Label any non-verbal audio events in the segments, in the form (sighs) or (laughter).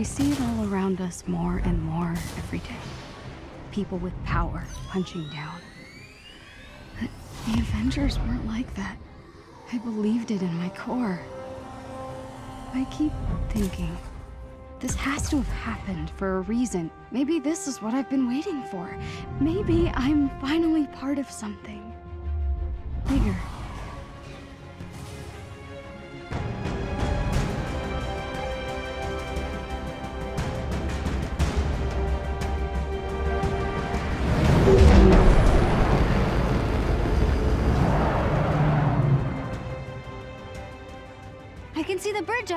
We see it all around us more and more every day. People with power punching down. But the Avengers weren't like that. I believed it in my core. I keep thinking, this has to have happened for a reason. Maybe this is what I've been waiting for. Maybe I'm finally part of something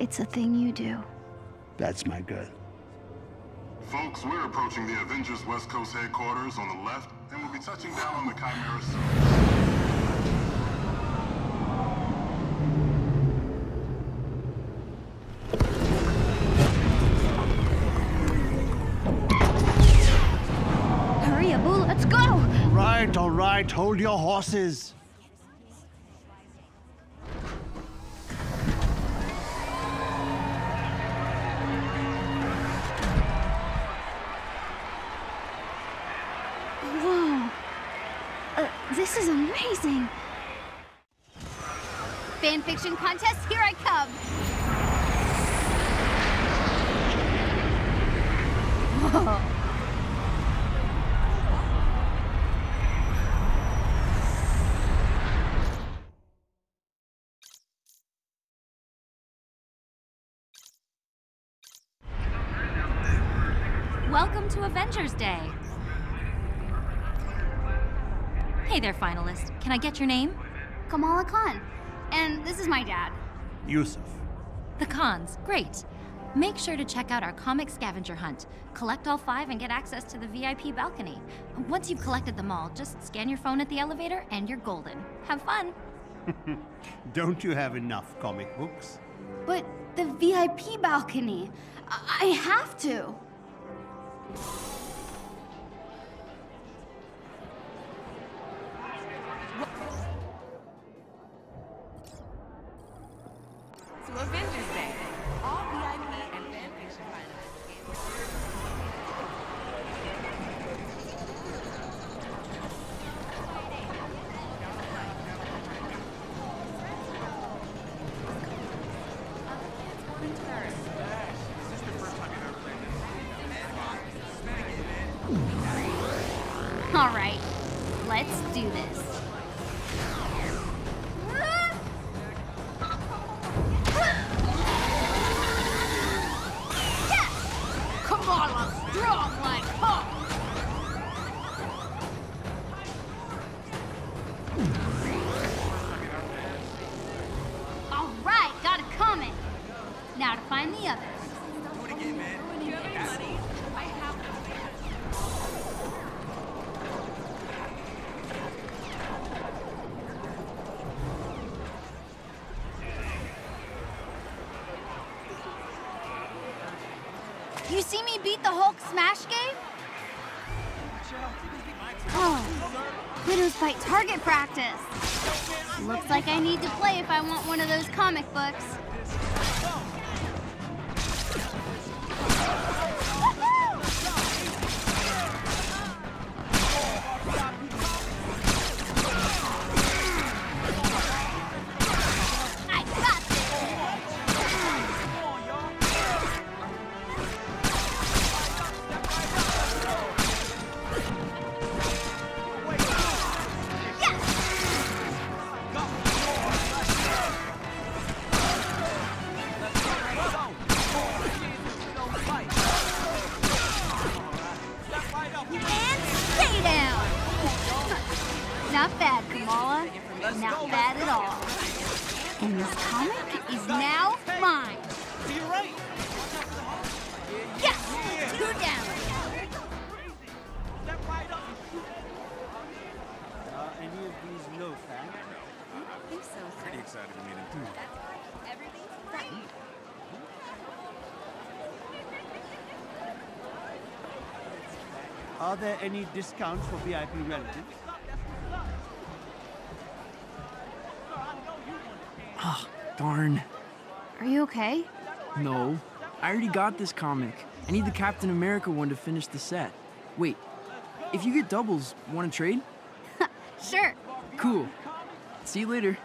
It's a thing you do. That's my girl. Folks, we're approaching the Avengers West Coast headquarters on the left, and we'll be touching down on the Chimera soon. Hurry, Abu, let's go! All right, all right. Hold your horses. This is amazing. Fan fiction contest, here I come. (laughs) Welcome to Avengers Day. Hey there, finalist. Can I get your name? Kamala Khan. And this is my dad. Yusuf. The cons. Great. Make sure to check out our comic scavenger hunt. Collect all five and get access to the VIP balcony. Once you've collected them all, just scan your phone at the elevator and you're golden. Have fun. (laughs) Don't you have enough comic books? But the VIP balcony. I, I have to. to there any discounts for VIP relatives? Ah, darn. Are you okay? No. I already got this comic. I need the Captain America one to finish the set. Wait. If you get doubles, want to trade? (laughs) Sure. Cool. See you later.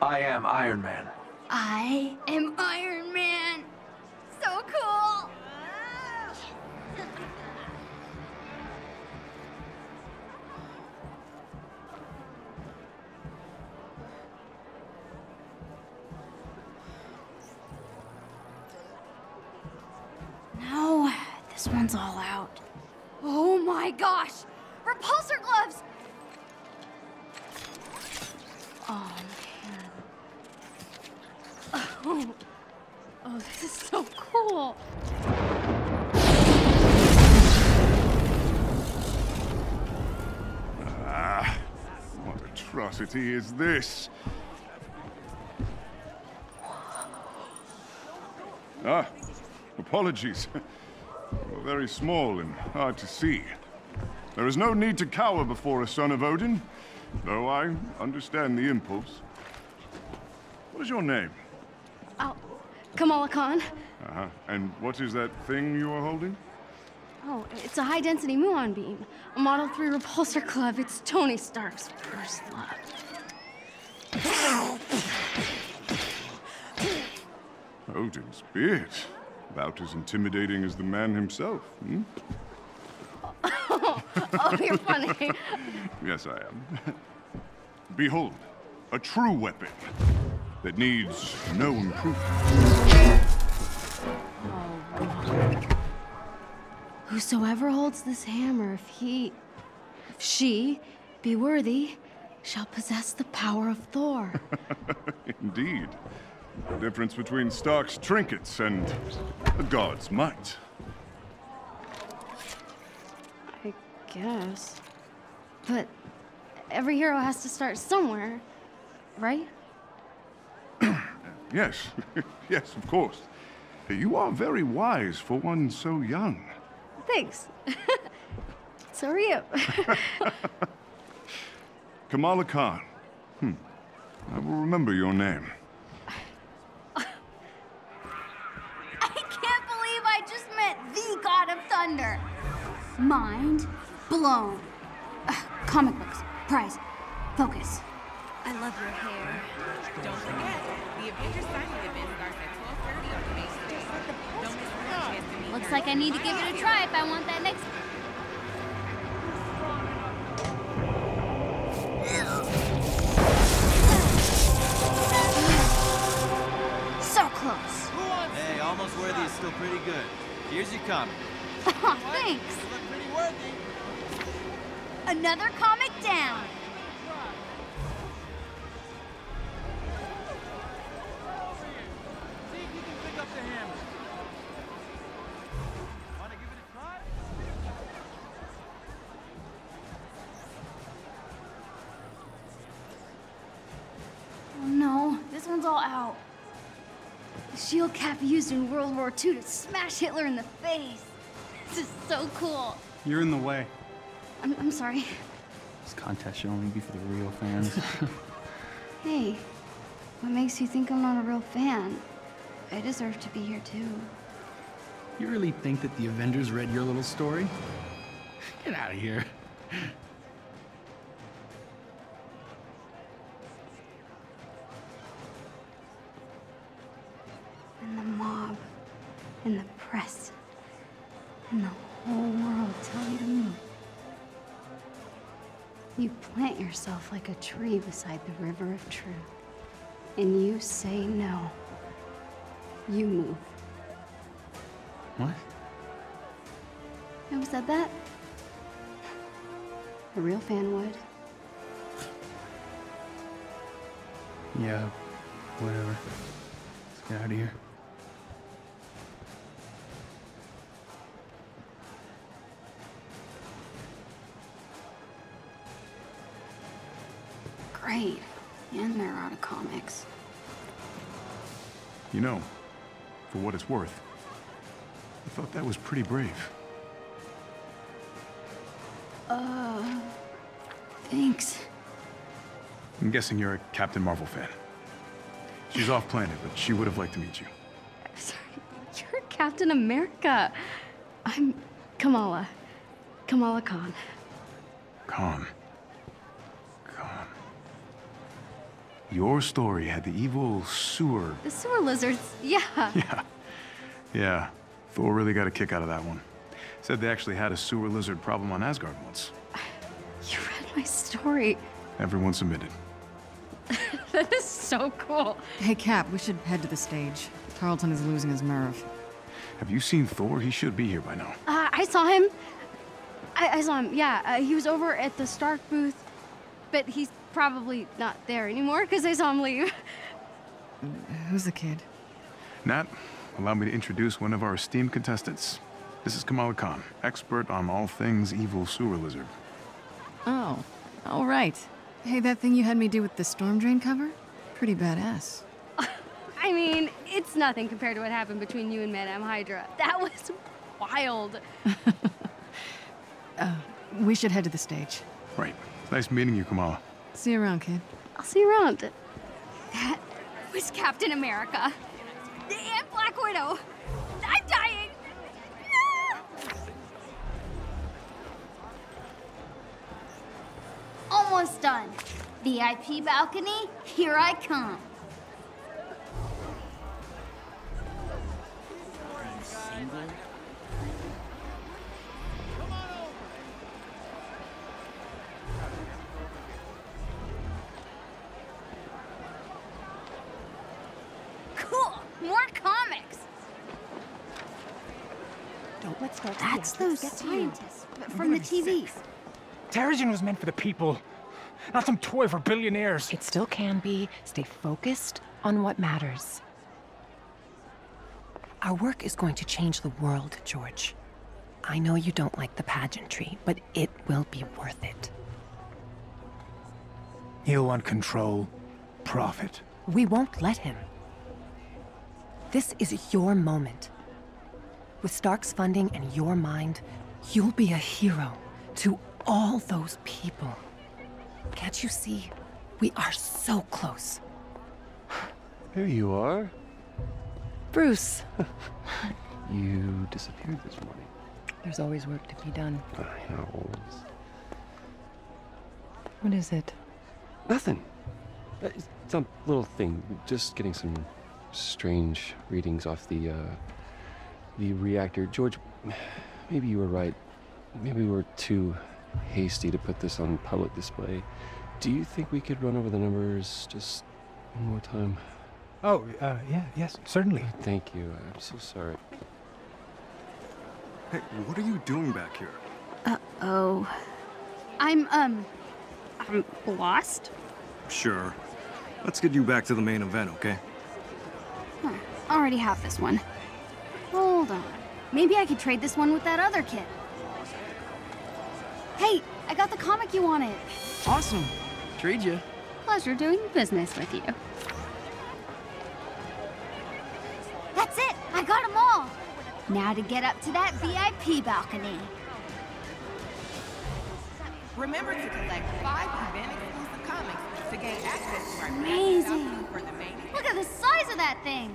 I am Iron Man. I am is this? Ah, apologies. You're very small and hard to see. There is no need to cower before a son of Odin, though I understand the impulse. What is your name? Oh, Kamala Khan. Uh-huh. And what is that thing you are holding? Oh, it's a high density muon beam. A Model 3 repulsor club. It's Tony Stark's first love. Odin's beard. About as intimidating as the man himself, hmm? (laughs) Oh, you're funny. Yes, I am. Behold, a true weapon that needs no improvement. Whosoever holds this hammer, if he, if she be worthy, shall possess the power of Thor. (laughs) Indeed. The difference between Stark's trinkets and the god's might. I guess. But every hero has to start somewhere, right? (clears throat) Yes, (laughs) yes, of course. You are very wise for one so young. Thanks. (laughs) so are you. (laughs) Kamala Khan. Hmm. I will remember your name. Thunder. Mind blown. Ugh, comic books, prize, focus. I love your hair. Don't forget, the Avengers signing event starts at 12:30 on May 6th. Don't miss the chance to meet Looks like I need to give it a try if I want that next. So close. Hey, almost worthy is still pretty good. Here's your comic. Aw, (laughs) thanks. Another comic down. Try? Oh shield cap used in World War II to smash Hitler in the face. This is so cool. You're in the way. I'm, I'm sorry. This contest should only be for the real fans. (laughs) Hey, what makes you think I'm not a real fan? I deserve to be here too. You really think that the Avengers read your little story? Get out of here. And the mob, and the press, and the oh, whole world tell you to move. You plant yourself like a tree beside the river of truth, and you say no. You move. what? Who said that? A real fan would. Yeah, whatever. Let's get out of here. Great. And they're out of comics. You know, for what it's worth, I thought that was pretty brave. Uh. Thanks. I'm guessing you're a Captain Marvel fan. She's off planet, but she would have liked to meet you. (laughs) Sorry, you're Captain America. I'm Kamala. Kamala Khan. Khan. Khan. Your story had the evil sewer. The sewer lizards, (laughs) yeah. Yeah. Yeah. Thor really got a kick out of that one. Said they actually had a sewer lizard problem on Asgard once. (sighs) You read my story. Everyone submitted. (laughs) that is so cool. Hey, Cap, we should head to the stage. Tarleton is losing his nerve. Have you seen Thor? He should be here by now. Uh, I saw him. I, I saw him, yeah. Uh, he was over at the Stark booth, but he's probably not there anymore because I saw him leave. Who's the kid? Nat, allow me to introduce one of our esteemed contestants. This is Kamala Khan, expert on all things evil sewer lizard. Oh, all right. Hey, that thing you had me do with the storm drain cover? Pretty badass. (laughs) I mean, it's nothing compared to what happened between you and Madame Hydra. That was wild. (laughs) Uh, we should head to the stage. Right. Nice meeting you, Kamala. See you around, kid. I'll see you around. That was Captain America. And Black Widow. I'm dying. Ah! Almost done. VIP balcony, here I come. Those scientists but from the TV. Terrigen was meant for the people, not some toy for billionaires. It still can be. Stay focused on what matters. Our work is going to change the world, George. I know you don't like the pageantry, but it will be worth it. He'll want control, profit. We won't let him. This is your moment. With Stark's funding and your mind, you'll be a hero to all those people. Can't you see? We are so close. Here you are. Bruce, (laughs) You disappeared this morning. there's always work to be done. I know. always. What is it? Nothing. Uh, It's some little thing. Just getting some strange readings off the uh, the reactor. George, maybe you were right. Maybe we were too hasty to put this on public display. Do you think we could run over the numbers just one more time? Oh, uh, yeah, yes, certainly. Thank you. I'm so sorry. Hey, what are you doing back here? Uh-oh. I'm, um, I'm lost. Sure. Let's get you back to the main event, okay? Huh, already have this one. Hold on. Maybe I could trade this one with that other kid. Hey, I got the comic you wanted. Awesome. Trade you. Pleasure doing business with you. That's it. I got them all. Now to get up to that VIP balcony. Remember to collect five event-exclusive comics to gain access to our Amazing. for the Look at the size of that thing.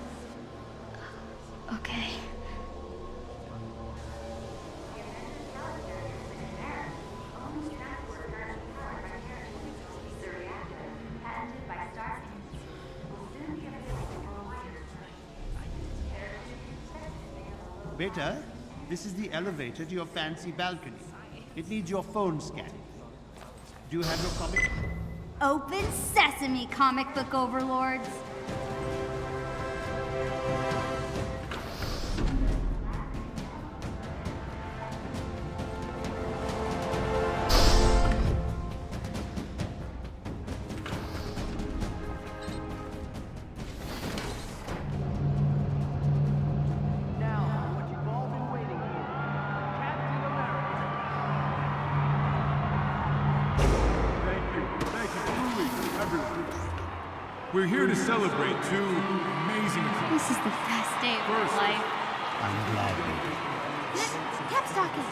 Beta, this is the elevator to your fancy balcony. It needs your phone scan. Do you have your comic? Open sesame, comic book overlords. Here to celebrate two amazing things. This is the best day of my life. I'm glad Kept talking.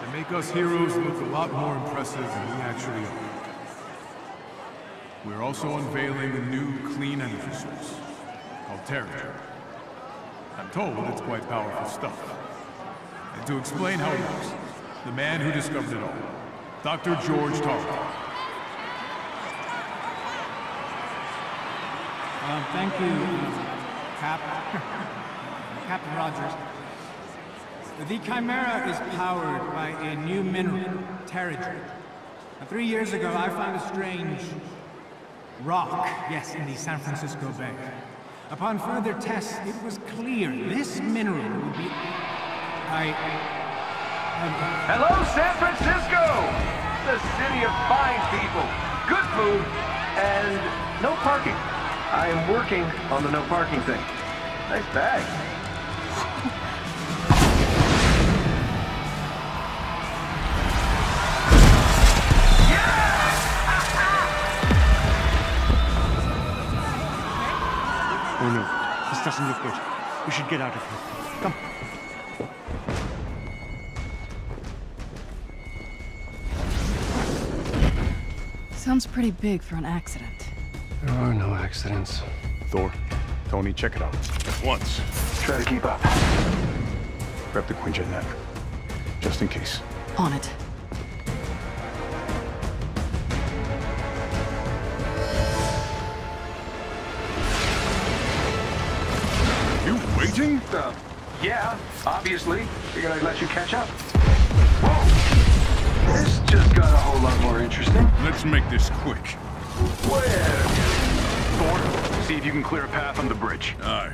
They make us heroes look a lot more impressive than we actually are. We're also unveiling a new clean energy source called Terrigen. I'm told it's quite powerful stuff. And to explain how it works, the man who discovered it all, Dr. George Tarleton. Um, thank you, Cap. (laughs) Captain Rogers. The Chimera is powered by a new mineral, Terrigen. Three years ago, I found a strange rock, yes, in the San Francisco Bay. Upon further tests, it was clear this mineral would be... I... Hello, San Francisco! The city of fine people, good food, and no parking. I am working on the no parking thing. Nice bag. Oh no, this doesn't look good. We should get out of here. Come. Sounds pretty big for an accident. There are no accidents. Thor, Tony, check it out. At once. Try to keep up. Grab the Quinjet net. Just in case. On it. You waiting? Uh, yeah, obviously. Figured I'd let you catch up. Whoa! This just got a whole lot more interesting. Let's make this quick. Where? Thor, see if you can clear a path on the bridge. Aye.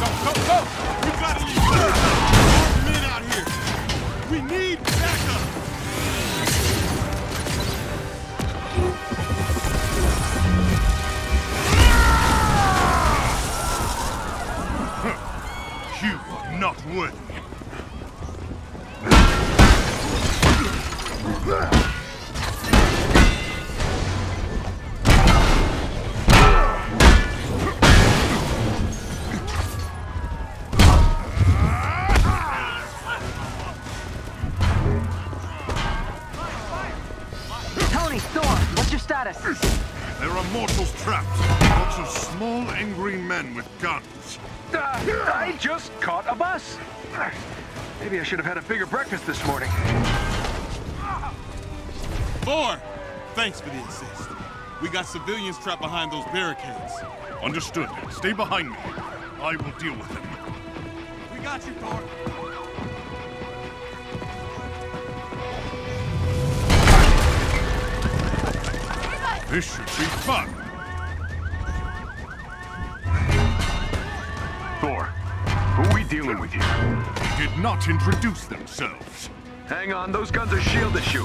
Go, go, go! We gotta leave! men out here! We need civilians trapped behind those barricades. Understood. Stay behind me. I will deal with them. We got you, Thor. This should be fun. Thor, who are we dealing with here? They did not introduce themselves. Hang on, those guns are S.H.I.E.L.D. issue.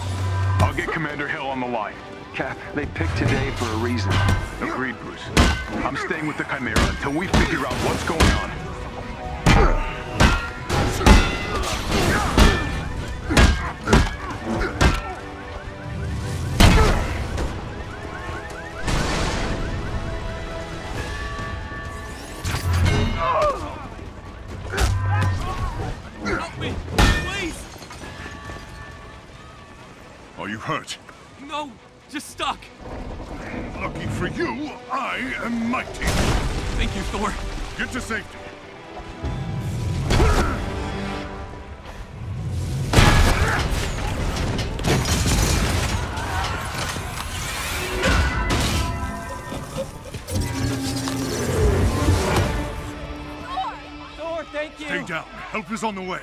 I'll get Commander Hill on the line. Cap, they picked today for a reason. Agreed, Bruce. I'm staying with the Chimera until we figure out what's going on. Thor. Get to safety. Thor! Thor, thank you! Stay down. Help is on the way.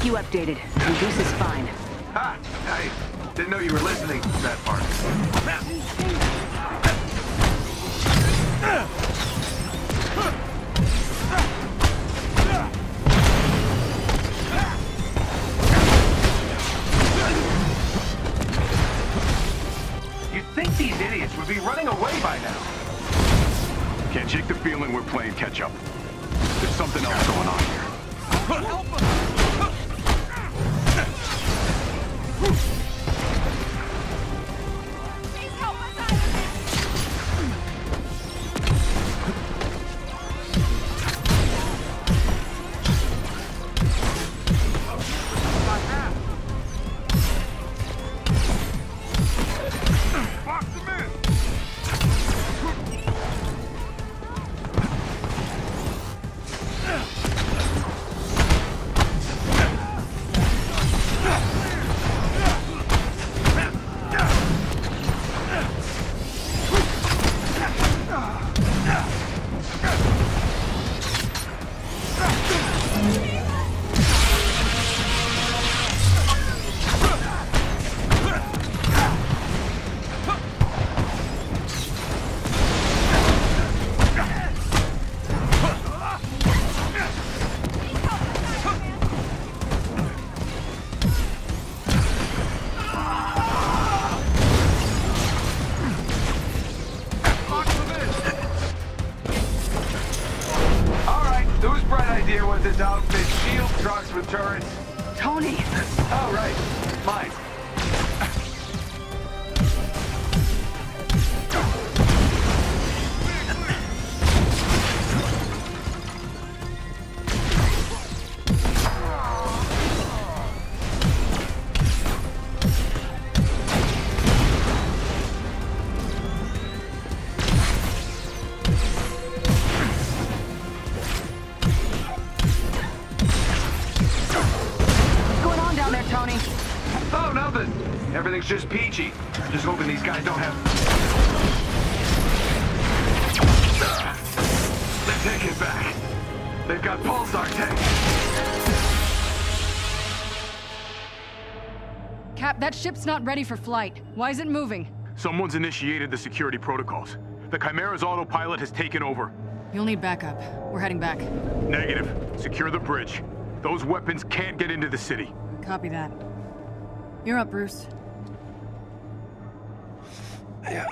keep you updated. Reduce is fine. Ah, I didn't know you were listening to that part. Just peachy. Just hoping these guys don't have... They take it back. They've got pulsar tanks. Cap, that ship's not ready for flight. Why is it moving? Someone's initiated the security protocols. The Chimera's autopilot has taken over. You'll need backup. We're heading back. Negative. Secure the bridge. Those weapons can't get into the city. Copy that. You're up, Bruce. Tony,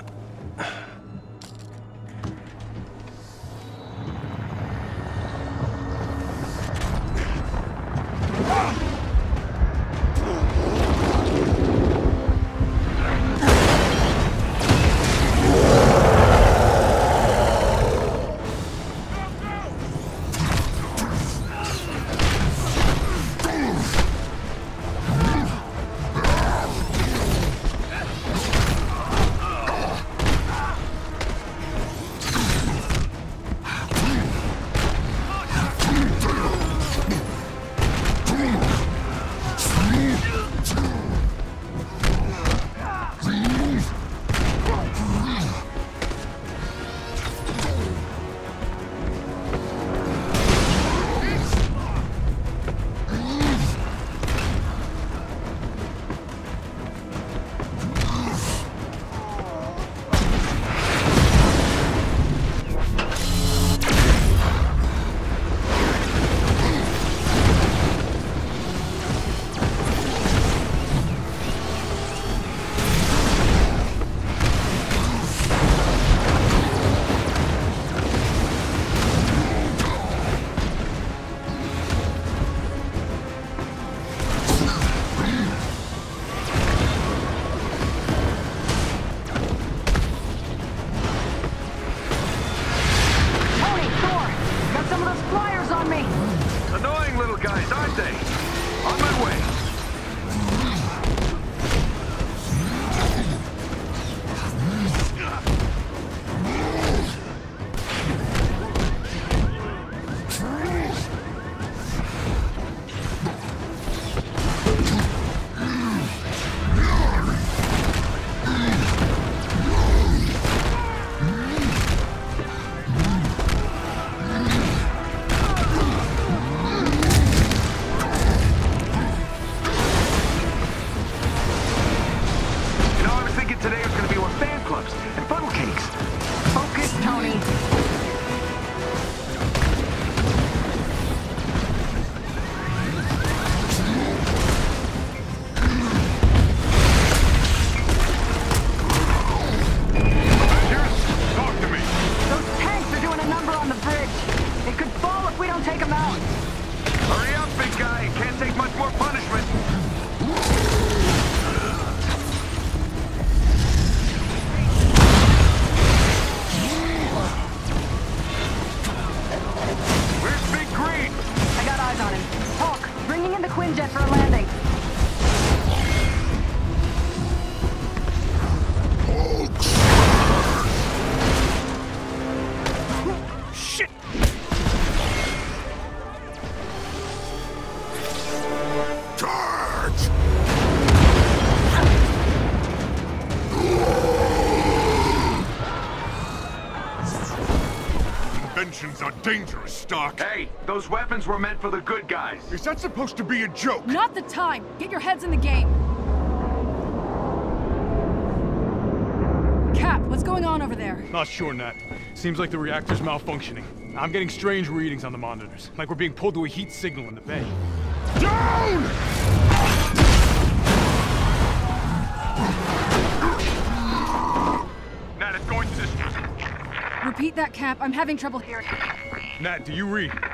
dangerous, Stark. Hey, those weapons were meant for the good guys. Is that supposed to be a joke? Not the time! Get your heads in the game! Cap, what's going on over there? Not sure, Nat. Seems like the reactor's malfunctioning. I'm getting strange readings on the monitors, like we're being pulled to a heat signal in the bay. Down! Nat, it's going to this... Repeat that, Cap. I'm having trouble hearing. Nat, do you read?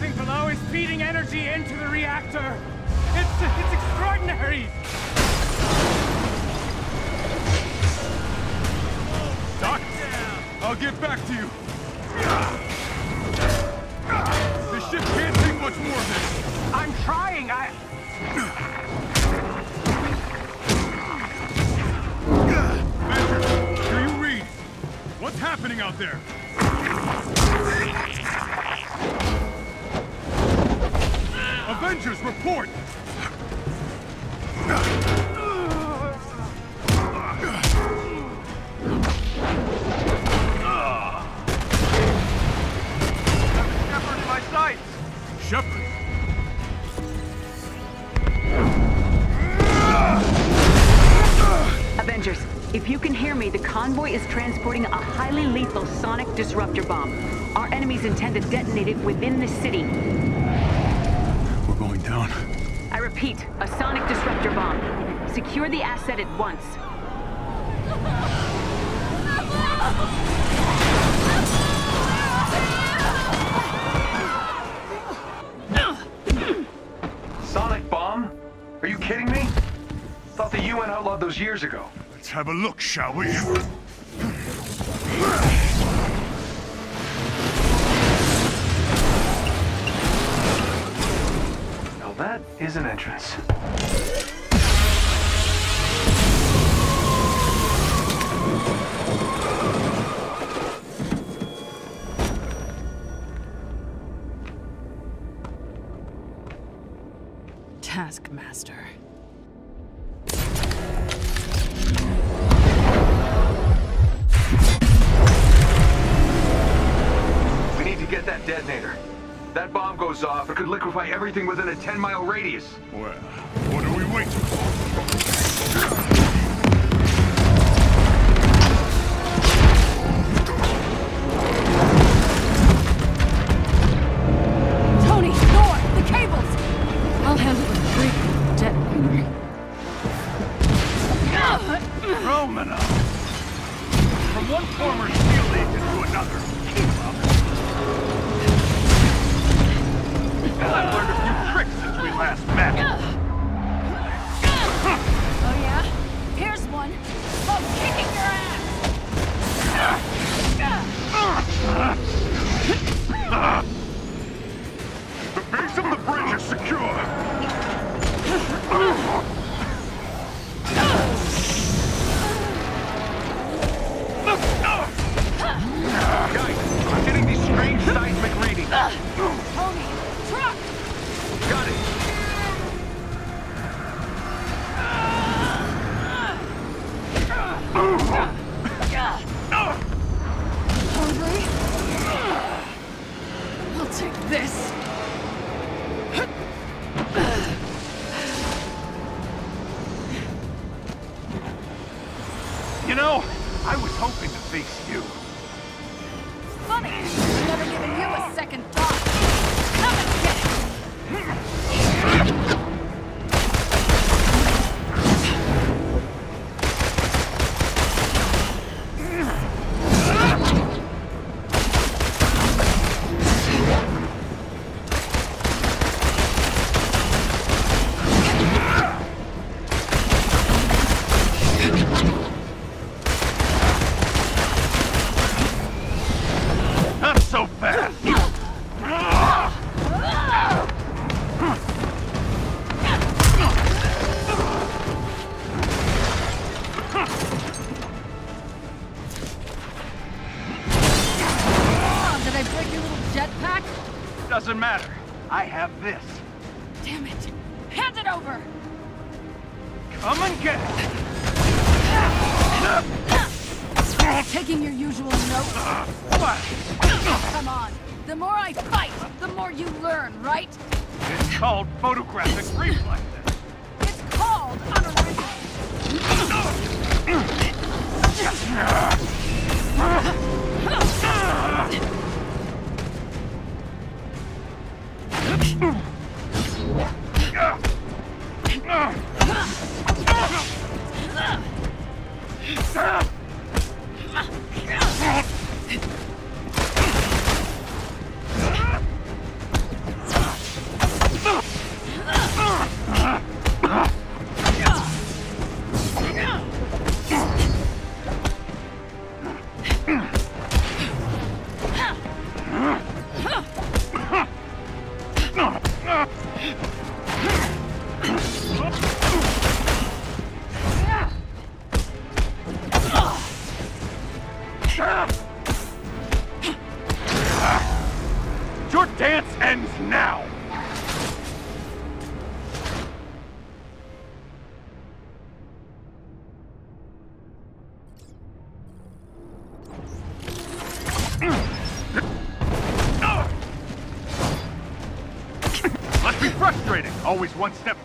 Something below is feeding energy into the reactor! It's, it's extraordinary! Doc, I'll get back to you. The ship can't take much more of this. I'm trying, I... Venture, do you read? What's happening out there? Avengers, report! Shepard? Avengers, if you can hear me, the convoy is transporting a highly lethal sonic disruptor bomb. Our enemies intend to detonate it within the city. We're going down. I repeat, a sonic disruptor bomb. Secure the asset at once. Sonic bomb? Are you kidding me? Thought the UN outlawed those years ago. Let's have a look, shall we? Entrance. One step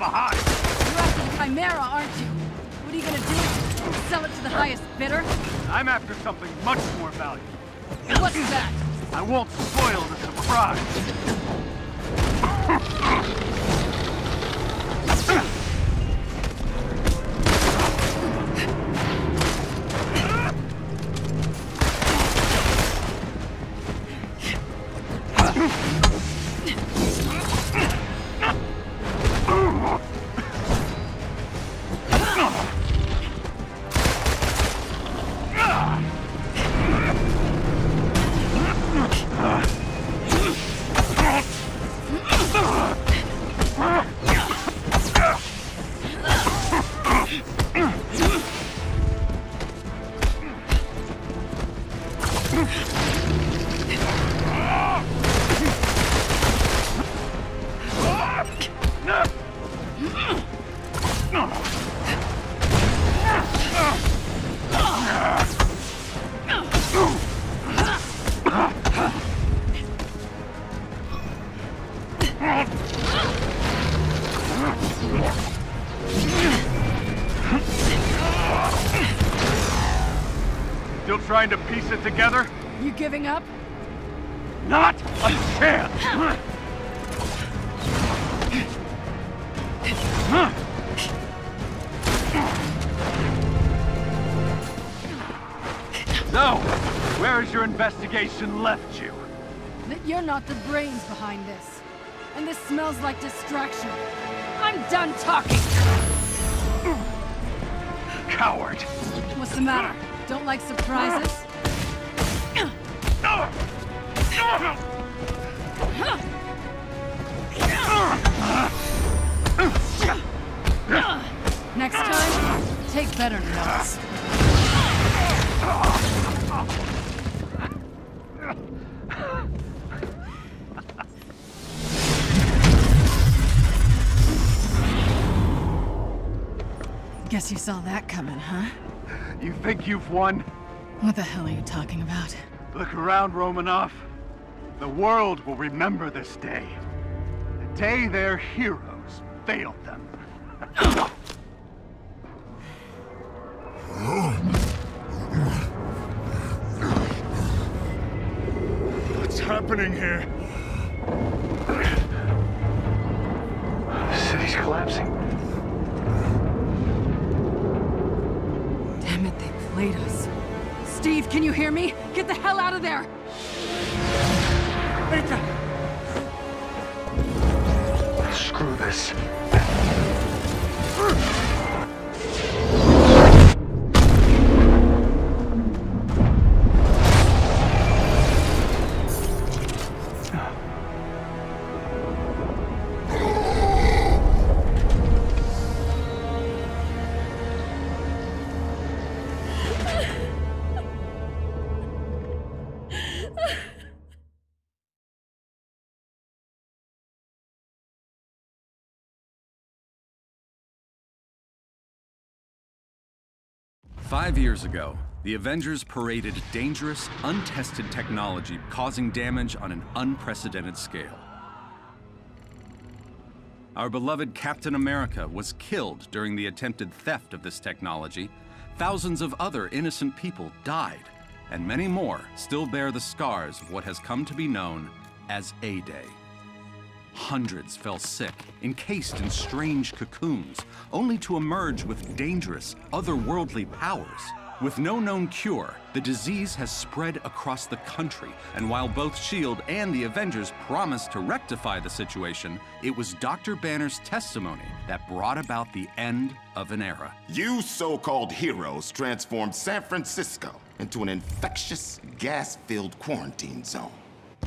Still trying to piece it together? You giving up? Not a chance! So, where has your investigation left you? That you're not the brains behind this. And this smells like distraction. I'm done talking! Coward! What's the matter? Don't like surprises? Next time, take better notes. Guess you saw that coming, huh? You think you've won? What the hell are you talking about? Look around, Romanoff. The world will remember this day. The day their heroes failed them. (gasps) What's happening here? The city's collapsing. Us. Steve, can you hear me? Get the hell out of there! Screw this. Five years ago, the Avengers paraded dangerous, untested technology causing damage on an unprecedented scale. Our beloved Captain America was killed during the attempted theft of this technology. Thousands of other innocent people died, and many more still bear the scars of what has come to be known as A-Day. Hundreds fell sick, encased in strange cocoons, only to emerge with dangerous, otherworldly powers. With no known cure, the disease has spread across the country, and while both S.H.I.E.L.D. and the Avengers promised to rectify the situation, it was Dr. Banner's testimony that brought about the end of an era. You so-called heroes transformed San Francisco into an infectious, gas-filled quarantine zone.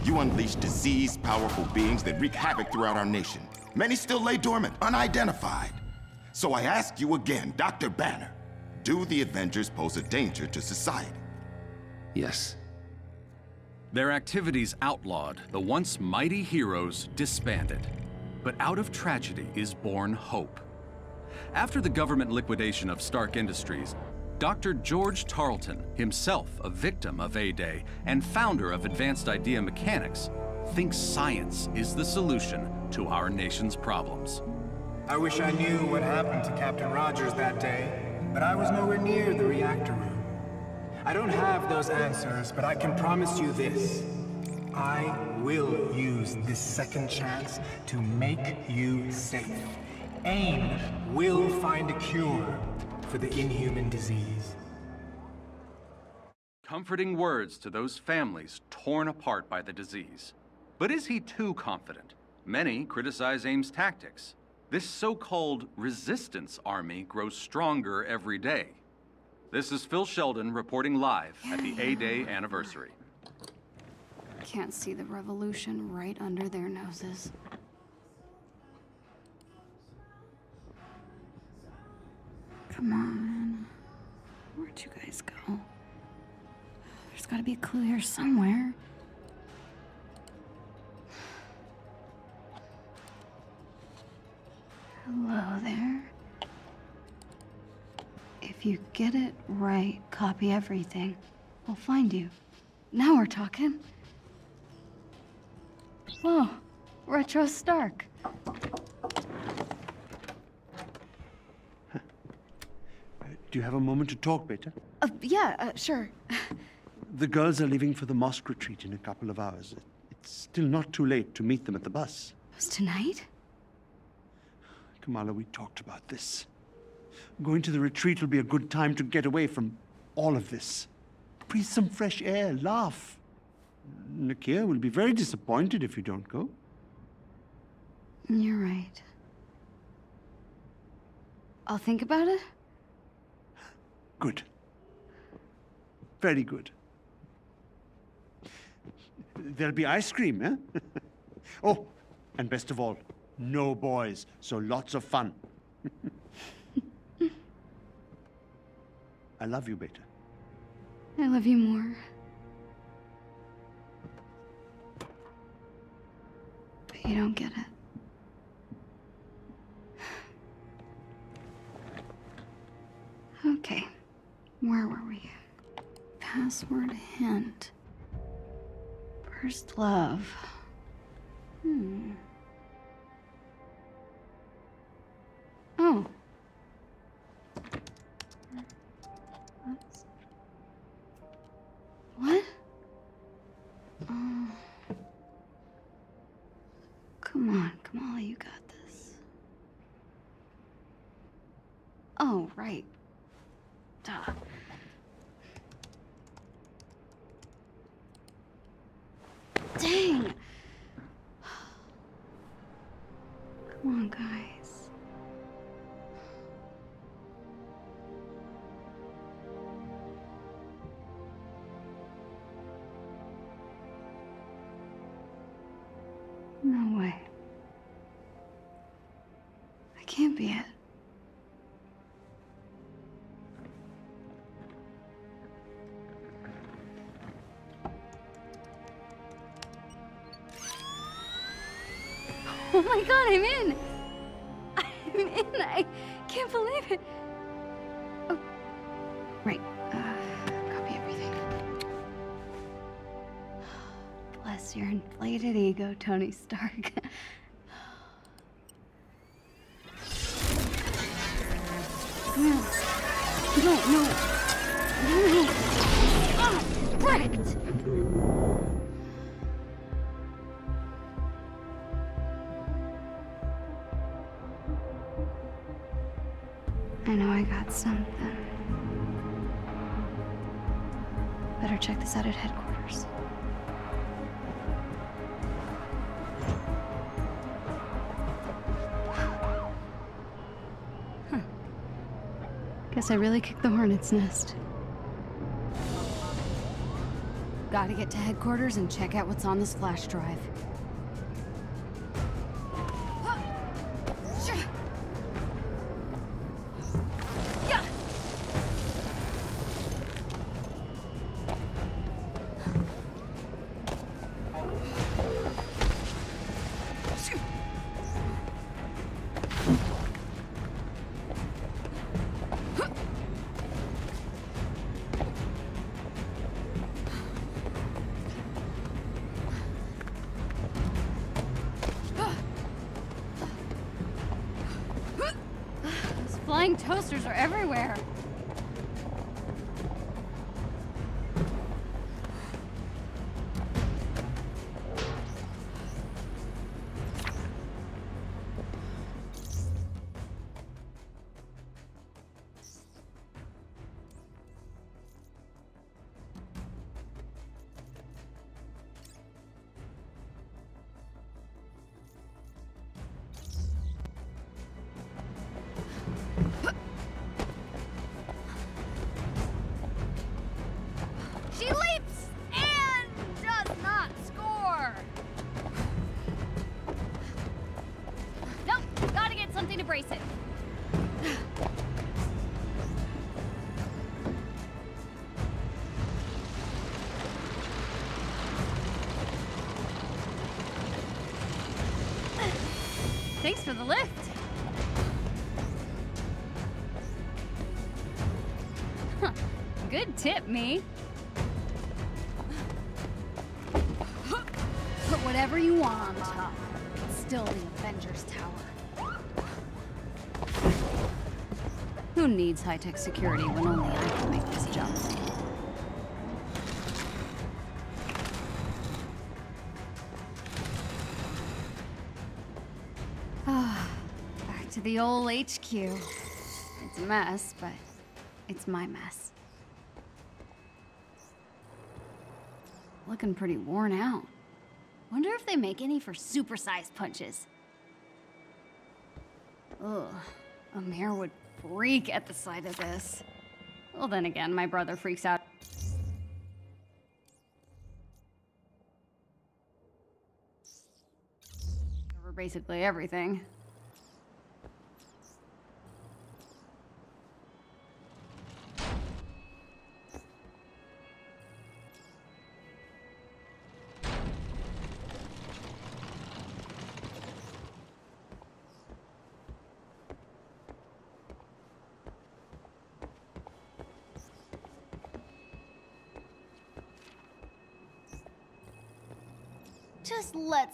You unleashed diseased, powerful beings that wreak havoc throughout our nation. Many still lay dormant, unidentified. So I ask you again, Dr. Banner, do the Avengers pose a danger to society? Yes. Their activities outlawed, the once mighty heroes disbanded. But out of tragedy is born hope. After the government liquidation of Stark Industries, Dr. George Tarleton, himself a victim of A-Day and founder of Advanced Idea Mechanics, thinks science is the solution to our nation's problems. I wish I knew what happened to Captain Rogers that day, but I was nowhere near the reactor room. I don't have those answers, but I can promise you this. I will use this second chance to make you safe. AIM will find a cure for the inhuman disease. Comforting words to those families torn apart by the disease. But is he too confident? Many criticize AIM's tactics. This so-called resistance army grows stronger every day. This is Phil Sheldon reporting live at the A-Day anniversary. Can't see the revolution right under their noses. Come on. Where'd you guys go? There's gotta be a clue here somewhere. Hello there. If you get it right, copy everything. We'll find you. Now we're talking. Whoa, Retro Stark. Do you have a moment to talk, Beta? Uh, yeah, uh, sure. The girls are leaving for the mosque retreat in a couple of hours. It's still not too late to meet them at the bus. It Was tonight? Kamala, we talked about this. Going to the retreat will be a good time to get away from all of this. Breathe some fresh air, laugh. Nakia will be very disappointed if you don't go. You're right. I'll think about it. Good. Very good. There'll be ice cream, eh? (laughs) oh, and best of all, no boys, so lots of fun. (laughs) I love you, Beta. I love you more. But you don't get it. (sighs) Okay, where were we? Password hint. First love. Hmm. Oh. What? Um... Come on, Kamala, you got this. Oh, right. Duh. Be it. Oh my god, I'm in! I'm in! I can't believe it! Oh, right. Uh, copy everything. Bless your inflated ego, Tony Stark. (laughs) Guess I really kicked the hornet's nest. Gotta get to headquarters and check out what's on this flash drive. Needs high-tech security when only I can make this jump? Ah, back to the old HQ. It's a mess, but it's my mess. Looking pretty worn out. Wonder if they make any for supersized punches. Ugh, Aamir would freak at the sight of this. Well, then again, my brother freaks out. Over basically everything.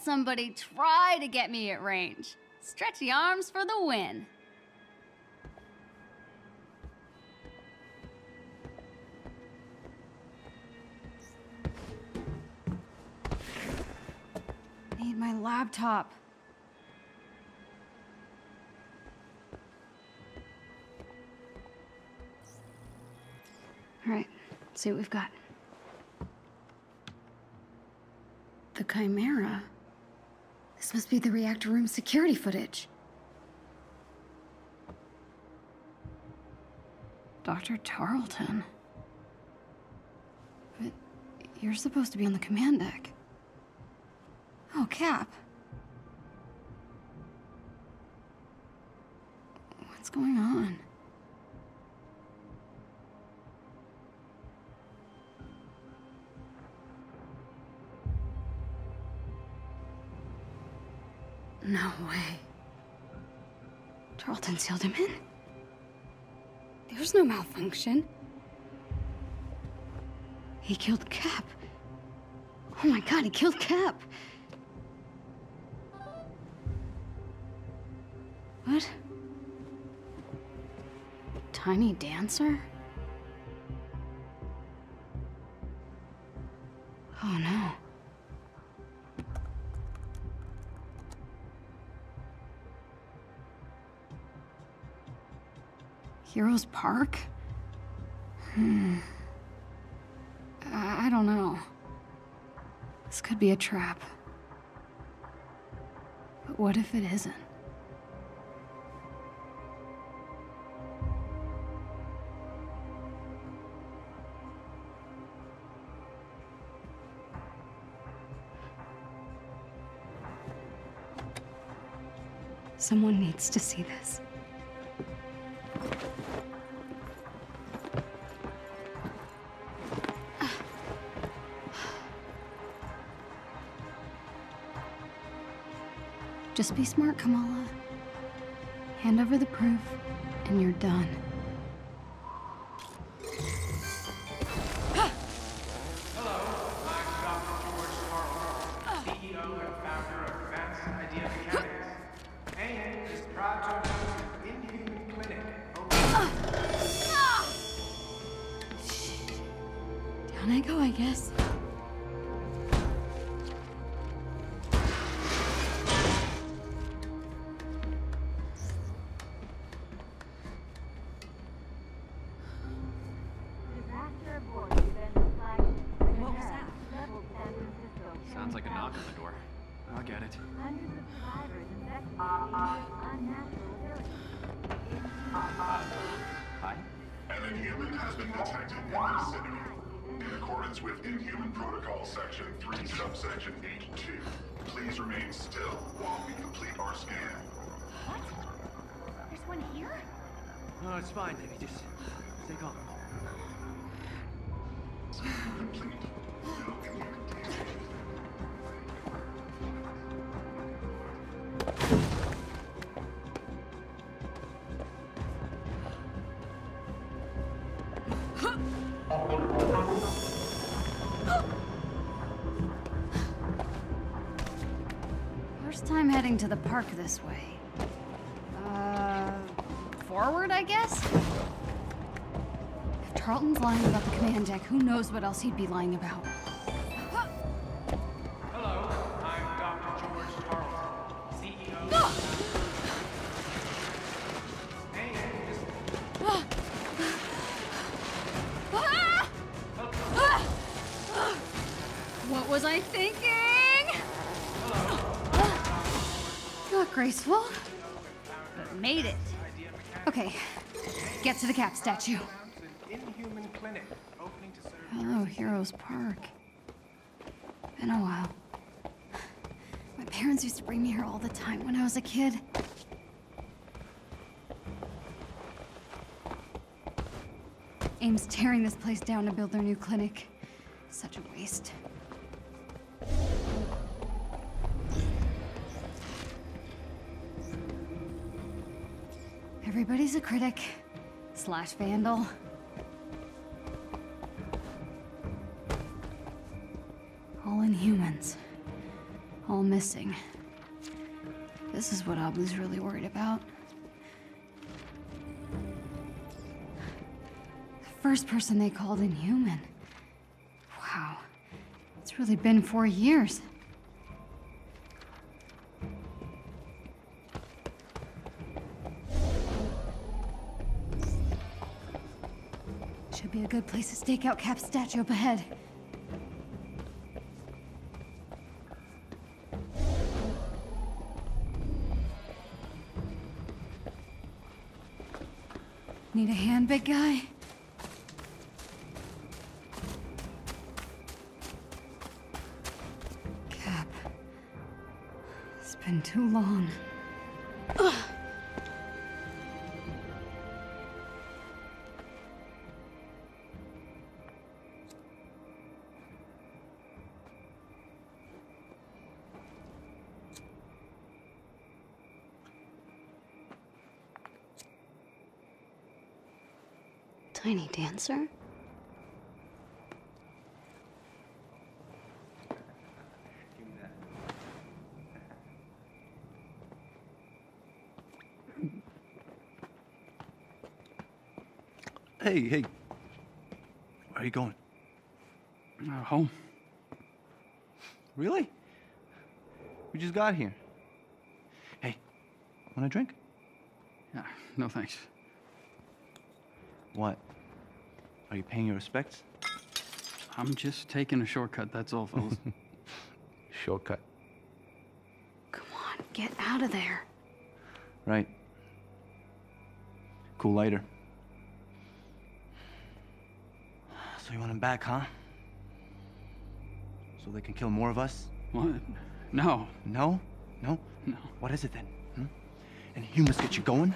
Somebody try to get me at range. Stretchy arms for the win. Need my laptop. All right, see what we've got. The Chimera? This must be the reactor room security footage. Dr. Tarleton. But you're supposed to be on the command deck. Oh, Cap. What's going on? No way. Tarleton sealed him in? There's no malfunction. He killed Cap. Oh my god, he killed Cap. What? Tiny dancer? Heroes Park? Hmm. I, I don't know. This could be a trap. But what if it isn't? Someone needs to see this. Just be smart, Kamala. Hand over the proof, and you're done. Complete our scan. There's one here? No, it's fine, baby. Just stay calm. (sighs) heading to the park this way. Uh, forward, I guess? If Tarleton's lying about the command deck, who knows what else he'd be lying about? Statue. Hello, Heroes Park. Been a while. My parents used to bring me here all the time when I was a kid. AIM's tearing this place down to build their new clinic. Such a waste. Everybody's a critic slash vandal. All inhumans. All missing. This is what Abu's really worried about. The first person they called inhuman. Wow. It's really been four years. Be a good place to stake out Cap's statue up ahead. Need a hand, big guy? Cap. It's been too long. Tiny dancer? Hey, hey. Where are you going? Uh, home. Really? We just got here. Hey, want a drink? Yeah, no thanks. What? Are you paying your respects? I'm just taking a shortcut, that's all, fellas. (laughs) Shortcut. Come on, get out of there. Right. Cool lighter. So you want him back, huh? So they can kill more of us? What? No. No? No? No. What is it then? Hmm? And you must get you going?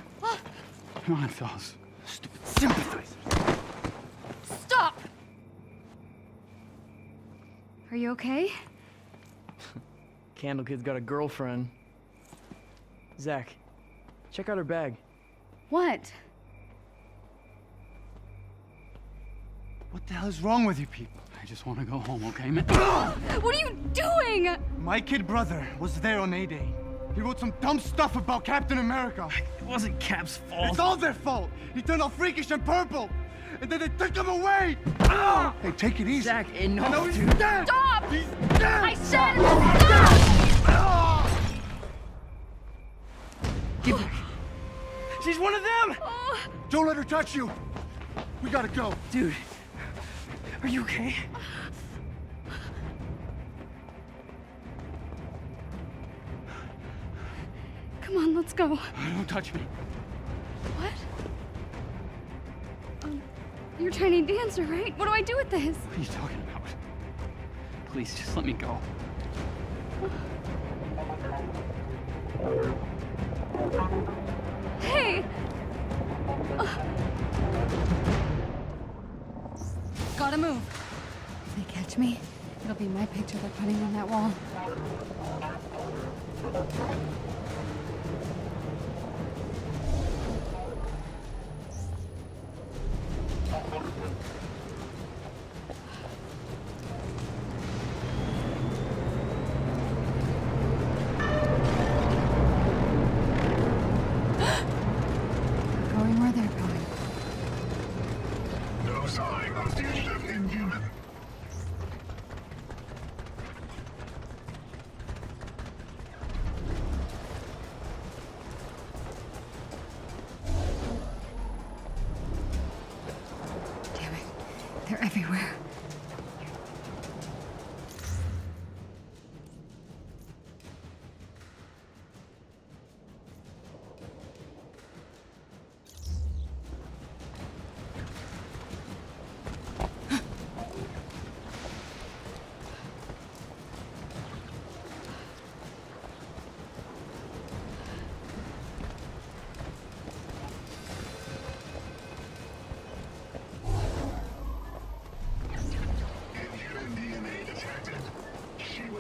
Come on, fellas. Stupid sympathizer. Stop! Are you okay? (laughs) Candle Kid's got a girlfriend. Zach, check out her bag. What? What the hell is wrong with you people? I just want to go home, okay, man? (gasps) What are you doing? My kid brother was there on A-Day. He wrote some dumb stuff about Captain America. It wasn't Cap's fault. It's all their fault. He turned all freakish and purple. And then they took him away. Ah! Hey, take it easy. Zach, enough, I know he's dude. dead. Stop! He's dead. I said stop! Ah! Give her. She's one of them. Oh. Don't let her touch you. We gotta go. Dude, are you okay? Come on, let's go. Don't touch me. What? You're tiny dancer, right? What do I do with this? What are you talking about? Please, just let me go. Hey! Gotta move. If they catch me, it'll be my picture they're putting on that wall.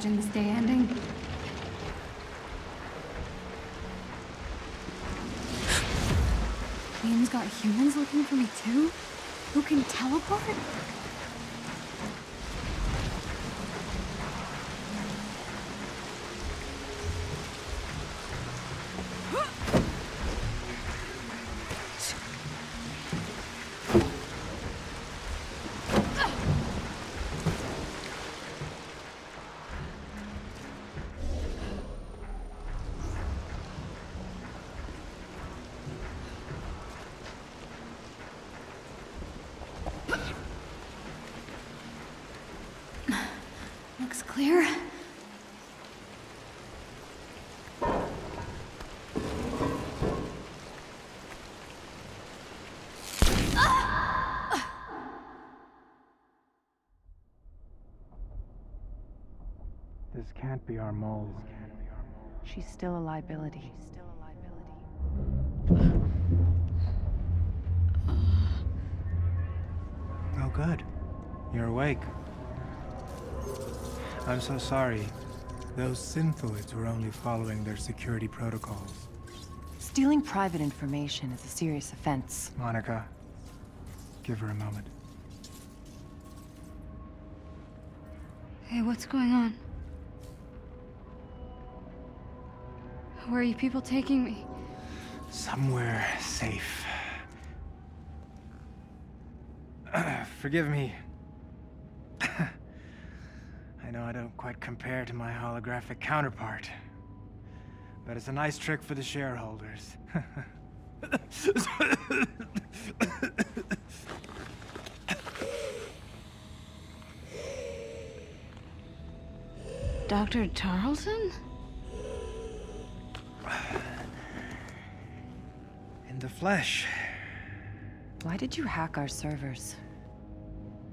imagined this day ending. Liam's got humans looking for me too? Who can teleport? Be our mole. She's still a liability. Oh, good. You're awake. I'm so sorry. Those synthoids were only following their security protocols. Stealing private information is a serious offense. Monica, give her a moment. Hey, what's going on? Where are you people taking me? Somewhere safe. (clears throat) Forgive me. (clears throat) I know I don't quite compare to my holographic counterpart. But it's a nice trick for the shareholders. Dr. Tarleton? Flesh. Why did you hack our servers?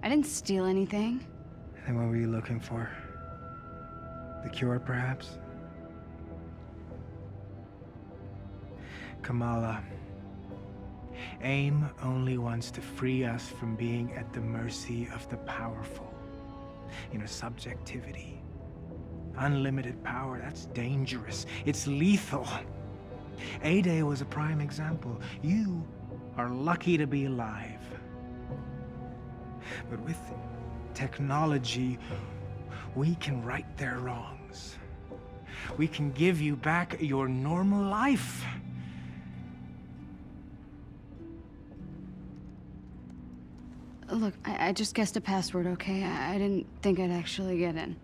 I didn't steal anything. Then what were you looking for? The cure, perhaps? Kamala. AIM only wants to free us from being at the mercy of the powerful. You know, subjectivity. Unlimited power, that's dangerous. It's lethal. A-Day was a prime example. You are lucky to be alive. But with technology, we can right their wrongs. We can give you back your normal life. Look, I, I just guessed a password, okay? I, I didn't think I'd actually get in.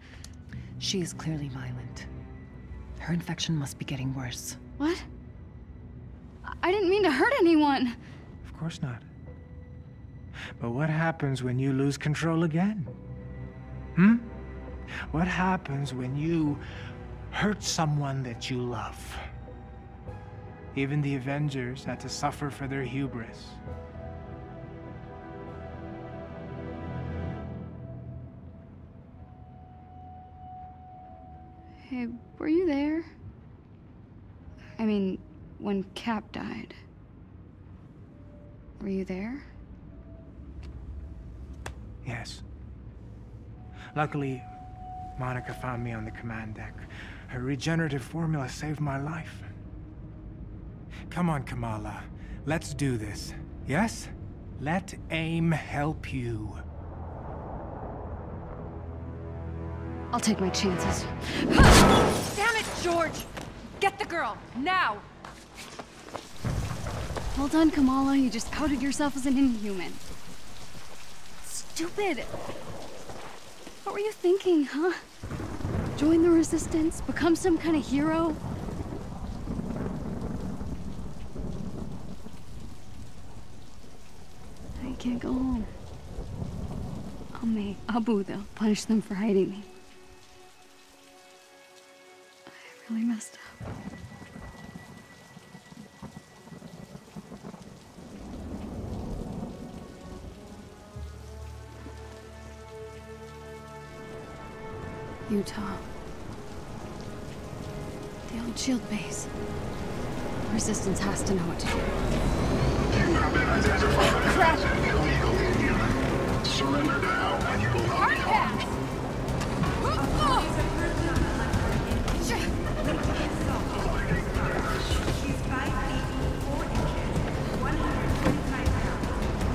She is clearly violent. Her infection must be getting worse. What? I- didn't mean to hurt anyone. Of course not. But what happens when you lose control again? Hmm? What happens when you hurt someone that you love? Even the Avengers had to suffer for their hubris. Hey, were you there? I mean, when Cap died. Were you there? Yes. Luckily, Monica found me on the command deck. Her regenerative formula saved my life. Come on, Kamala. Let's do this. Yes? Let AIM help you. I'll take my chances. Damn it, George! Get the girl, now! Well done, Kamala. You just outed yourself as an inhuman. Stupid. What were you thinking, huh? Join the resistance? Become some kind of hero? I can't go home. I'll make Abu, they'll punish them for hiding me. I really messed up. Utah. The old S.H.I.E.L.D base. Resistance has to know what to do. Crap! Surrender now, and you will not be harmed.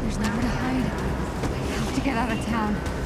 There's nowhere to hide. I have to get out of town.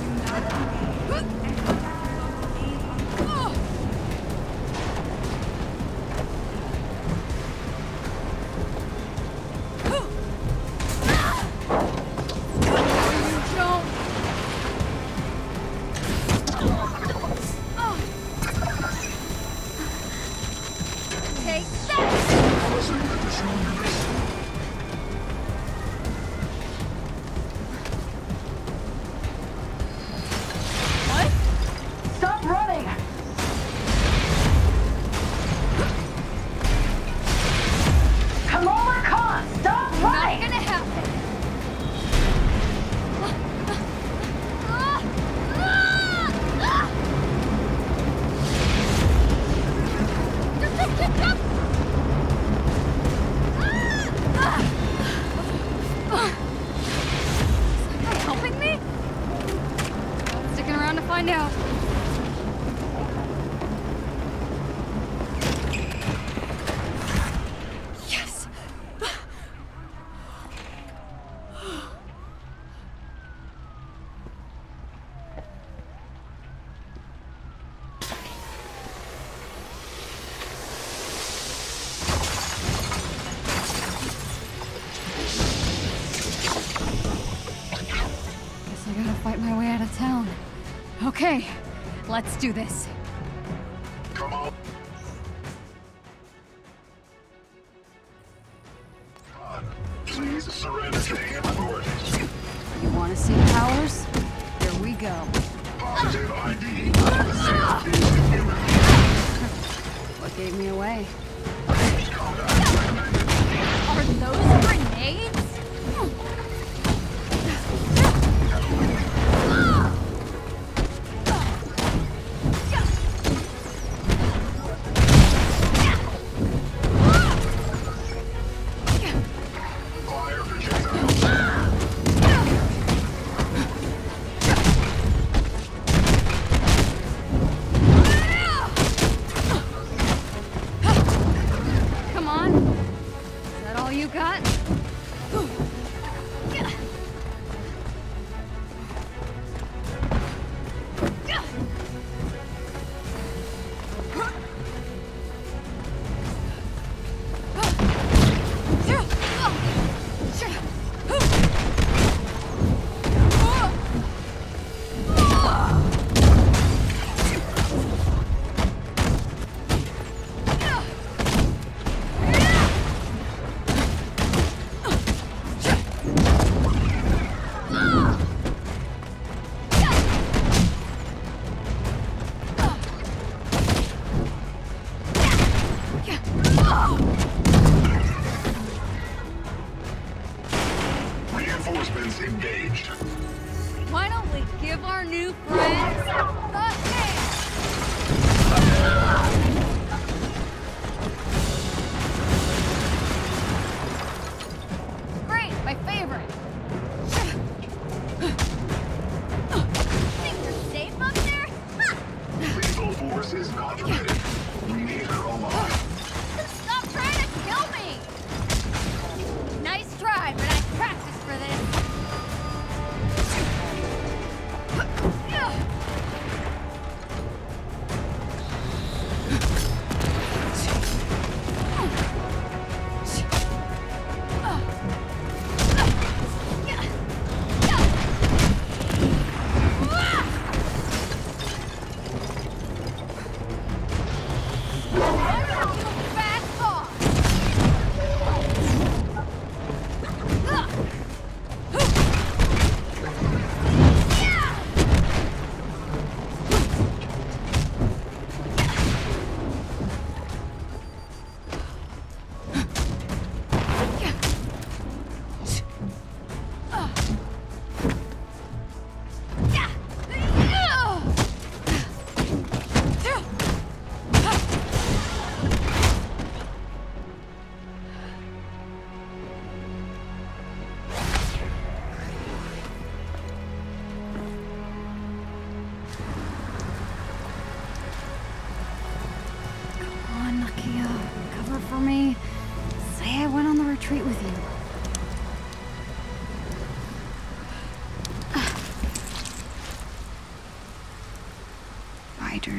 Let's do this.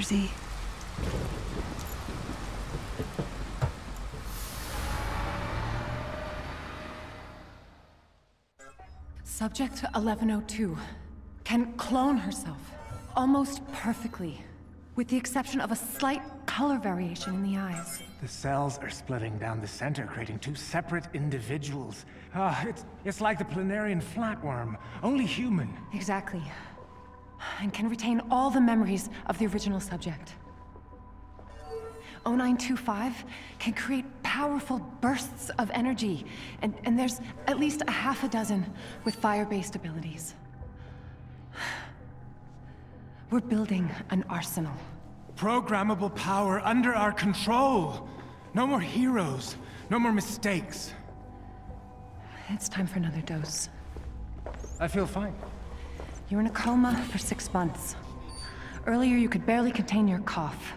Jersey. Subject 1102 can clone herself almost perfectly, with the exception of a slight color variation in the eyes. The cells are splitting down the center, creating two separate individuals. Ah, it's, it's like the planarian flatworm, only human. Exactly. And can retain all the memories of the original subject. 0925 can create powerful bursts of energy, and, and there's at least a half a dozen with fire-based abilities. (sighs) We're building an arsenal. Programmable power under our control. No more heroes, no more mistakes. It's time for another dose. I feel fine. You were in a coma for six months. Earlier, you could barely contain your cough.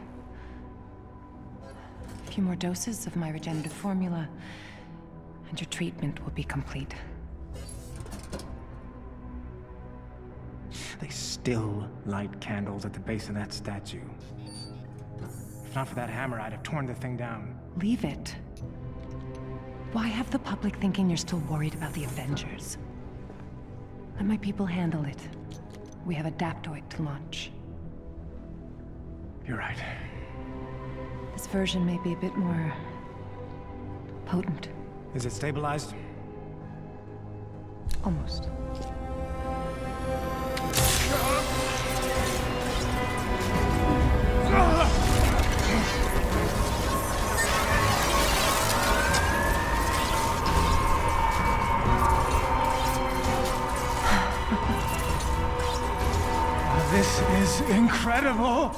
A few more doses of my regenerative formula, and your treatment will be complete. They still light candles at the base of that statue. If not for that hammer, I'd have torn the thing down. Leave it. Why have the public thinking you're still worried about the Avengers? Let my people handle it. We have a Adaptoid to launch. You're right. This version may be a bit more... potent. Is it stabilized? Almost. Incredible!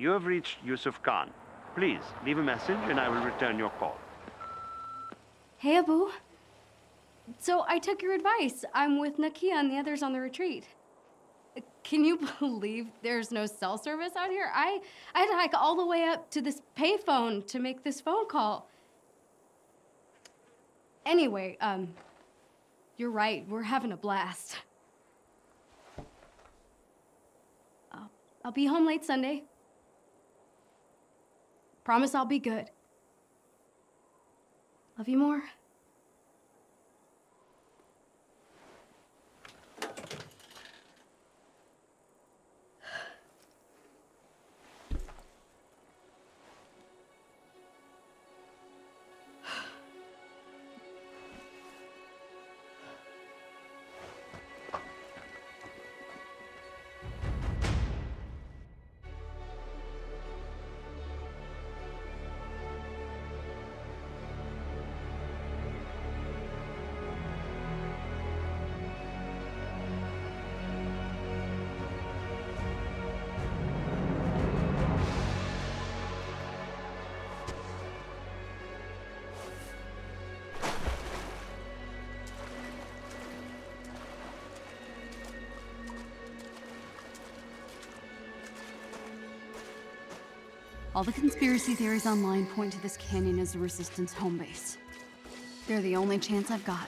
You have reached Yusuf Khan. Please, leave a message and I will return your call. Hey, Abu. So I took your advice. I'm with Nakia and the others on the retreat. Can you (laughs) believe there's no cell service out here? I, I had to hike all the way up to this payphone to make this phone call. Anyway, um, you're right. We're having a blast. I'll, I'll be home late Sunday. Promise I'll be good. Love you more. All the conspiracy theories online point to this canyon as the Resistance home base. They're the only chance I've got.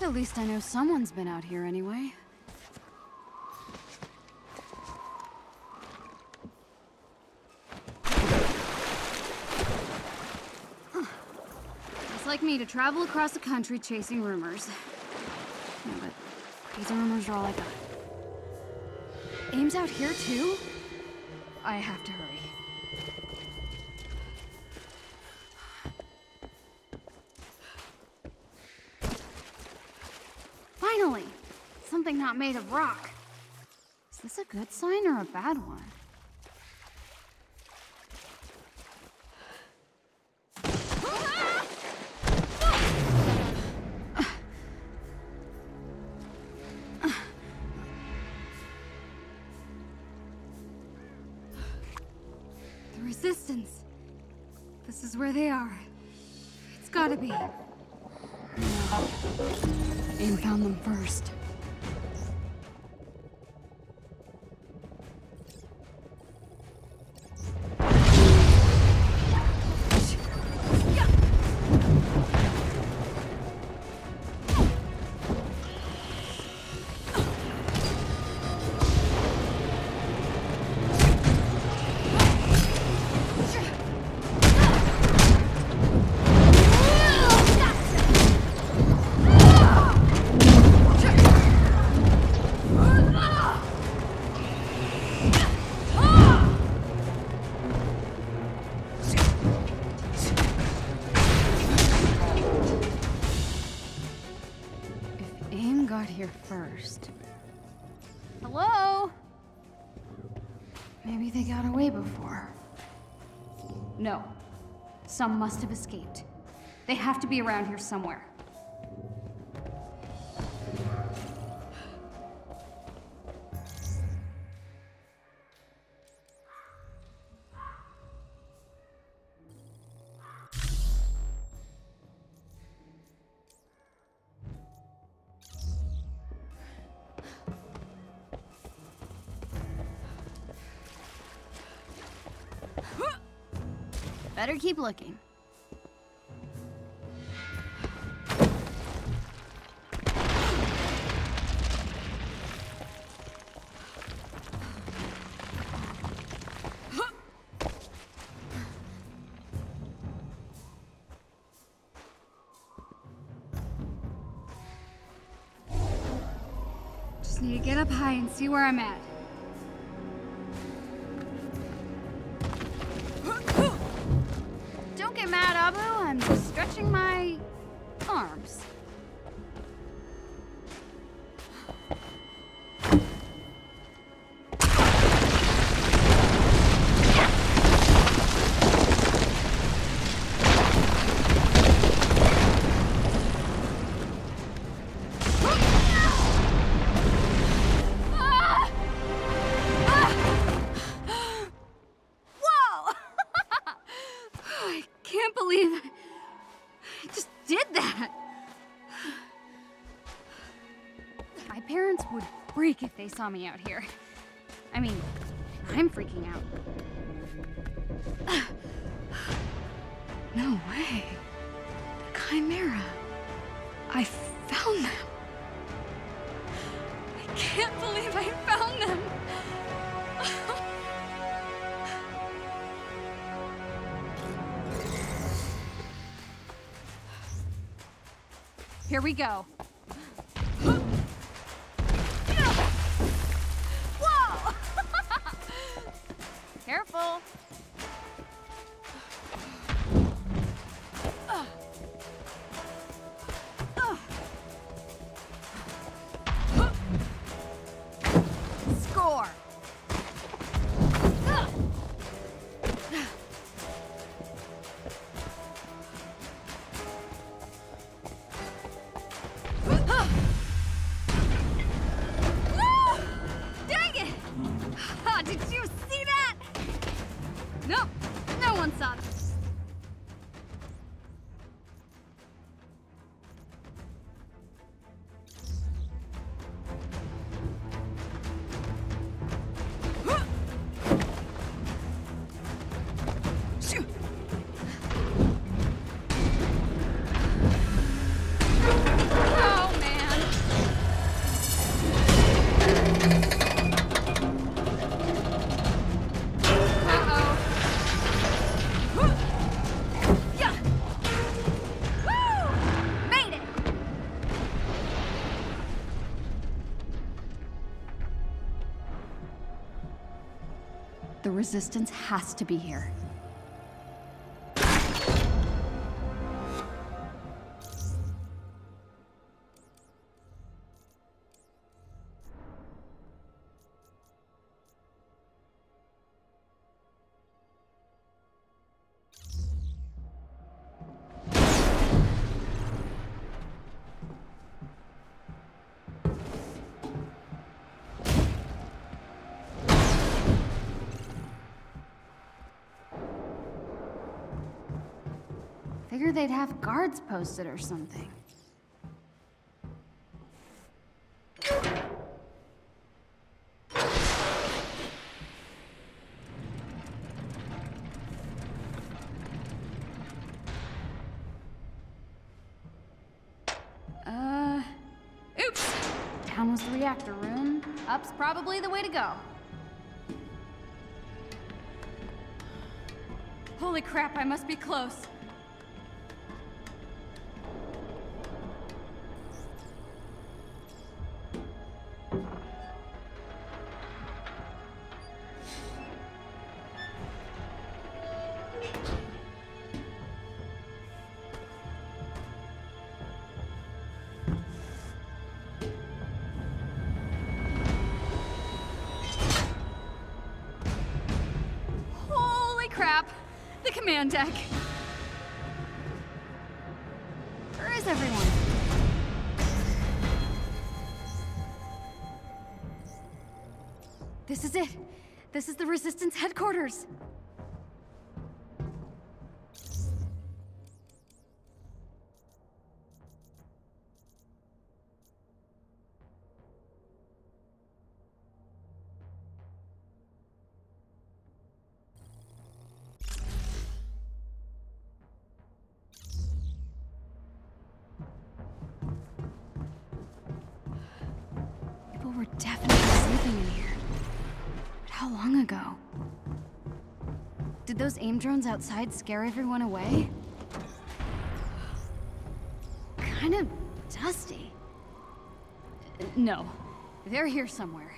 At least I know someone's been out here anyway. It's like me to travel across the country chasing rumors. These rumors are all I got. AIM's out here too? I have to hurry. Finally! Something not made of rock. Is this a good sign or a bad one? Maybe they got away before. No. Some must have escaped. They have to be around here somewhere. Better keep looking. Just need to get up high and see where I'm at. Mad, Abu. I'm just stretching my arms. They saw me out here. I mean, I'm freaking out. (sighs) No way. The Chimera. I found them. I can't believe I found them. Here we go. Careful. Resistance has to be here. They'd have guards posted or something. Uh, oops. Down was the reactor room. Up's probably the way to go. Holy crap, I must be close. Command deck! Where is everyone? This is it! This is the Resistance headquarters! Aim drones outside scare everyone away? Kind of dusty. No, they're here somewhere.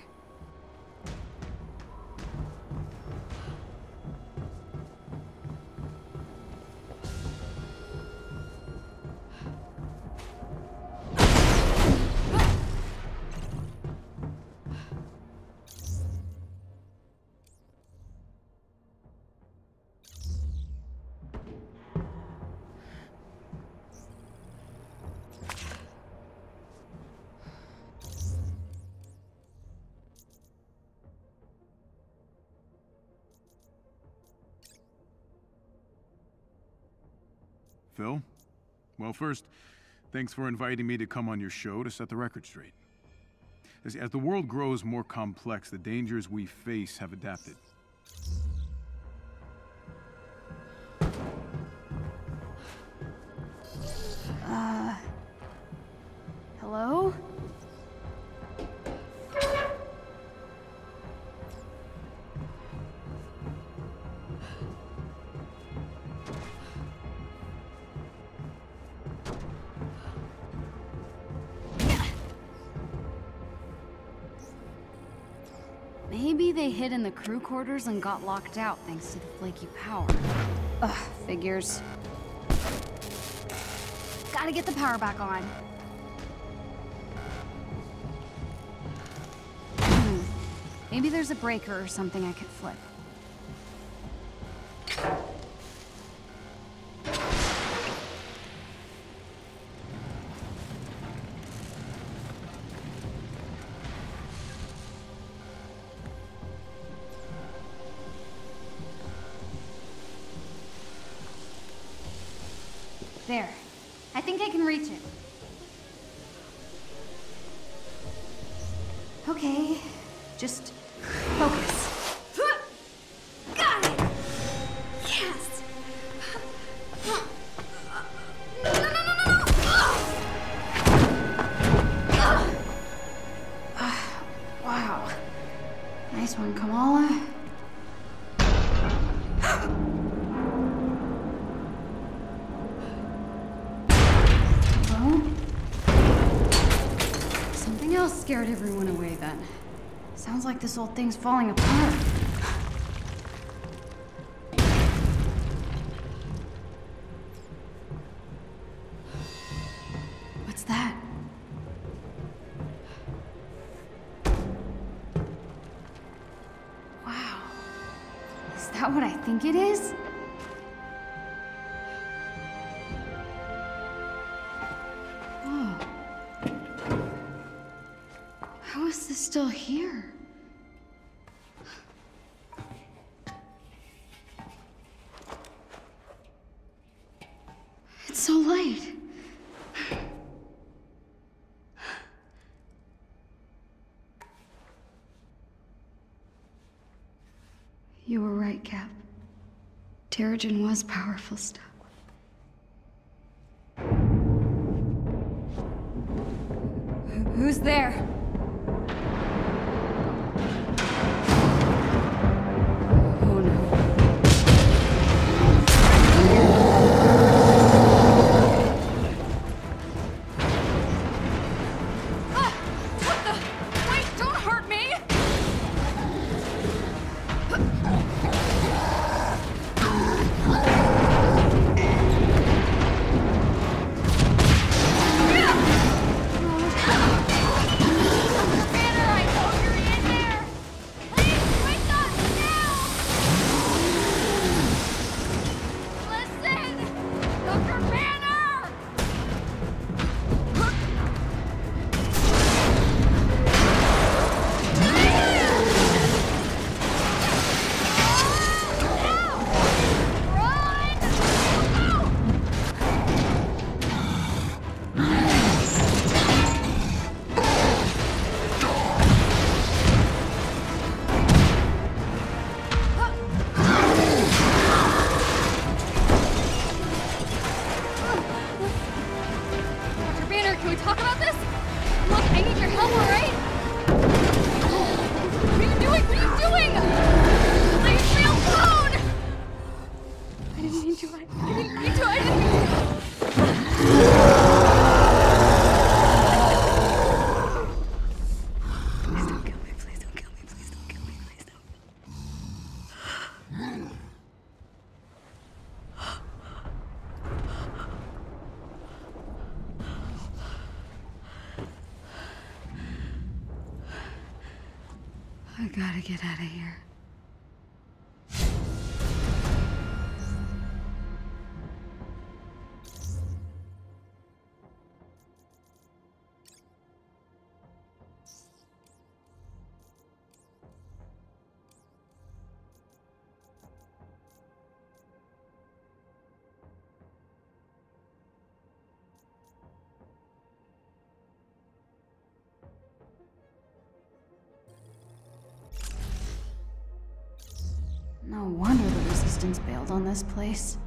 Well, first, thanks for inviting me to come on your show to set the record straight. As, as the world grows more complex, the dangers we face have adapted. Crew quarters and got locked out thanks to the flaky power. Ugh, figures. Gotta get the power back on. Hmm. Maybe there's a breaker or something I could flip. This old thing's falling apart. Terrigen was powerful stuff. Get out of Resistance bailed on this place.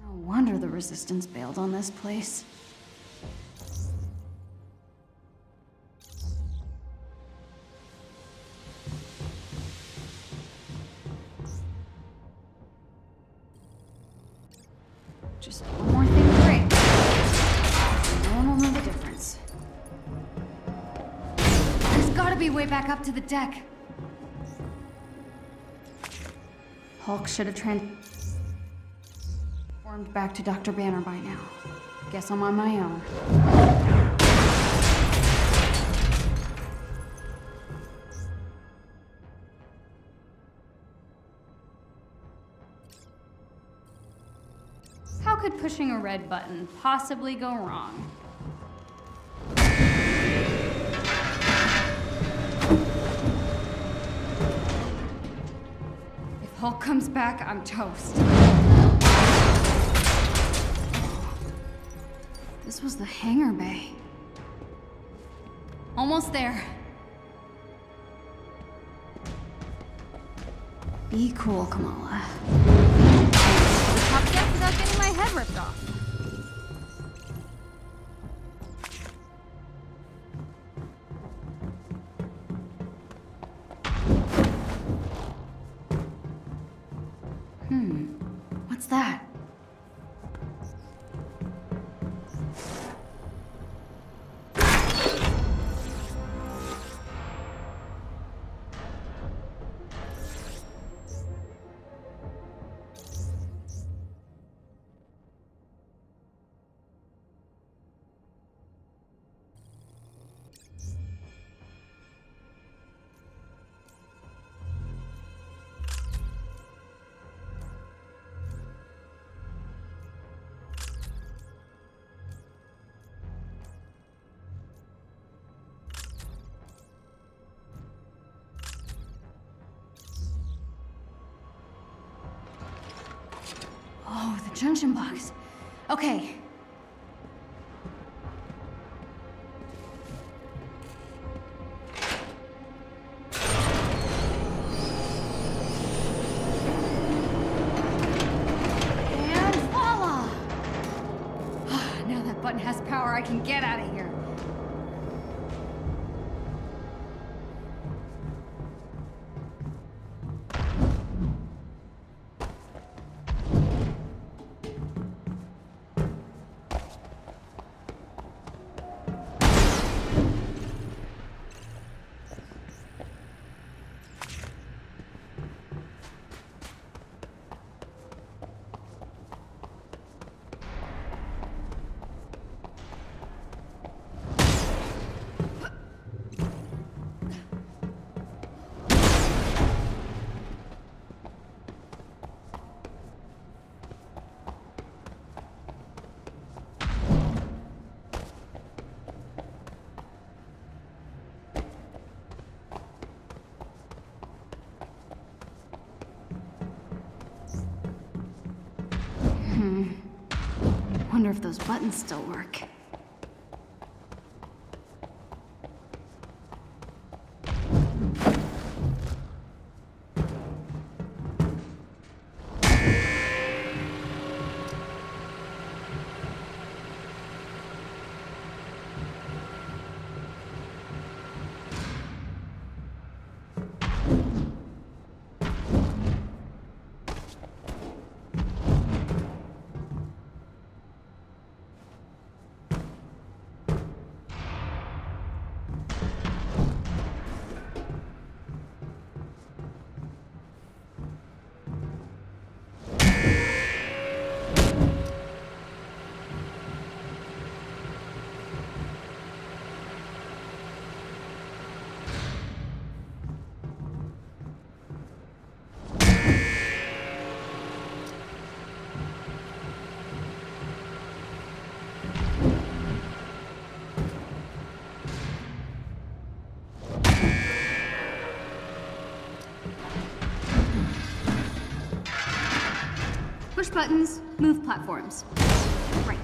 No wonder the Resistance bailed on this place. Back up to the deck. Hulk should have transformed back to Dr. Banner by now. Guess I'm on my own. How could pushing a red button possibly go wrong? Hulk comes back, I'm toast. This was the hangar bay. Almost there. Be cool, Kamala. Top deck without getting my head ripped off. Box. Okay. Wonder if those buttons still work. Buttons, move platforms. Right.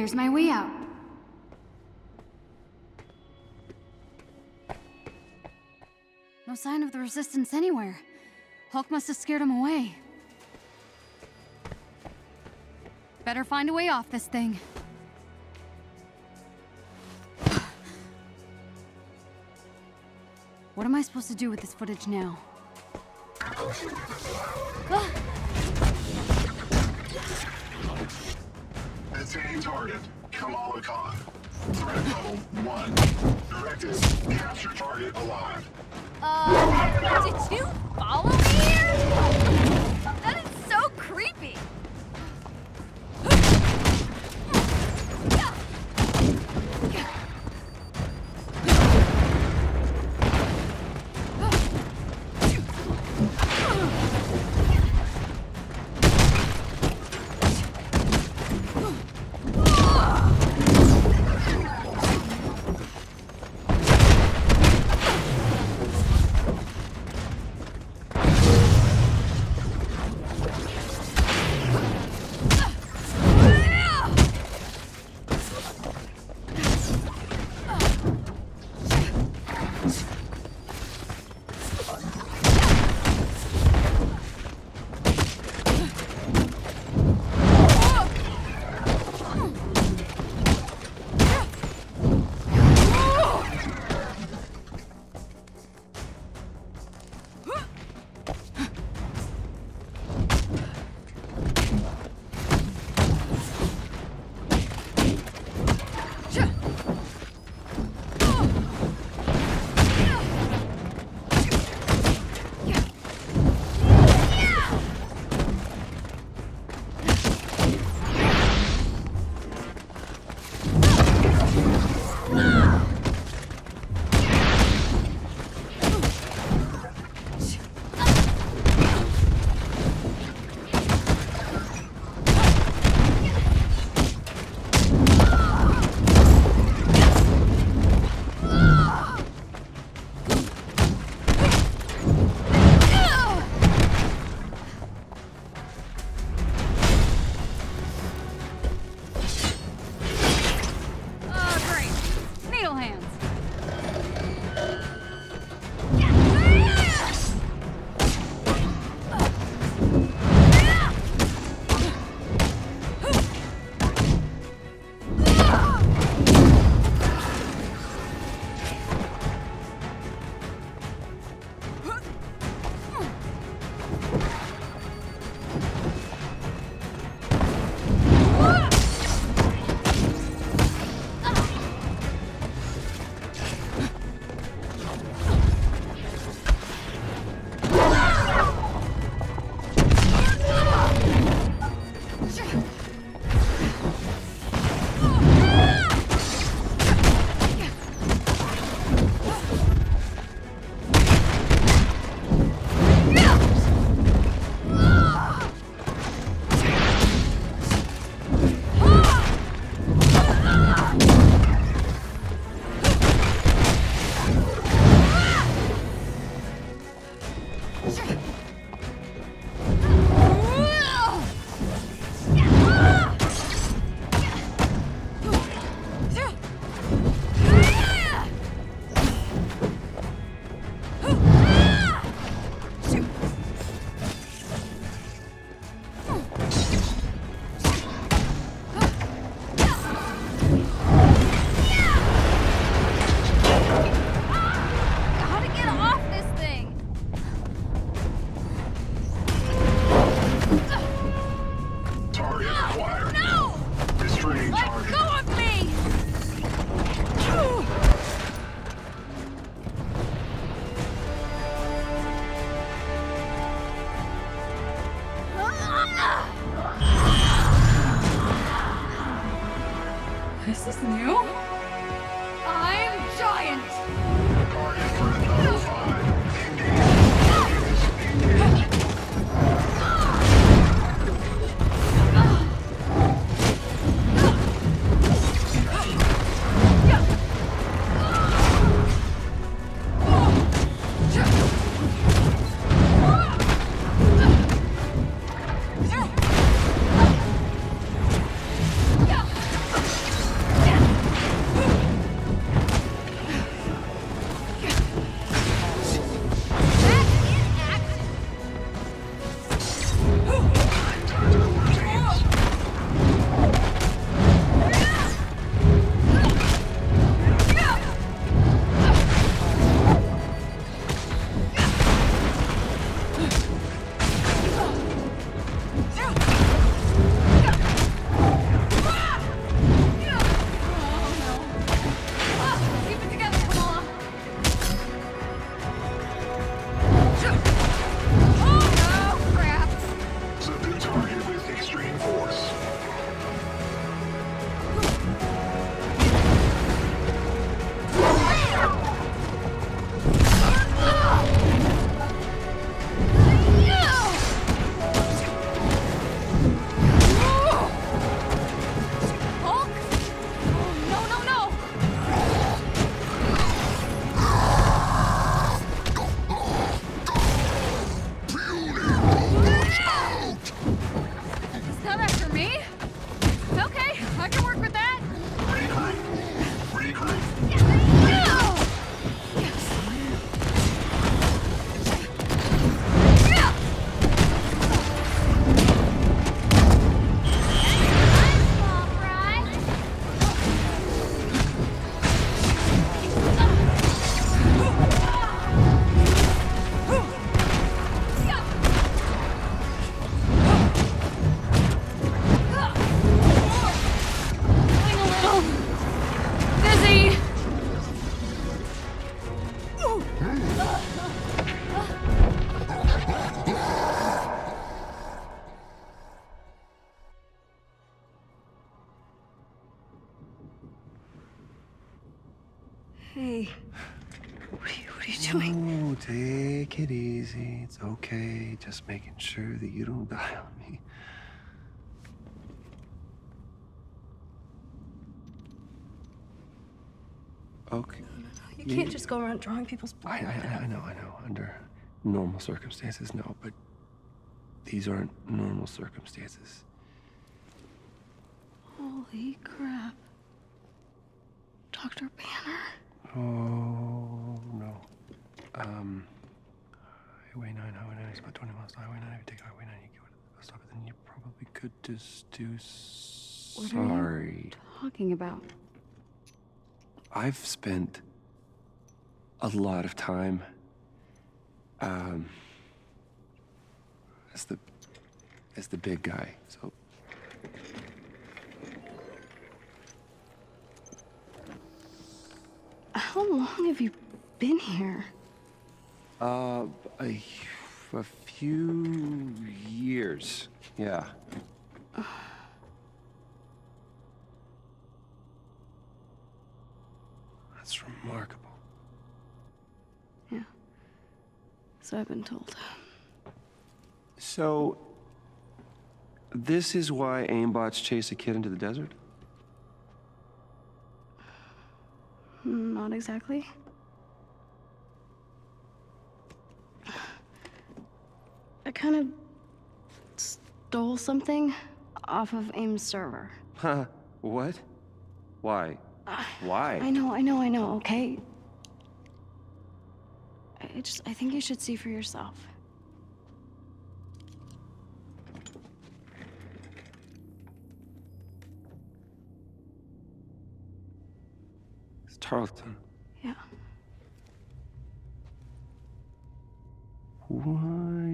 There's my way out. No sign of the resistance anywhere. Hulk must have scared him away. Better find a way off this thing. What am I supposed to do with this footage now? Ah! Attaining target, Kamala Khan. Threat level 1. Directive, capture target alive. Uh, did you follow me sure that you don't (laughs) die on me. Okay. You can't just go around drawing people's I, I, I know, I know. Under normal circumstances, no, but these aren't normal circumstances. Holy crap. Dr. Banner? Oh, no. Um, Highway 9, Highway 9 is about 20 miles to Highway 9. If you take Highway 9, you go to the bus stop, and then you probably could just do What are you sorry. talking about? I've spent a lot of time um, as the as the big guy. So How long have you been here? Uh, a, a few years, yeah. (sighs) That's remarkable. Yeah. So I've been told. So, this is why AIM bots chase a kid into the desert? Not exactly. I kind of stole something off of AIM's server. Huh? What? Why? Why? I know, I know, I know, okay? I just, I think you should see for yourself. It's Tarleton. Yeah. Why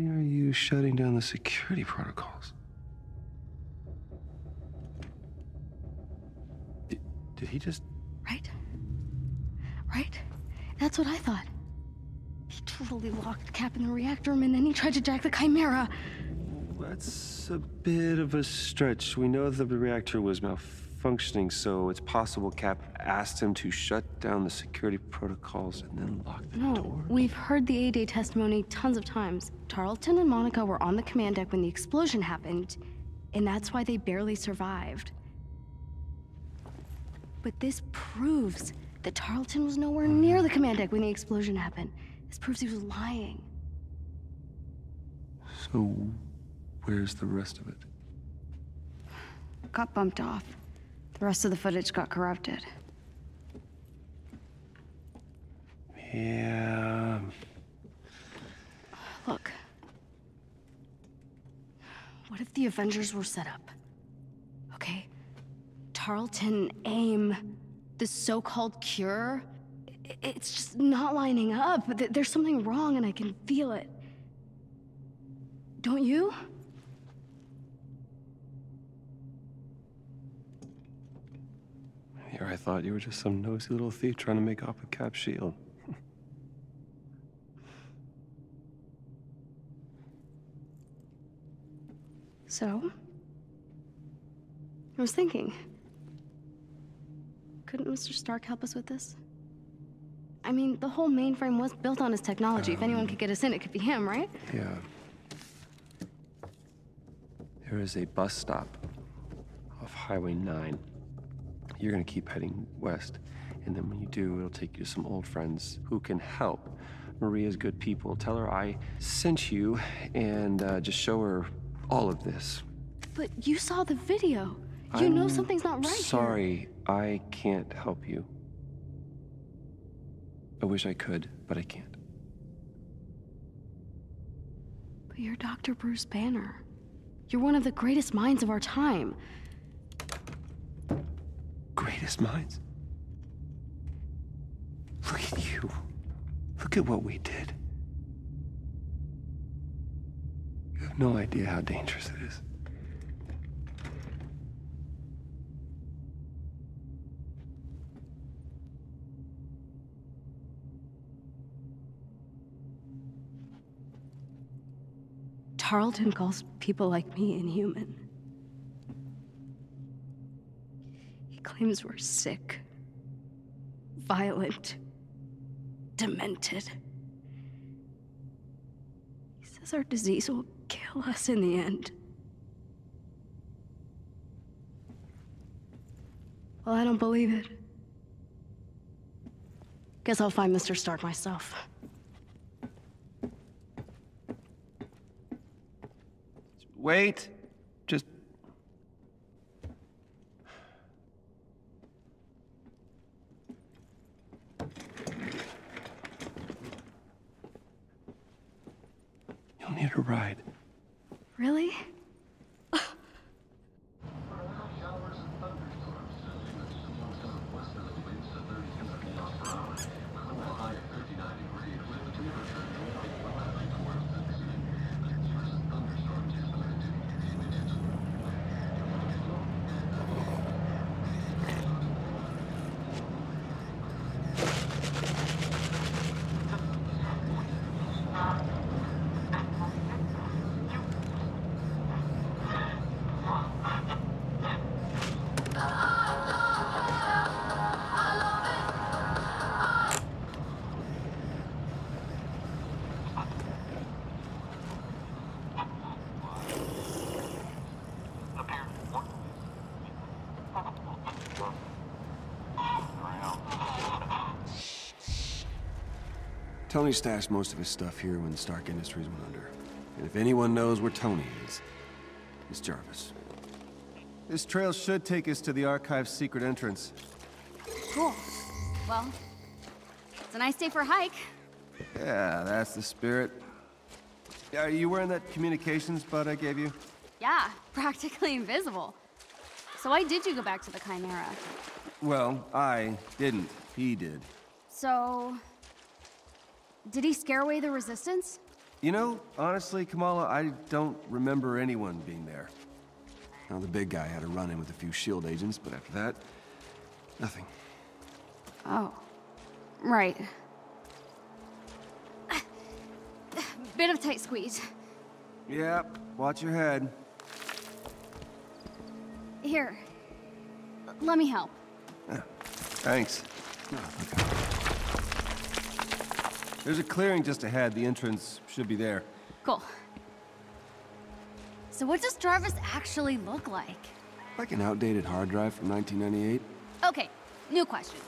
you shutting down the security protocols? Did, did he just. Right? Right? That's what I thought. He totally locked Cap in the reactor room and then he tried to jack the Chimera. That's a bit of a stretch. We know the reactor was malfunctioning. Functioning, so it's possible Cap asked him to shut down the security protocols and then lock the No, door. we've heard the A-Day testimony tons of times. Tarleton and Monica were on the command deck when the explosion happened, and that's why they barely survived. But this proves that Tarleton was nowhere mm-hmm. near the command deck when the explosion happened. This proves he was lying. So, where's the rest of it? Got bumped off. The rest of the footage got corrupted. Yeah. Look. What if the Avengers were set up? Okay? Tarleton, AIM, the so-called cure, it's just not lining up. There's something wrong and I can feel it. Don't you? Here, I thought you were just some nosy little thief trying to make off with Cap shield. (laughs) So? I was thinking. Couldn't Mr. Stark help us with this? I mean, the whole mainframe was built on his technology. if anyone um, could get us in, it could be him, right? Yeah. There is a bus stop off Highway 9. You're gonna keep heading west, and then when you do, it'll take you to some old friends who can help. Maria's good people. Tell her I sent you, and uh, just show her all of this. But you saw the video. You know I'm something's not right here. Sorry, I can't help you. I wish I could, but I can't. But you're Dr. Bruce Banner. You're one of the greatest minds of our time. Greatest minds. Look at you. Look at what we did. You have no idea how dangerous it is. Tarleton calls people like me inhuman. Claims we're sick, violent, demented. He says our disease will kill us in the end. Well, I don't believe it. Guess I'll find Mr. Stark myself. Wait. Just. You'll need a ride. Really? Tony stashed most of his stuff here when Stark Industries went under. And if anyone knows where Tony is, it's Jarvis. This trail should take us to the Archive's secret entrance. Cool. Well, it's a nice day for a hike. Yeah, that's the spirit. Are you wearing that communications bud I gave you? Yeah, (laughs) practically invisible. So why did you go back to the Chimera? Well, I didn't. He did. So... Did he scare away the Resistance? You know, honestly, Kamala, I don't remember anyone being there. Now, the big guy had a run-in with a few S.H.I.E.L.D. agents, but after that, nothing. Oh. Right. Bit of tight squeeze. Yep, watch your head. Here. let me help. Thanks. There's a clearing just ahead. The entrance should be there. Cool. So what does Jarvis actually look like? Like an outdated hard drive from 1998. Okay, new question.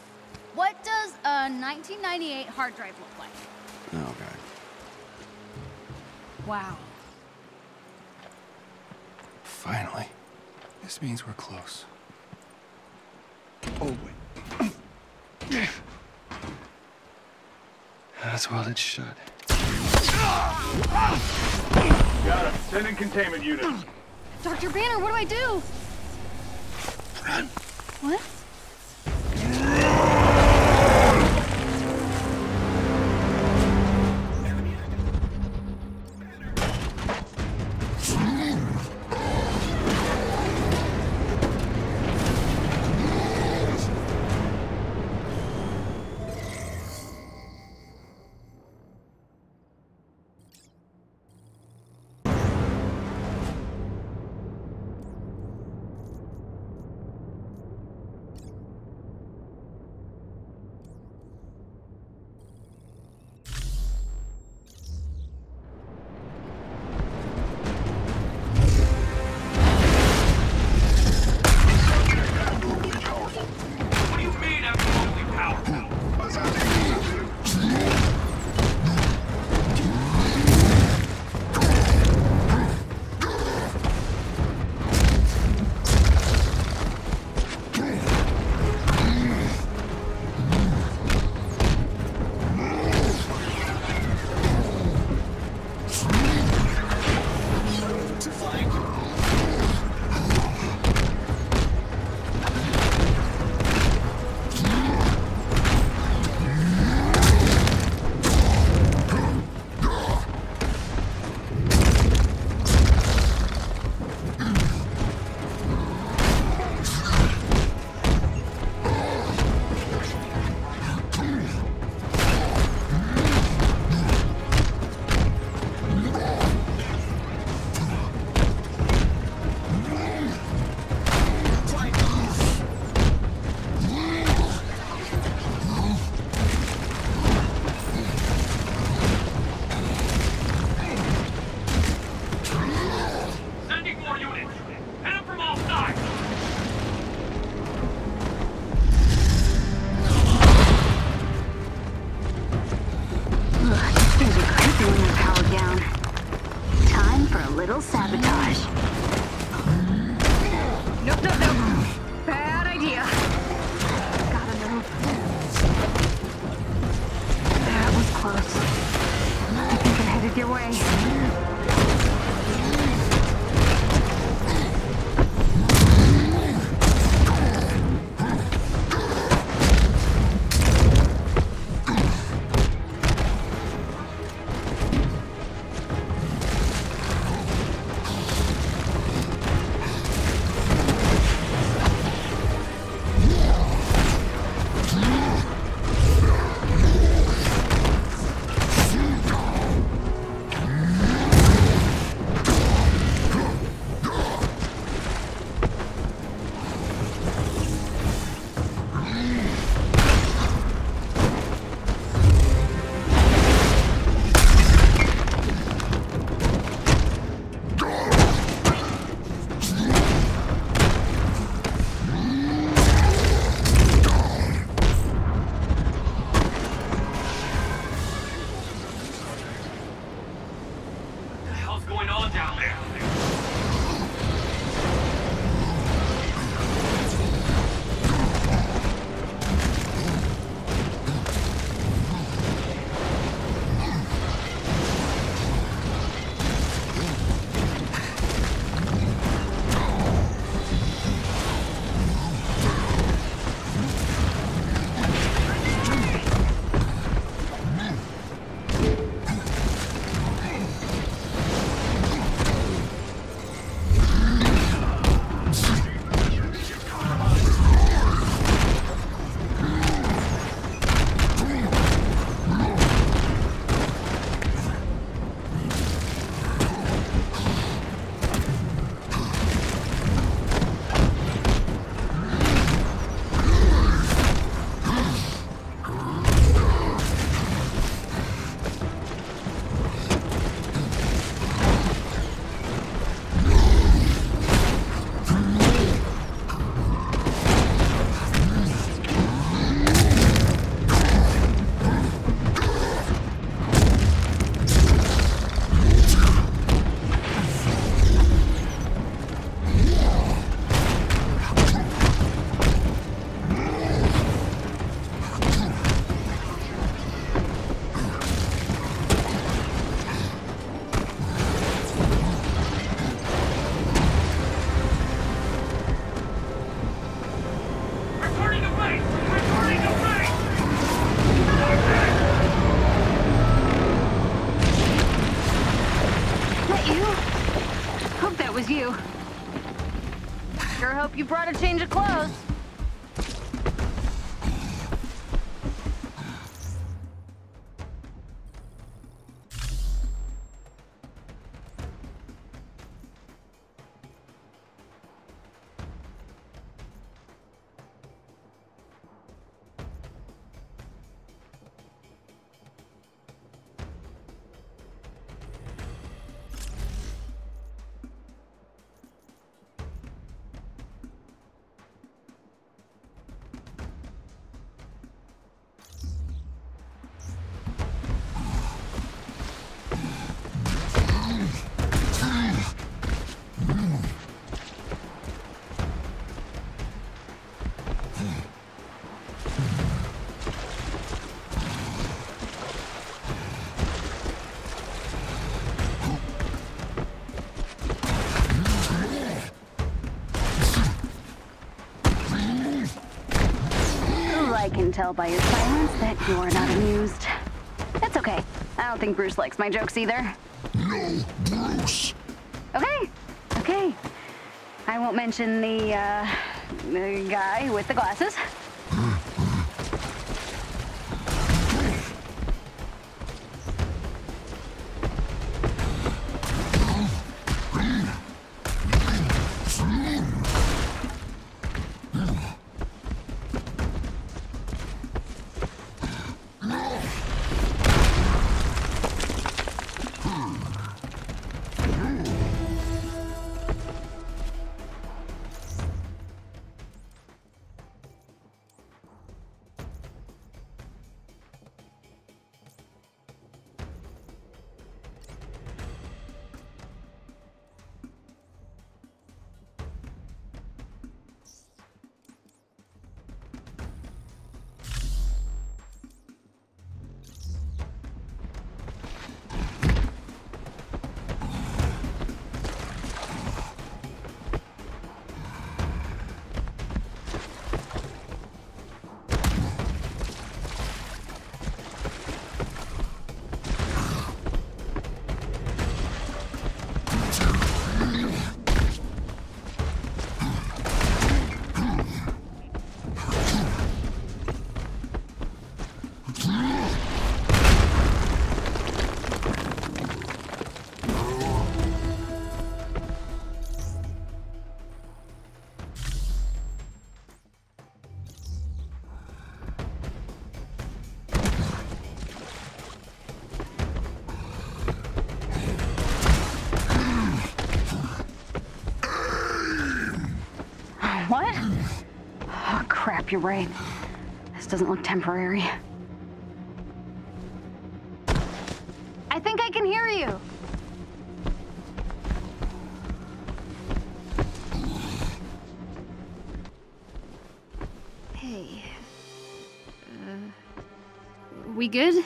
What does a 1998 hard drive look like? Oh, God. Wow. Finally. This means we're close. Oh, wait. (clears throat) That's well it's shut. Got him. Send in containment units. Dr. Banner, what do I do? Run. What? You. Sure hope you brought a change of clothes. Tell by your silence that you're not amused. That's okay. I don't think Bruce likes my jokes either. No, Bruce. Okay, okay. I won't mention the, uh, the guy with the glasses. Crap, you're right. This doesn't look temporary. I think I can hear you. Hey. Uh, we good?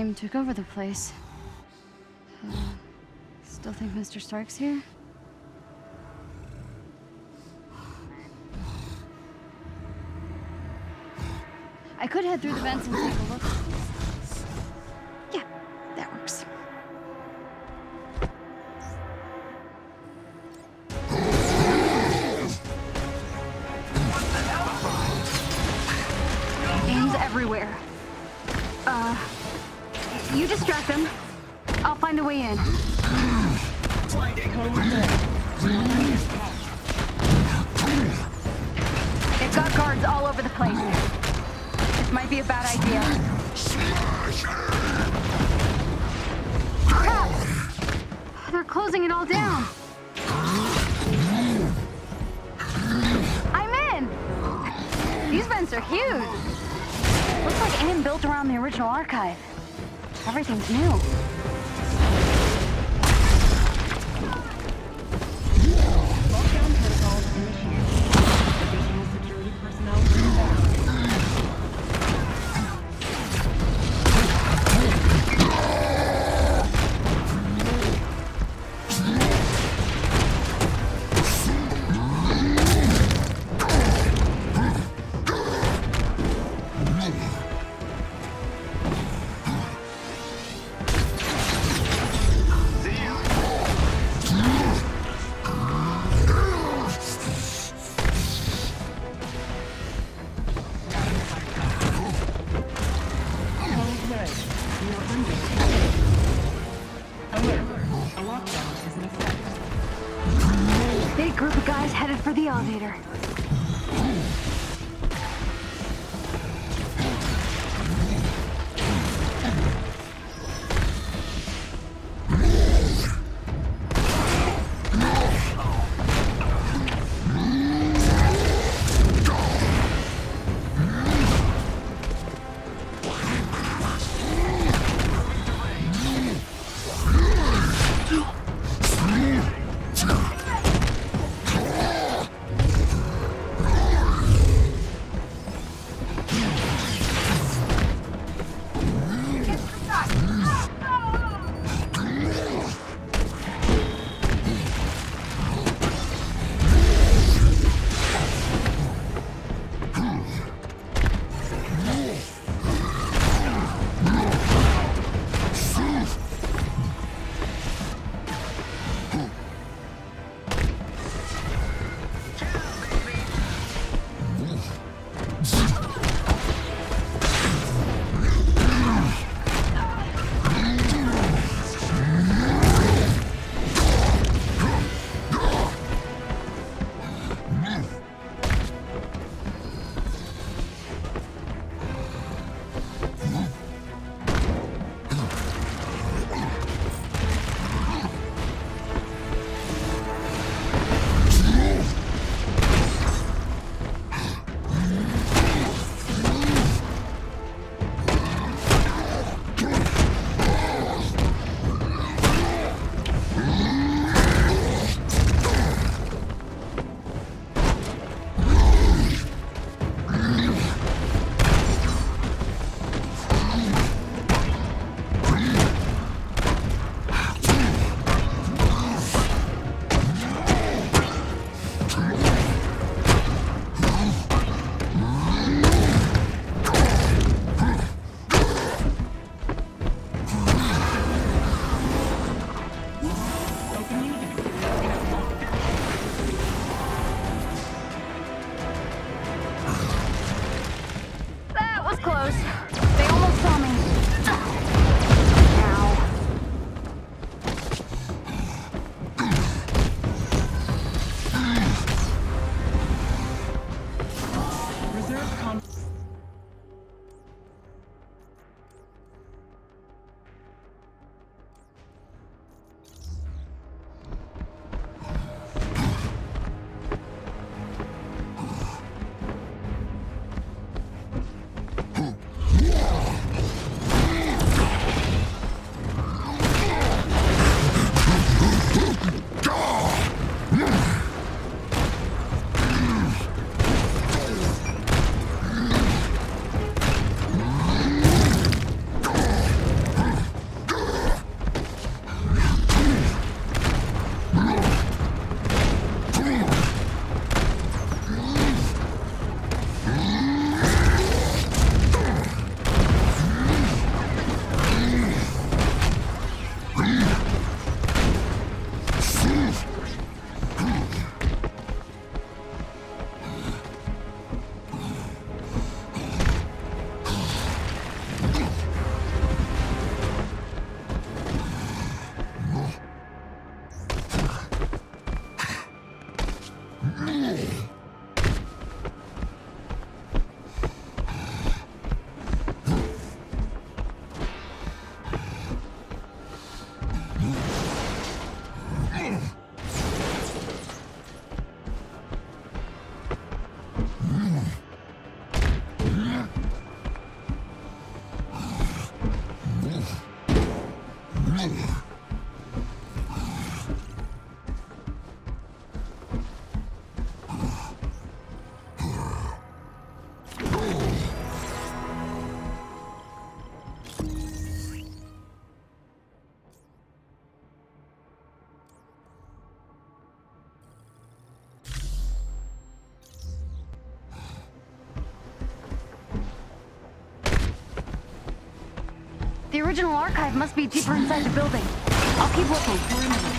Took over the place. Uh, still think Mr. Stark's here? I could head through the vents and take a look. archive. Everything's new. Original archive must be deeper inside the building. I'll keep looking.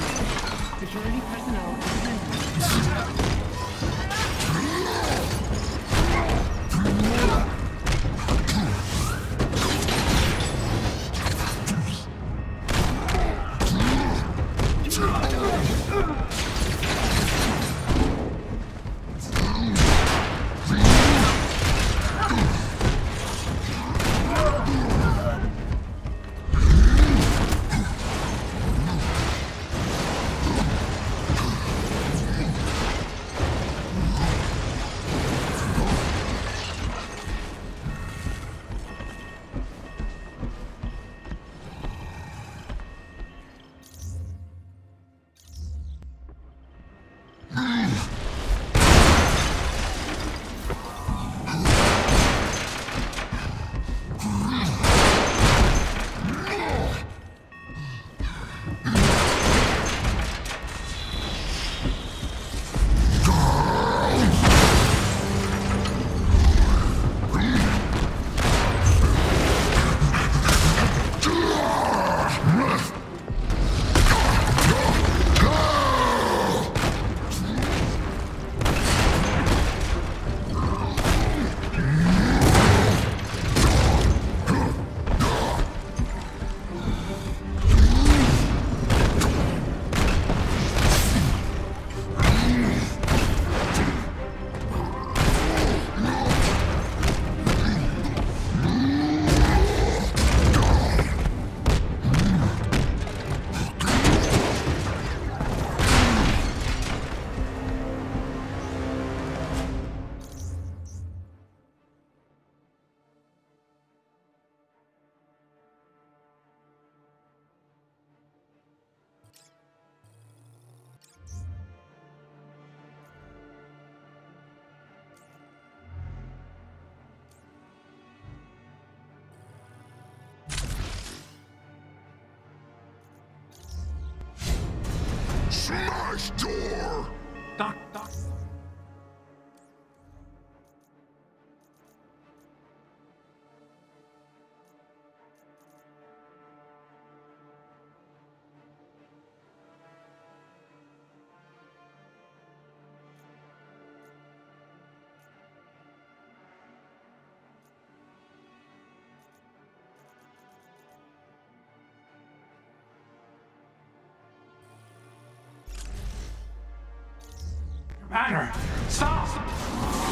Banner, stop!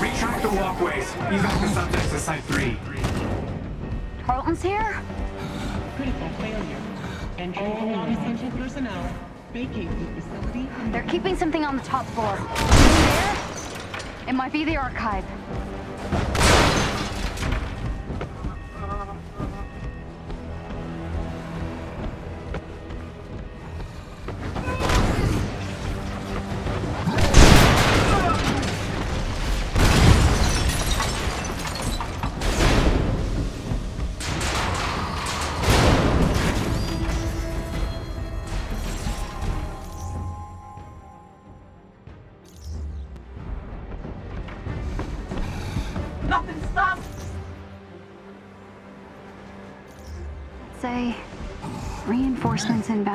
Retract the walkways. Evac the subjects to Site 3. Tarleton's here? Critical failure. Entry oh. all non-essential personnel. Vacate the facility. They're keeping something on the top floor. There? It might be the archive.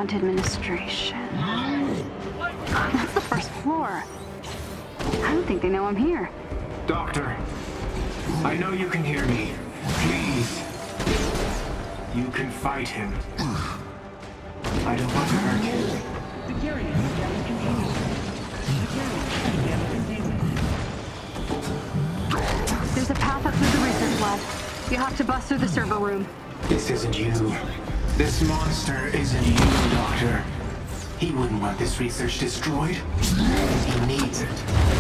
Reinforcements inbound to administration. That's the first floor. I don't think they know I'm here. Doctor, I know you can hear me. Please. You can fight him. I don't want to hurt you. Security system containment. Security system containment. There's a path up through the research lab. You have to bust through the server room. This isn't you. This monster isn't you, Doctor. He wouldn't want this research destroyed. He needs it.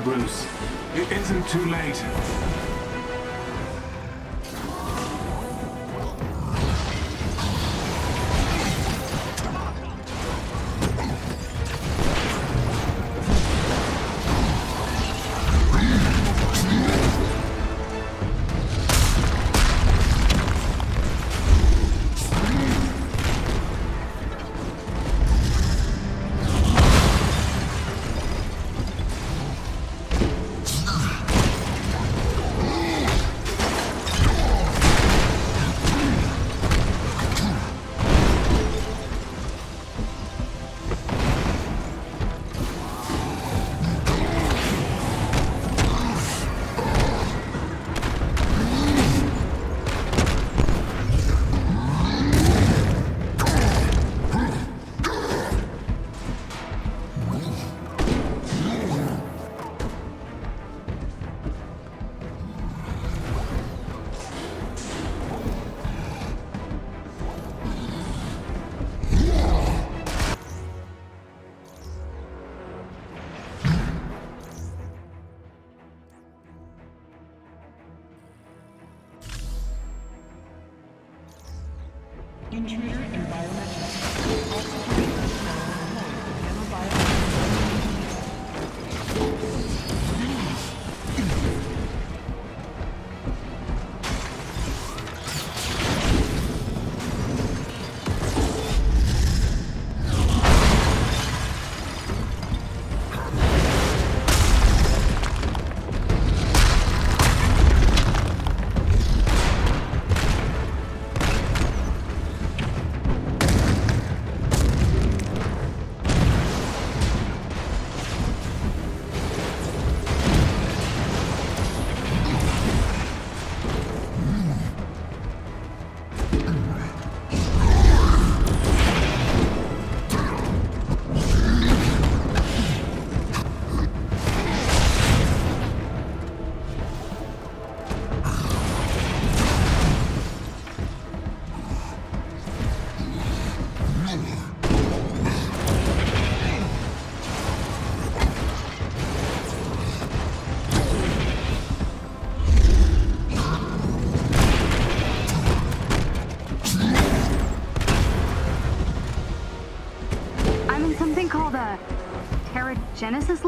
Bruce. It isn't too late. Genesis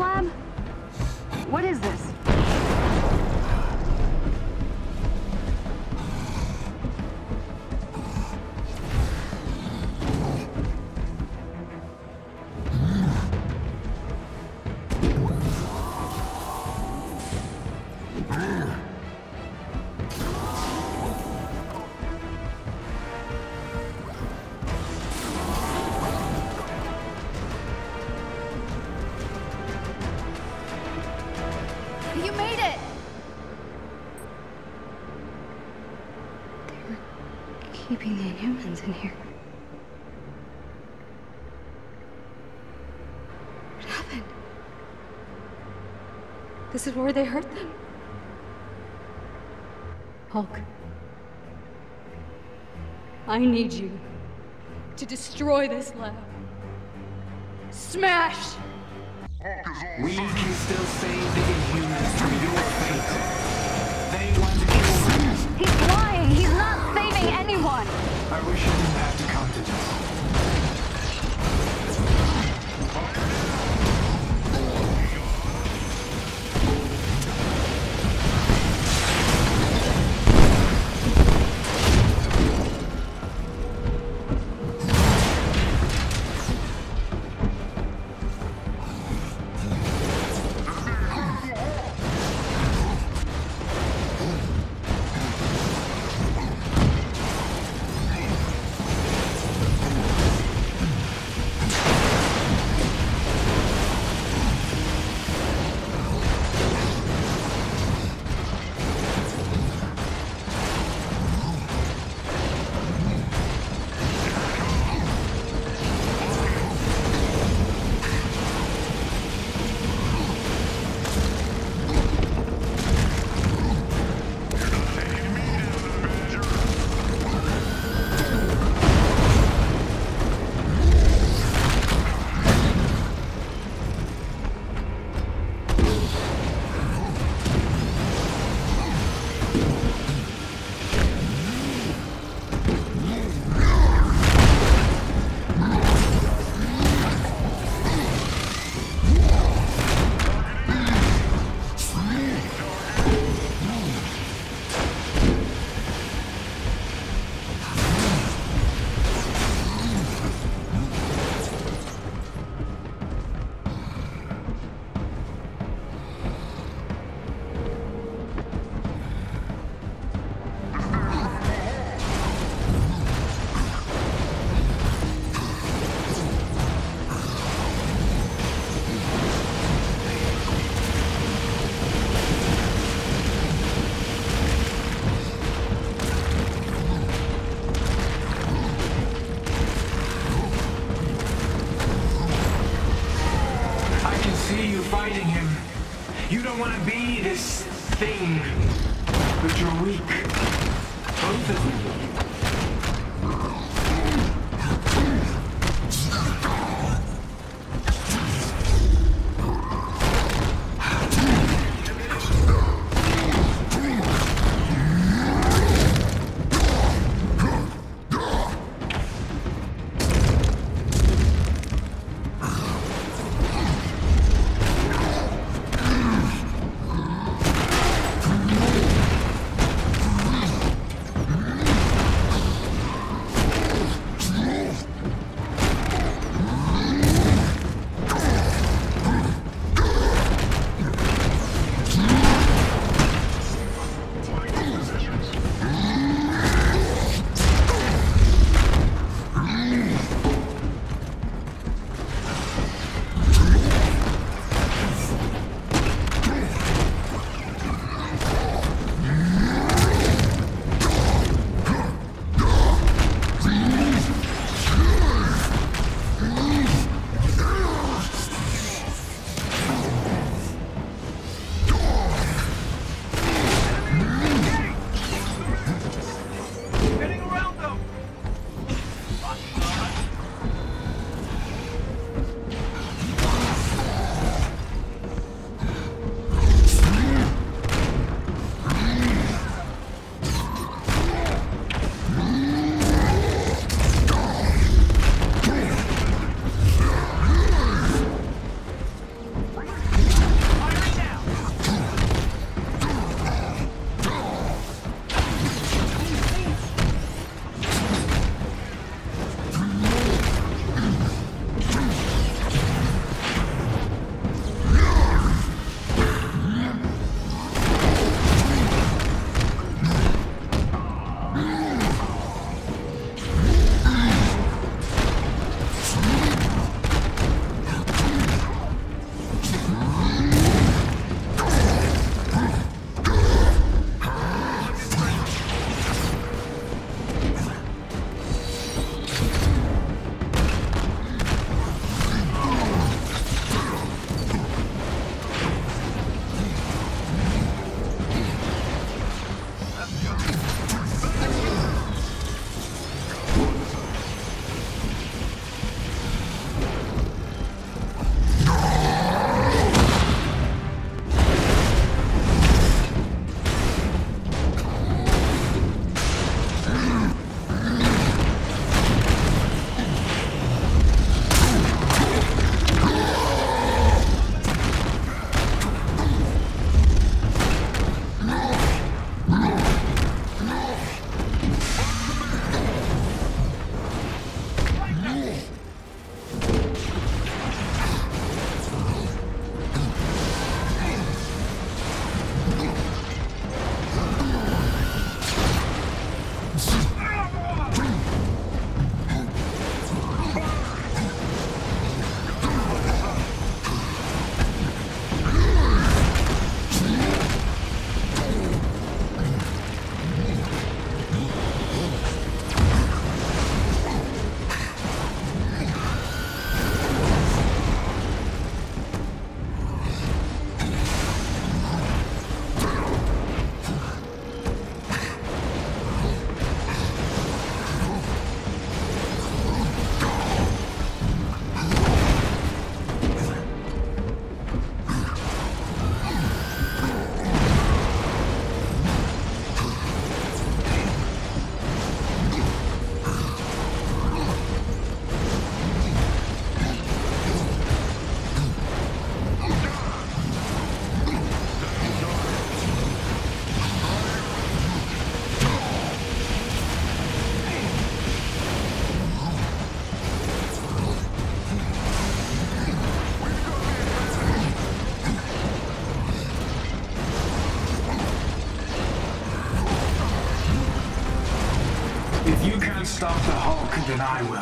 Was it where they hurt them? Hulk. I need you to destroy this lab. I will.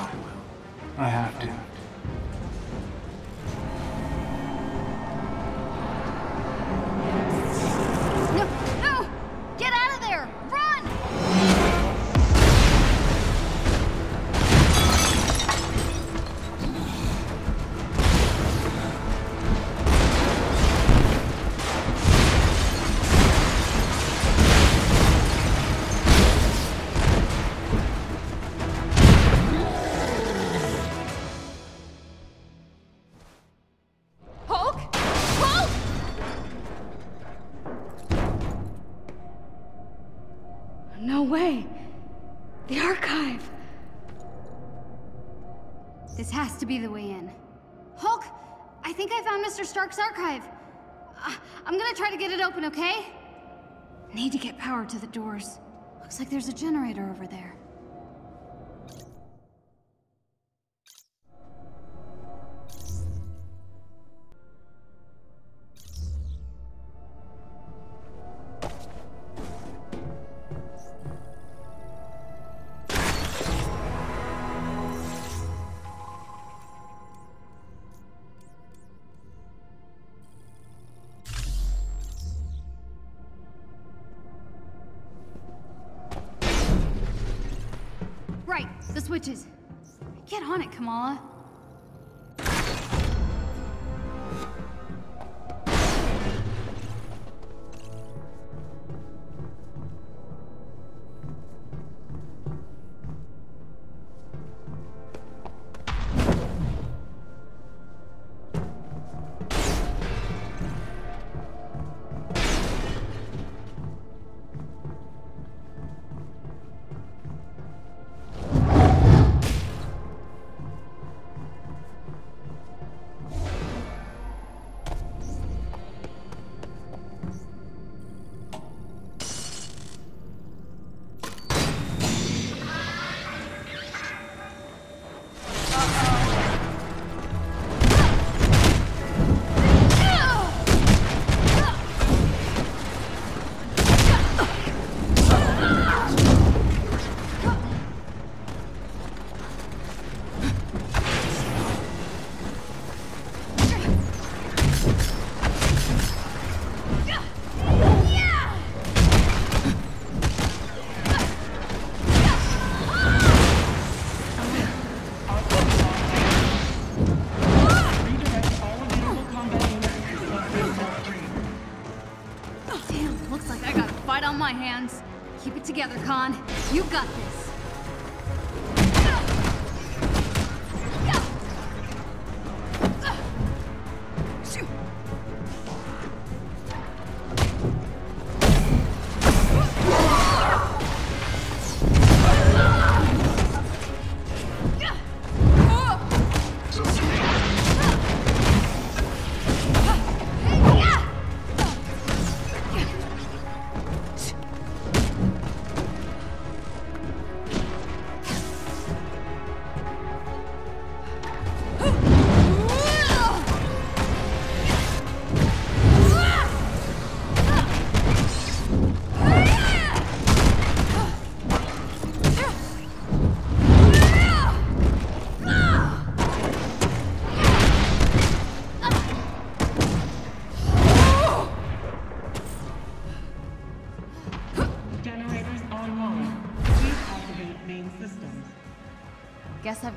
Stark's archive. Uh, I'm gonna try to get it open, okay? Need to get power to the doors. Looks like there's a generator over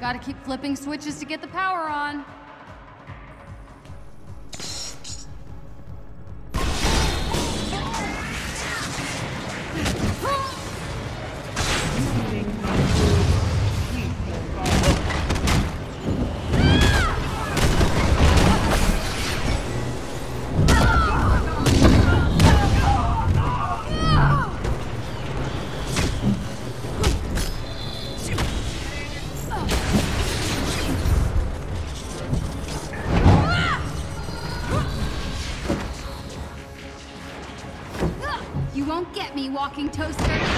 Guess got to keep flipping switches to get the power on. Walking toaster.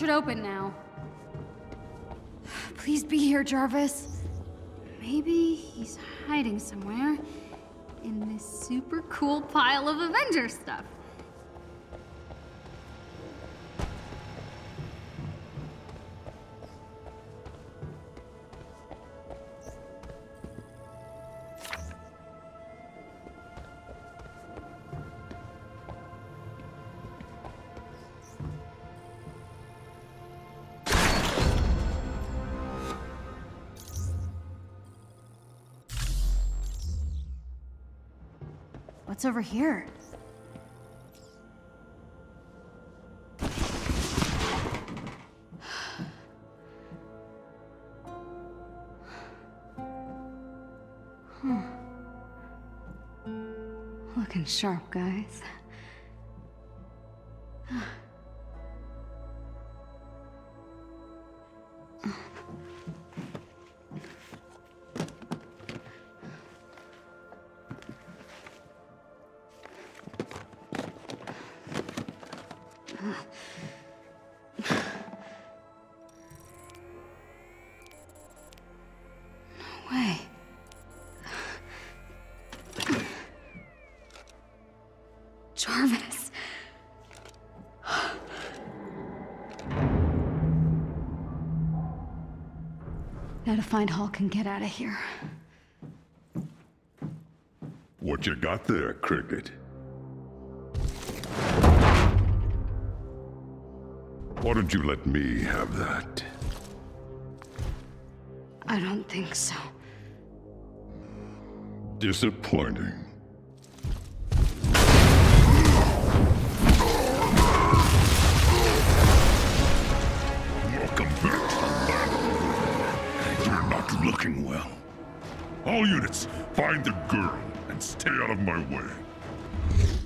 Should open now. Please be here, Jarvis. Maybe he's hiding somewhere in this super cool pile of Avenger stuff. What's over here? Looking sharp, guys. To find Hulk and get out of here. What you got there, Cricket? Why don't you let me have that? I don't think so. Disappointing. Looking well. All units, find the girl and stay out of my way.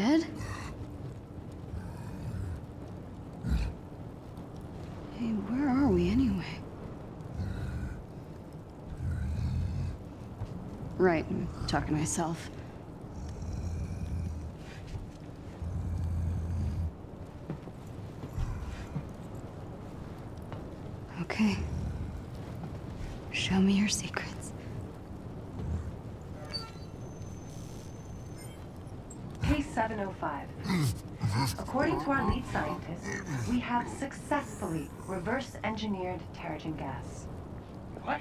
Dead? Hey, where are we anyway? Right, I'm talking to myself. Okay. Show me your secrets. Case 705. According to our lead scientist, we have successfully reverse engineered Terrigen gas. What?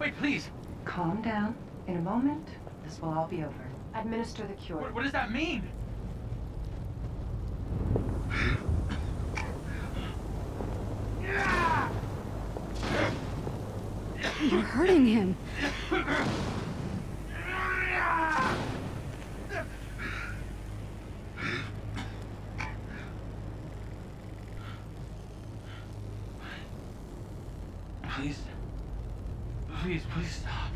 Wait, please. Calm down. In a moment, this will all be over. Administer the cure. What, what does that mean? You're hurting him. Please. Please, please stop.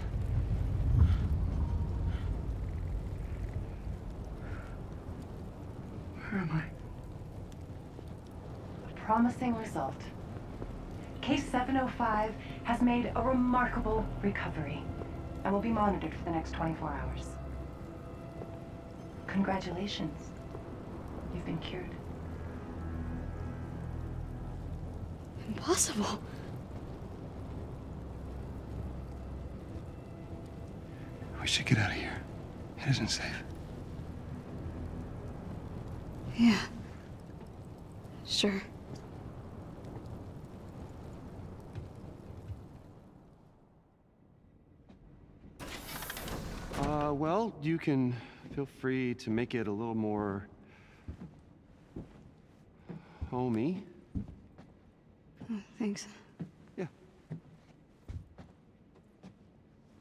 Where am I? A promising result. Case 705 has made a remarkable recovery and will be monitored for the next 24 hours. Congratulations. You've been cured. Impossible. We should get out of here. It isn't safe. Yeah. Sure. Uh, well, you can feel free to make it a little more homey. Oh, thanks. Yeah.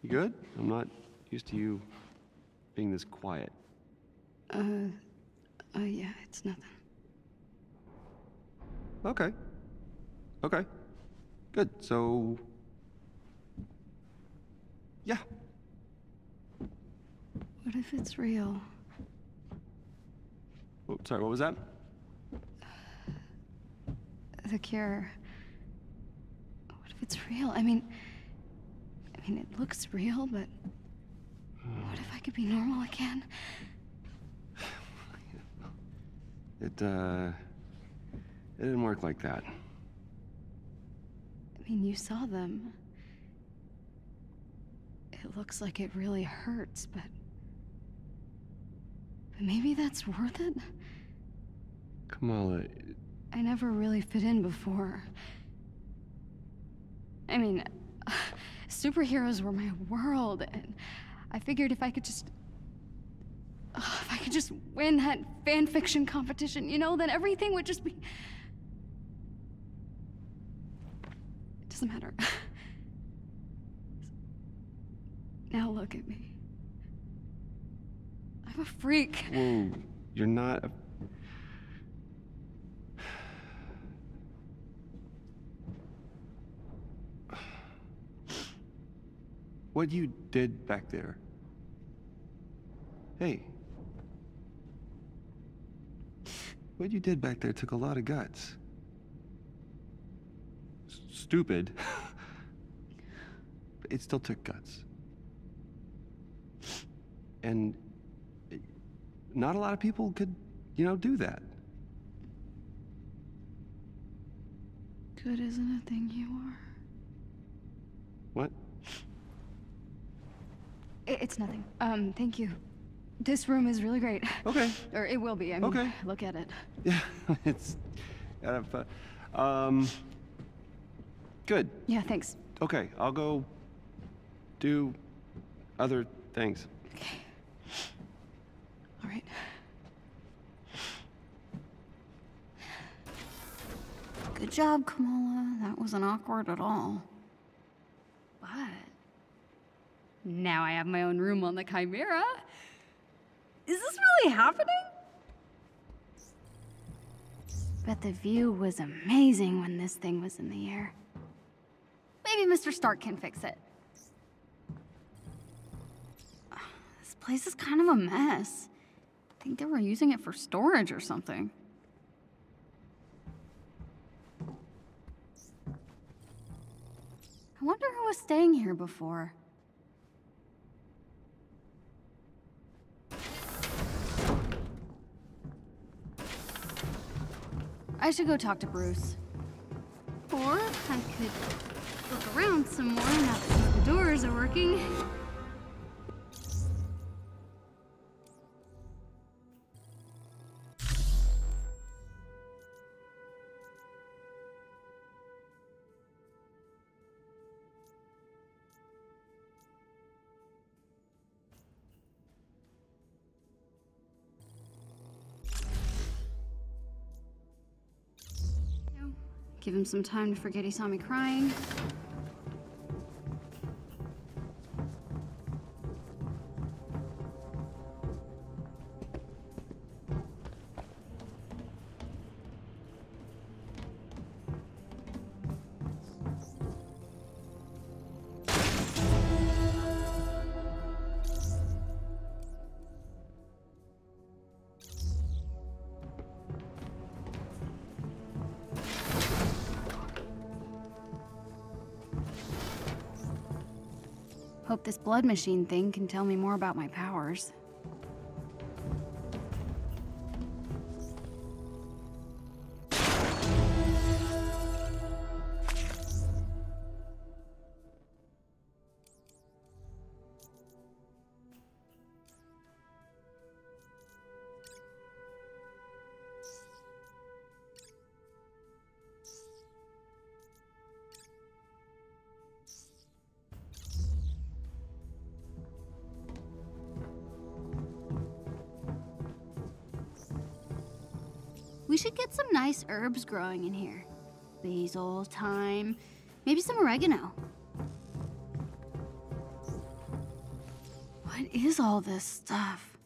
You good? I'm not used to you being this quiet. Uh, uh, yeah, it's nothing. Okay. Okay. Good. So. Yeah. What if it's real? Oh, sorry, what was that? The cure. What if it's real? I mean, I mean, it looks real, but what if I could be normal again? It, uh. It didn't work like that. I mean, you saw them. It looks like it really hurts, but. But maybe that's worth it? Kamala, I never really fit in before. I mean, (sighs) superheroes were my world, and I figured if I could just. Ugh, if I could just win that fan fiction competition, you know, then everything would just be. It doesn't matter. (laughs) now look at me. I'm a freak. whoa, you're not a. (sighs) What you did back there. Hey. What you did back there took a lot of guts. S- stupid. (laughs) but it still took guts. And not a lot of people could, you know, do that. Good isn't a thing you are. What? It's nothing. Um, thank you. This room is really great. Okay. (laughs) or it will be. I mean, Okay. look at it. (laughs) Yeah, it's kind of fun. Um, good. Yeah, thanks. Okay, I'll go do other things. Okay. All right. Good job, Kamala. That wasn't awkward at all. But now I have my own room on the Chimera. Is this really happening? But the view was amazing when this thing was in the air. Maybe Mr. Stark can fix it. This place is kind of a mess. I think they were using it for storage or something. I wonder who was staying here before. I should go talk to Bruce. Or I could look around some more now that the doors are working. Give him some time to forget he saw me crying. Blood machine thing can tell me more about my powers. Nice herbs growing in here. Basil, thyme, maybe some oregano. What is all this stuff?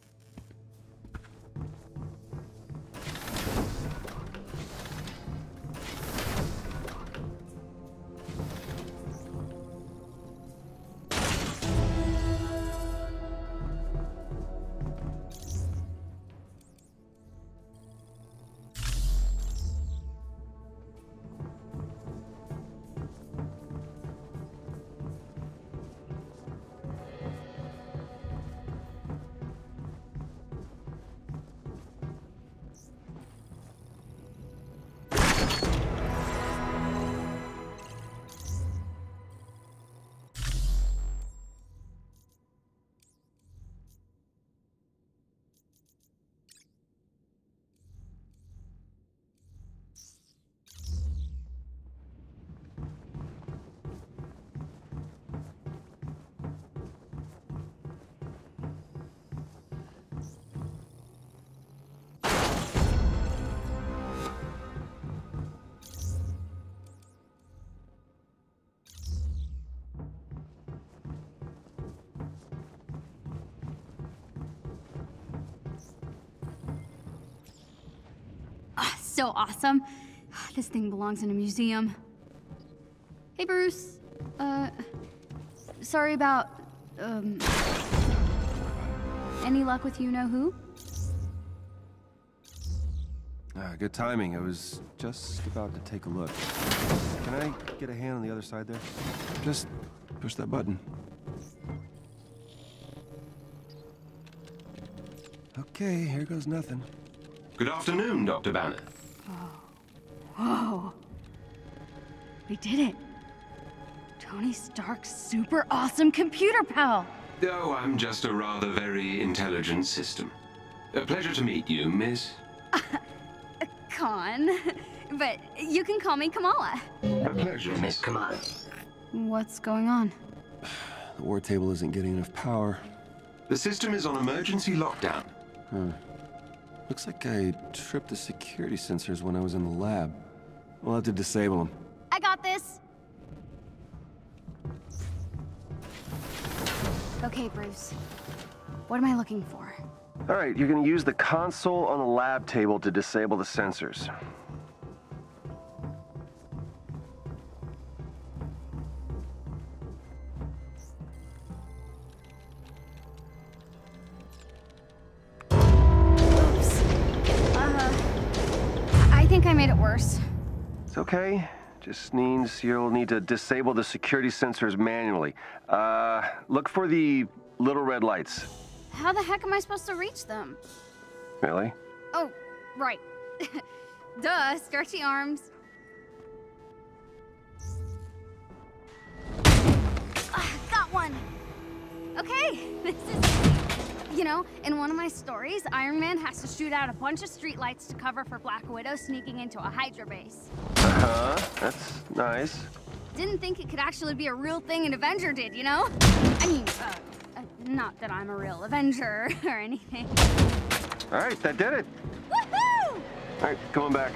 So awesome. (sighs) This thing belongs in a museum. Hey, Bruce. Uh, sorry about, um, any luck with you know who? Ah, good timing. I was just about to take a look. Can I get a hand on the other side there? Just push that button. Okay, here goes nothing. Good afternoon, Dr. Banner. We did it. Tony Stark's super awesome computer pal. Oh, I'm just a rather very intelligent system. A pleasure to meet you, miss. (laughs) Khan. But you can call me Kamala. A pleasure, Miss Kamala. What's going on? (sighs) The war table isn't getting enough power. The system is on emergency lockdown. Huh. Looks like I tripped the security sensors when I was in the lab. We'll have to disable them. Okay, Bruce. What am I looking for? All right, you're gonna use the console on the lab table to disable the sensors. Just means you'll need to disable the security sensors manually. Uh, look for the little red lights. How the heck am I supposed to reach them? Really? Oh, right. (laughs) Duh, stretchy arms. Ah, got one. Okay, (laughs) this is. You know, in one of my stories, Iron Man has to shoot out a bunch of streetlights to cover for Black Widow sneaking into a Hydra base. Uh-huh. That's nice. Didn't think it could actually be a real thing an Avenger did, you know? I mean, uh, uh, not that I'm a real Avenger (laughs) or anything. All right, that did it. Woohoo! All right, coming back.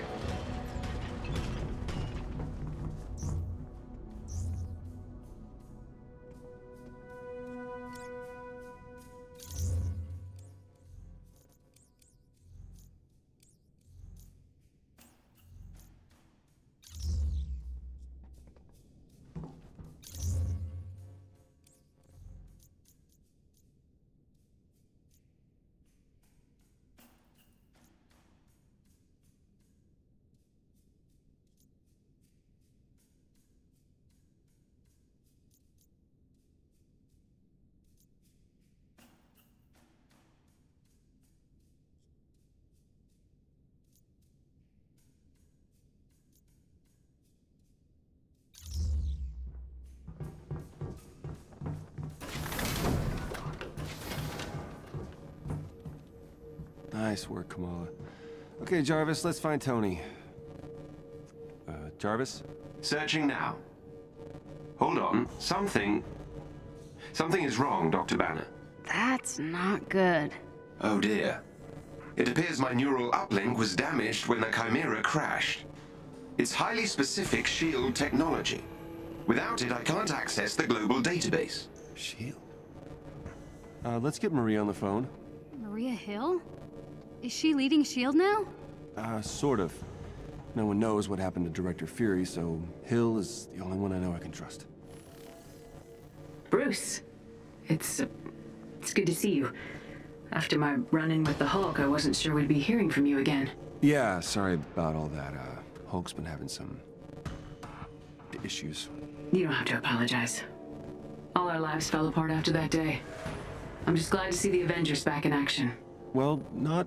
Nice work, Kamala. Okay, Jarvis, let's find Tony. Uh, Jarvis? Searching now. Hold on. Something... Something is wrong, Dr. Banner. That's not good. Oh dear. It appears my neural uplink was damaged when the Chimera crashed. It's highly specific SHIELD technology. Without it, I can't access the global database. SHIELD? Uh, let's get Maria on the phone. Maria Hill? Is she leading S.H.I.E.L.D. now? Uh, sort of. No one knows what happened to Director Fury, so Hill is the only one I know I can trust. Bruce, it's, uh, it's good to see you. After my run-in with the Hulk, I wasn't sure we'd be hearing from you again. Yeah, sorry about all that. Uh, Hulk's been having some... issues. You don't have to apologize. All our lives fell apart after that day. I'm just glad to see the Avengers back in action. Well, not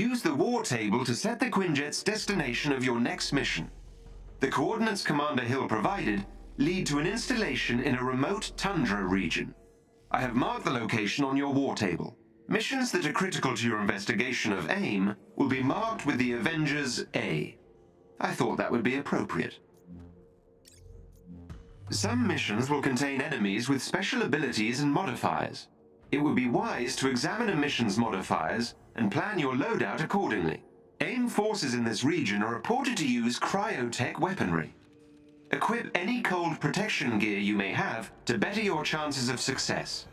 Use the war table to set the Quinjet's destination of your next mission. The coordinates Commander Hill provided lead to an installation in a remote tundra region. I have marked the location on your war table. Missions that are critical to your investigation of AIM will be marked with the Avengers A. I thought that would be appropriate. Some missions will contain enemies with special abilities and modifiers. It would be wise to examine a mission's modifiers and plan your loadout accordingly. AIM forces in this region are reported to use cryotech weaponry. Equip any cold protection gear you may have to better your chances of success.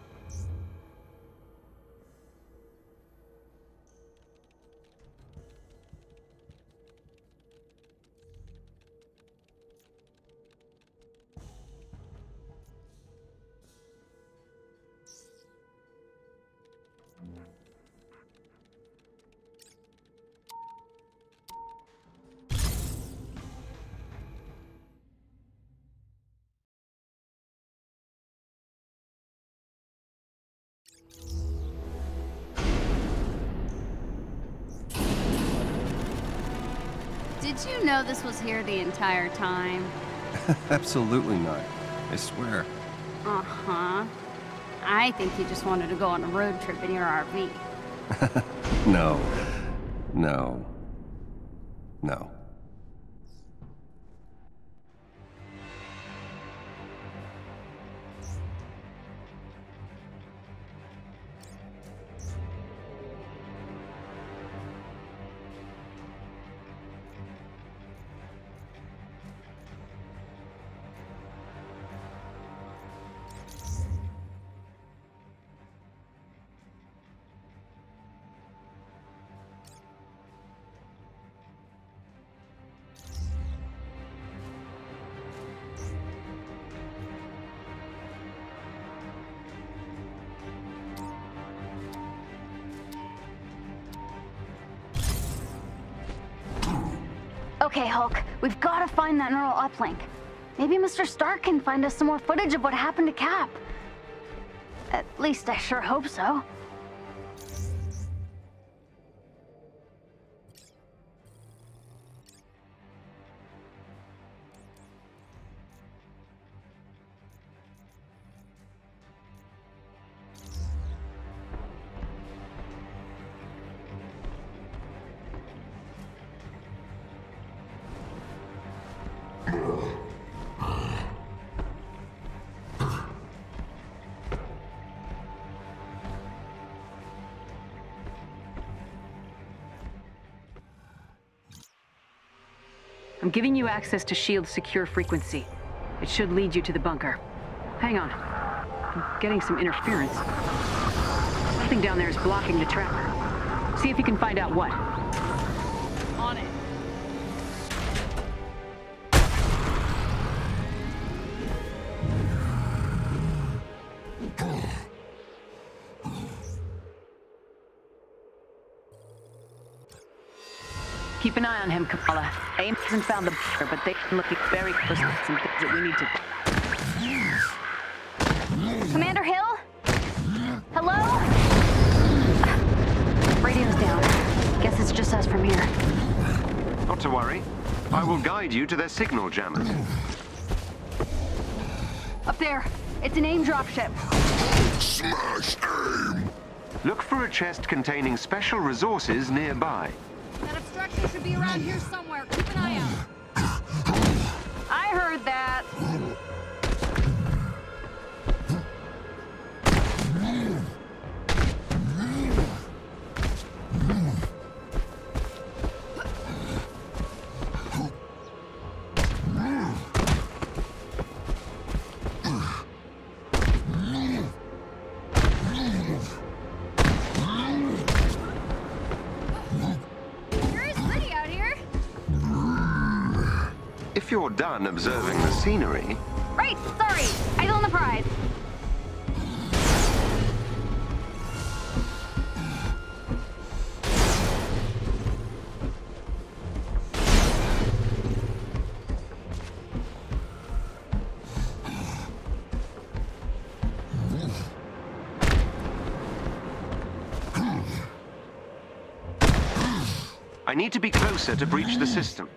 You know this was here the entire time? (laughs) Absolutely not. I swear. Uh-huh. I think you just wanted to go on a road trip in your RV. (laughs) no. No. No. We've got to find that neural uplink. Maybe Mr. Stark can find us some more footage of what happened to Cap. At least I sure hope so. I'm giving you access to S.H.I.E.L.D.'s secure frequency. It should lead you to the bunker. Hang on. I'm getting some interference. Something down there is blocking the tracker. See if you can find out what. On it. Keep an eye on him, Kamala. AIM hasn't found the bunker, but they've been looking very close at some things that we need to... Commander Hill? Hello? Radio's down. Guess it's just us from here. Not to worry. I will guide you to their signal jammers. Up there. It's an AIM dropship. Smash AIM! Look for a chest containing special resources nearby. That obstruction should be around here somewhere. You're done observing the scenery, Right, sorry. Eyes on the prize. I need to be closer to breach the system.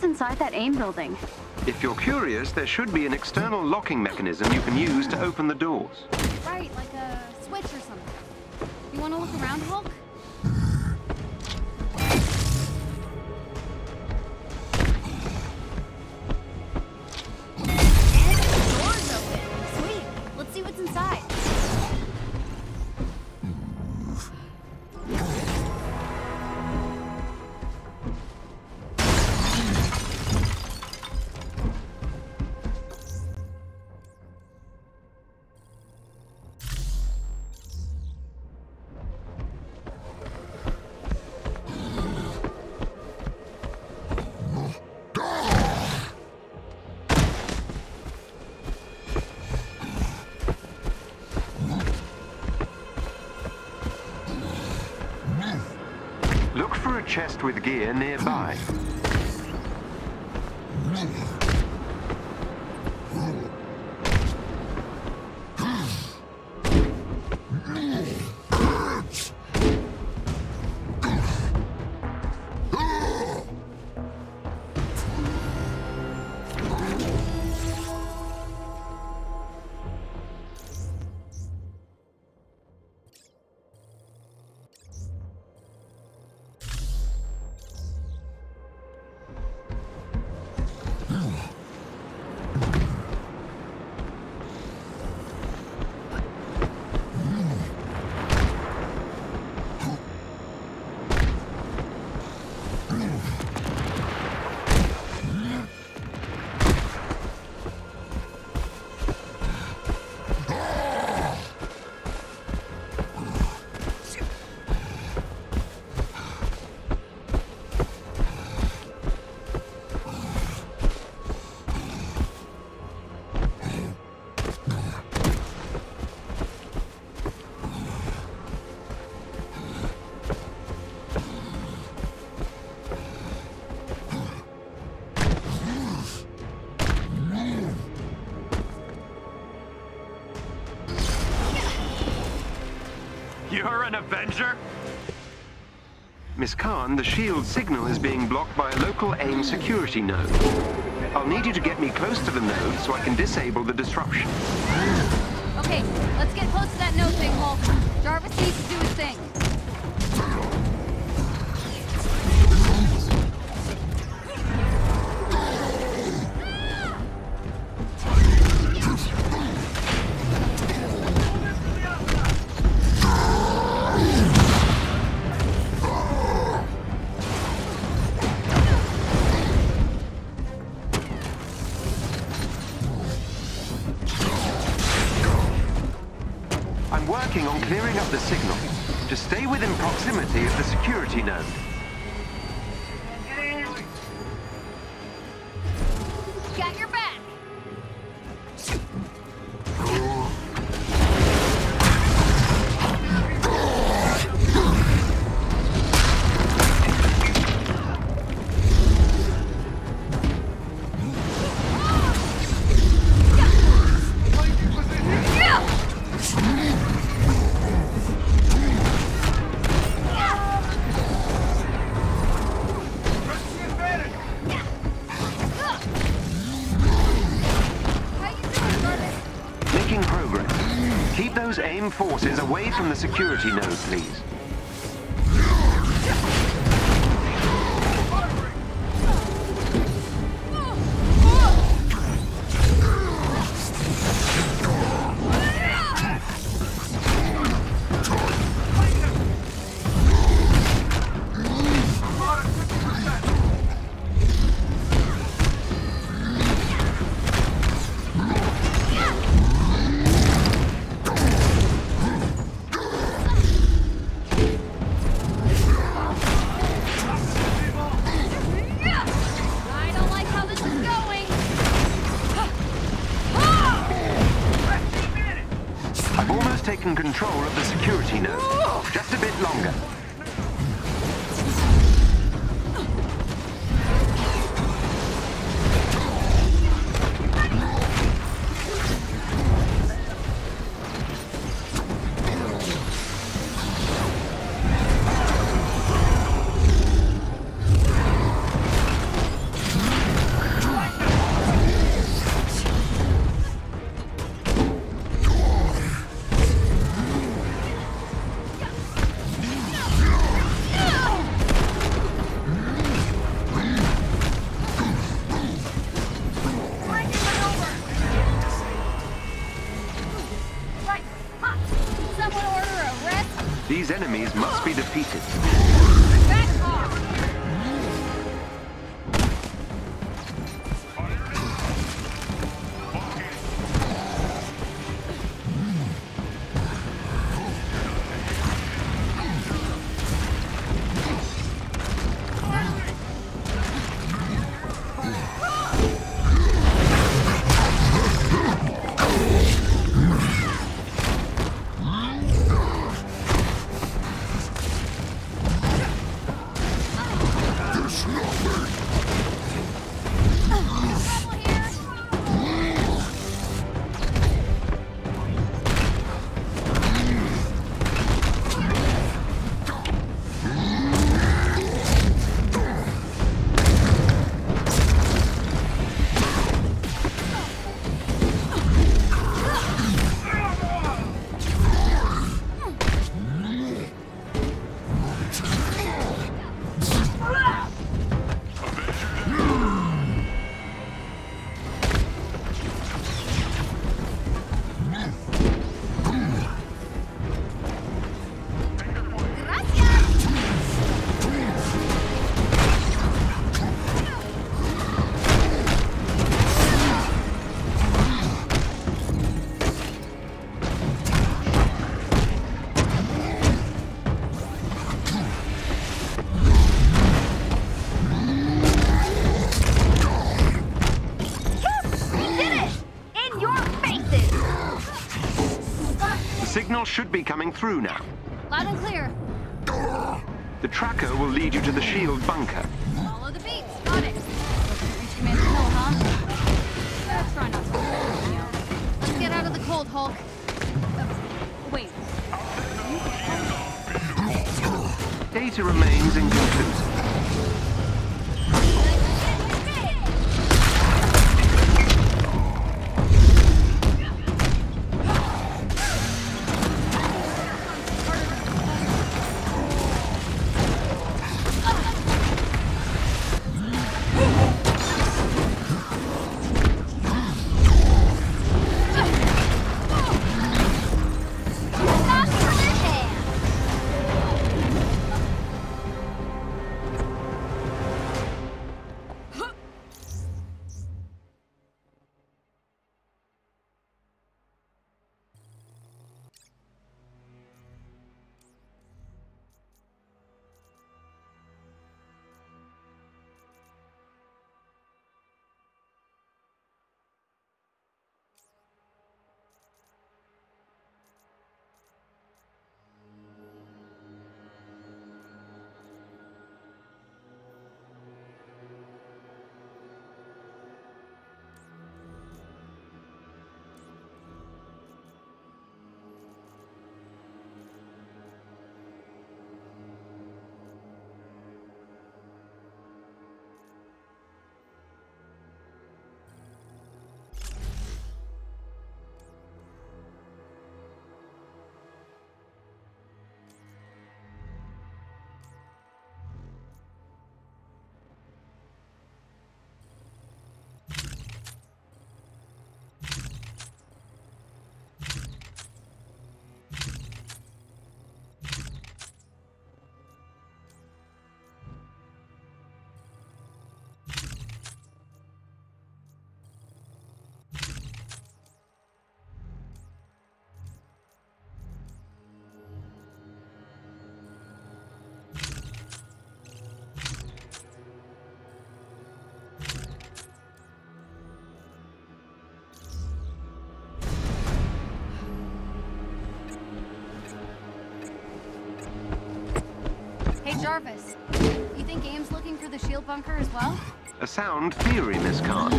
What's inside that AIM building. If you're curious, there should be an external locking mechanism you can use to open the doors. Chest with gear nearby. The S.H.I.E.L.D. signal is being blocked by a local AIM security node. I'll need you to get me close to the node so I can disable the disruption. Okay, let's get close to that node thing, Hulk. Away from the security node, please. Should be coming through now. Loud and clear. The tracker will lead you to the S.H.I.E.L.D. bunker. Jarvis. You think AIM's looking for the S.H.I.E.L.D. bunker as well? A sound theory, Miss Khan.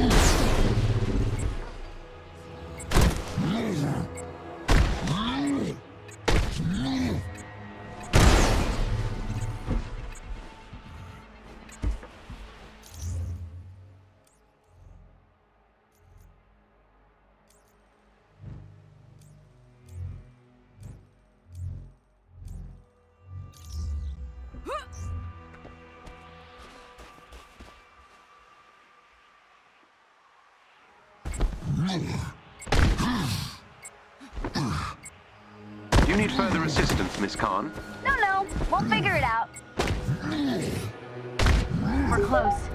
Need further assistance, Miss Khan? No, no, we'll figure it out. We're close.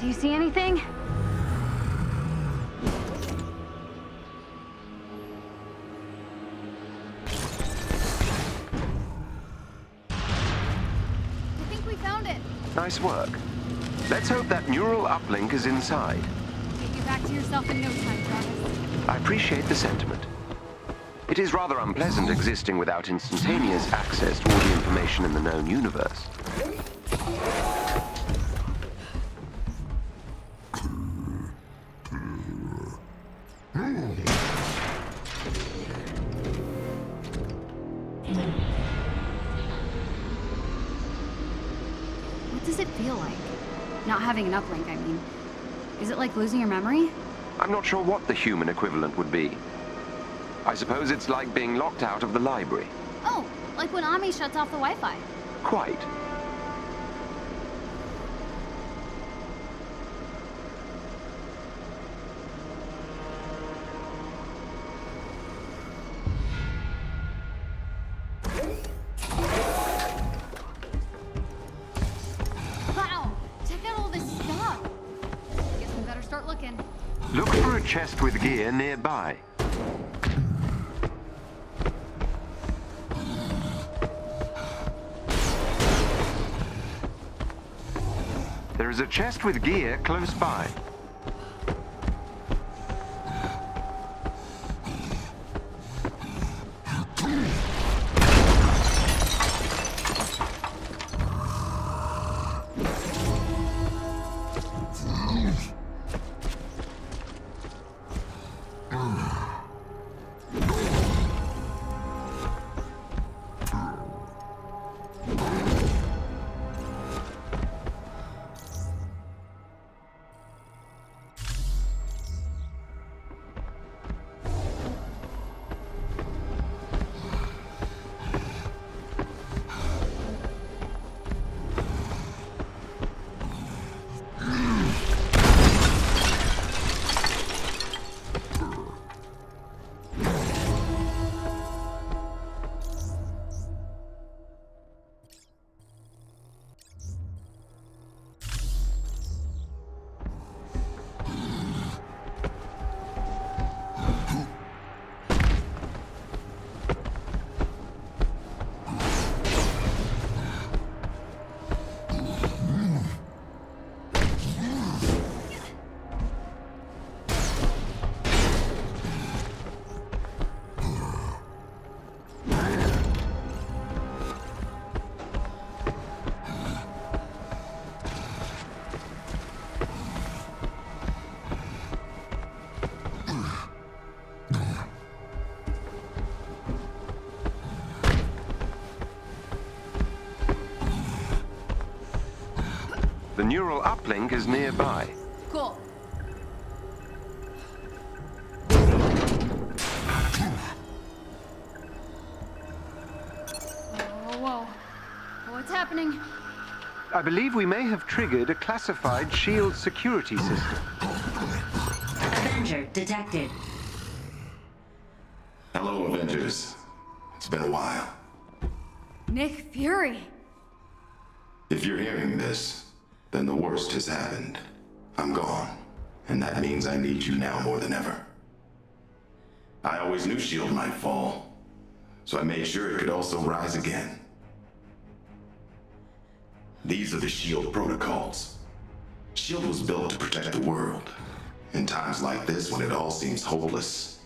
Do you see anything? I think we found it. Nice work. Let's hope that neural uplink is inside. Get you back to yourself in no time, Jarvis. I appreciate the sentiment. It is rather unpleasant existing without instantaneous access to all the information in the known universe. What does it feel like? Not having an uplink, I mean. Is it like losing your memory? I'm not sure what the human equivalent would be. I suppose it's like being locked out of the library. Oh, like when Ammi shuts off the Wi-Fi. Quite. Wow! Check out all this stuff! Guess we better start looking. Look for a chest with gear nearby. Is a chest with gear close by. Neural uplink is nearby. Cool. Whoa, whoa. What's happening? I believe we may have triggered a classified SHIELD security system. Avenger detected. Worst has happened. I'm gone, and that means I need you now more than ever. I always knew S.H.I.E.L.D. might fall, so I made sure it could also rise again. These are the S.H.I.E.L.D. protocols. S.H.I.E.L.D. was built to protect the world. In times like this, when it all seems hopeless,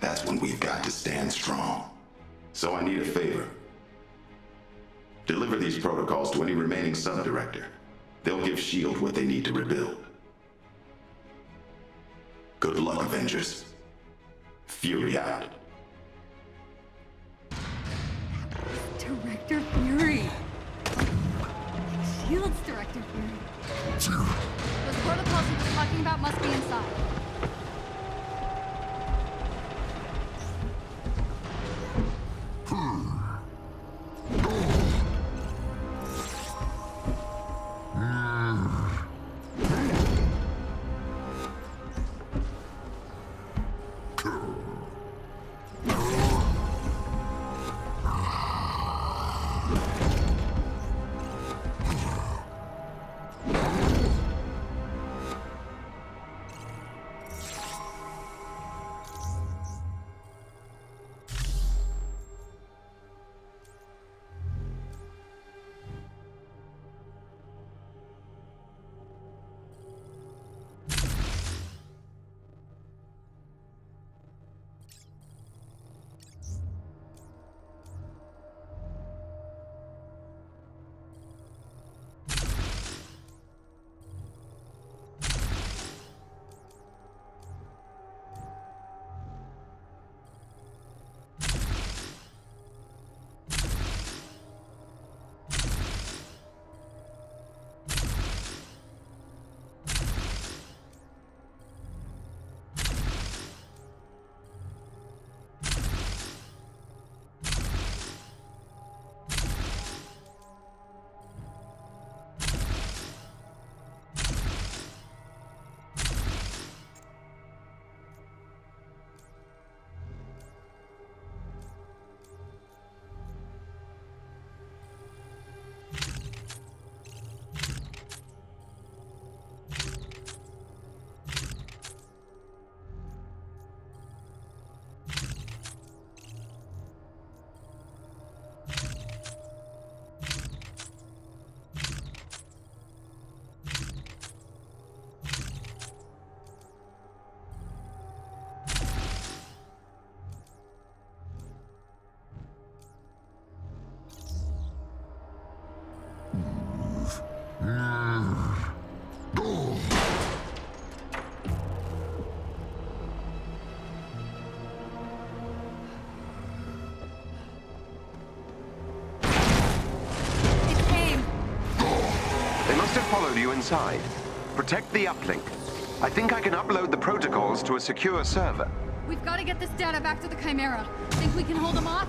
that's when we've got to stand strong. So I need a favor. Deliver these protocols to any remaining sub-director. They'll give S.H.I.E.L.D. what they need to rebuild. Good luck, Avengers. Fury out. Director Fury. S.H.I.E.L.D.'s Director Fury. Those protocols he was talking about must be inside. You inside. Protect the uplink. I think I can upload the protocols to a secure server. We've got to get this data back to the Chimera. Think we can hold them off?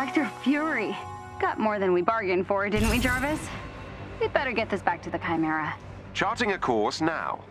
Director Fury. Got more than we bargained for, didn't we, Jarvis? We'd better get this back to the Chimera. Charting a course now.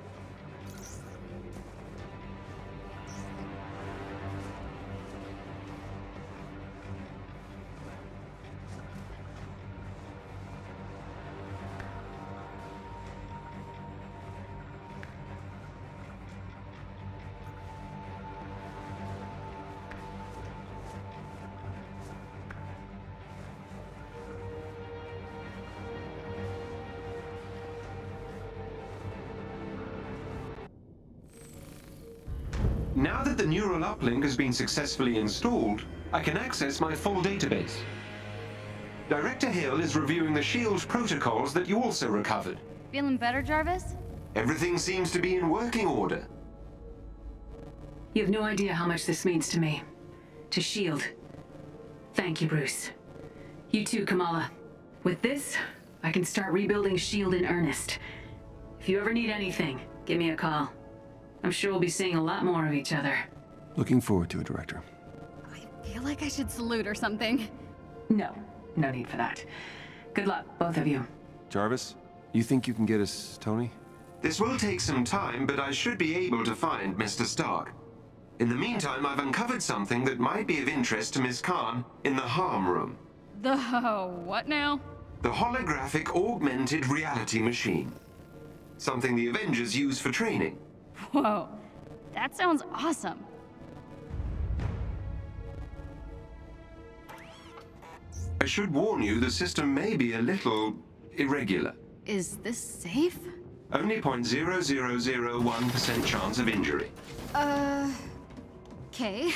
Now that the neural uplink has been successfully installed, I can access my full database. Director Hill is reviewing the SHIELD protocols that you also recovered. Feeling better, Jarvis? Everything seems to be in working order. You have no idea how much this means to me. To S.H.I.E.L.D. Thank you, Bruce. You too, Kamala. With this, I can start rebuilding S.H.I.E.L.D. in earnest. If you ever need anything, give me a call. I'm sure we'll be seeing a lot more of each other. Looking forward to it, Director. I feel like I should salute or something. No, no need for that. Good luck, both of you. Jarvis, you think you can get us Tony? This will take some time, but I should be able to find Mr. Stark. In the meantime, I've uncovered something that might be of interest to Miss Khan in the HARM room. The oh, what now? The holographic augmented reality machine. Something the Avengers use for training. Whoa, that sounds awesome. I should warn you, the system may be a little irregular. Is this safe? Only 0.0001% chance of injury. Uh. Okay.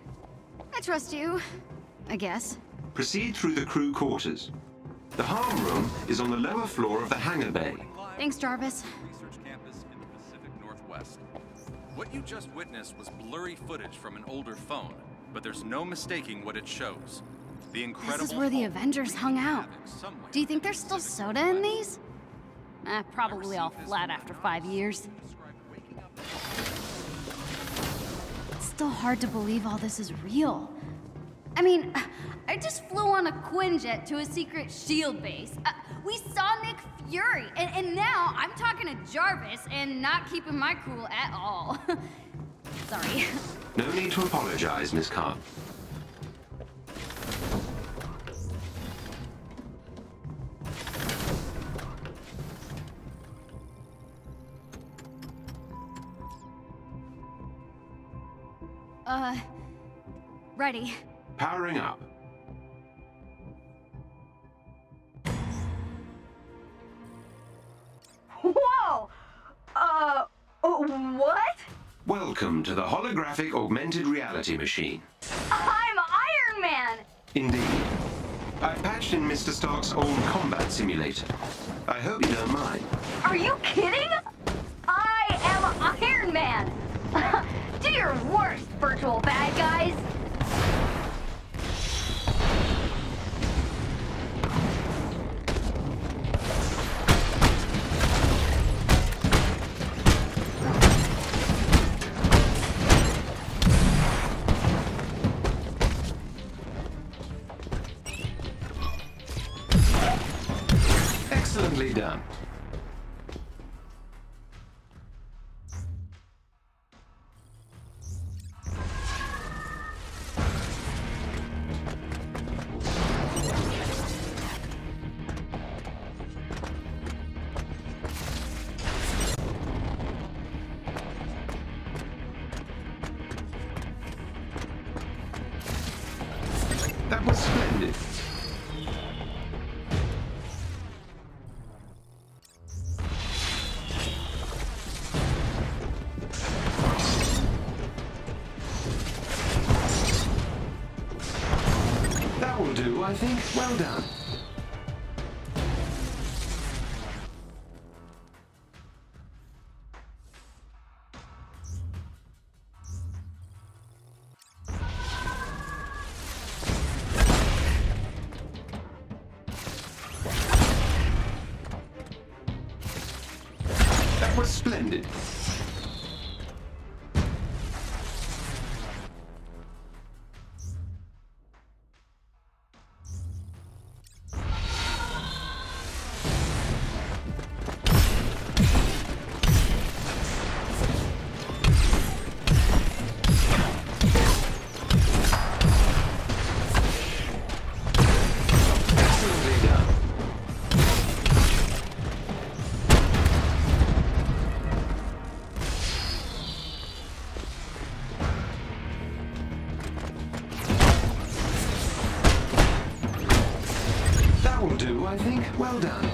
(laughs) I trust you. I guess. Proceed through the crew quarters. The HARM room is on the lower floor of the hangar bay. Thanks, Jarvis. Northwest. What you just witnessed was blurry footage from an older phone, but there's no mistaking what it shows. The incredible This is where the Avengers hung out. Do you think there's still soda in these? Eh, probably all flat after five years. It's still hard to believe all this is real. I mean, I just flew on a Quinjet to a secret S.H.I.E.L.D base. Uh, we saw Nick Fury, and, and now I'm talking to Jarvis and not keeping my cool at all. (laughs) Sorry. No need to apologize, Miss Khan. Uh, ready. Powering up. Whoa! Uh, what? Welcome to the holographic augmented reality machine. I'm Iron Man! Indeed. I patched in Mr. Stark's old combat simulator. I hope you don't mind. Are you kidding? I am Iron Man! (laughs) Do your worst, virtual bad guys! Done. Well done.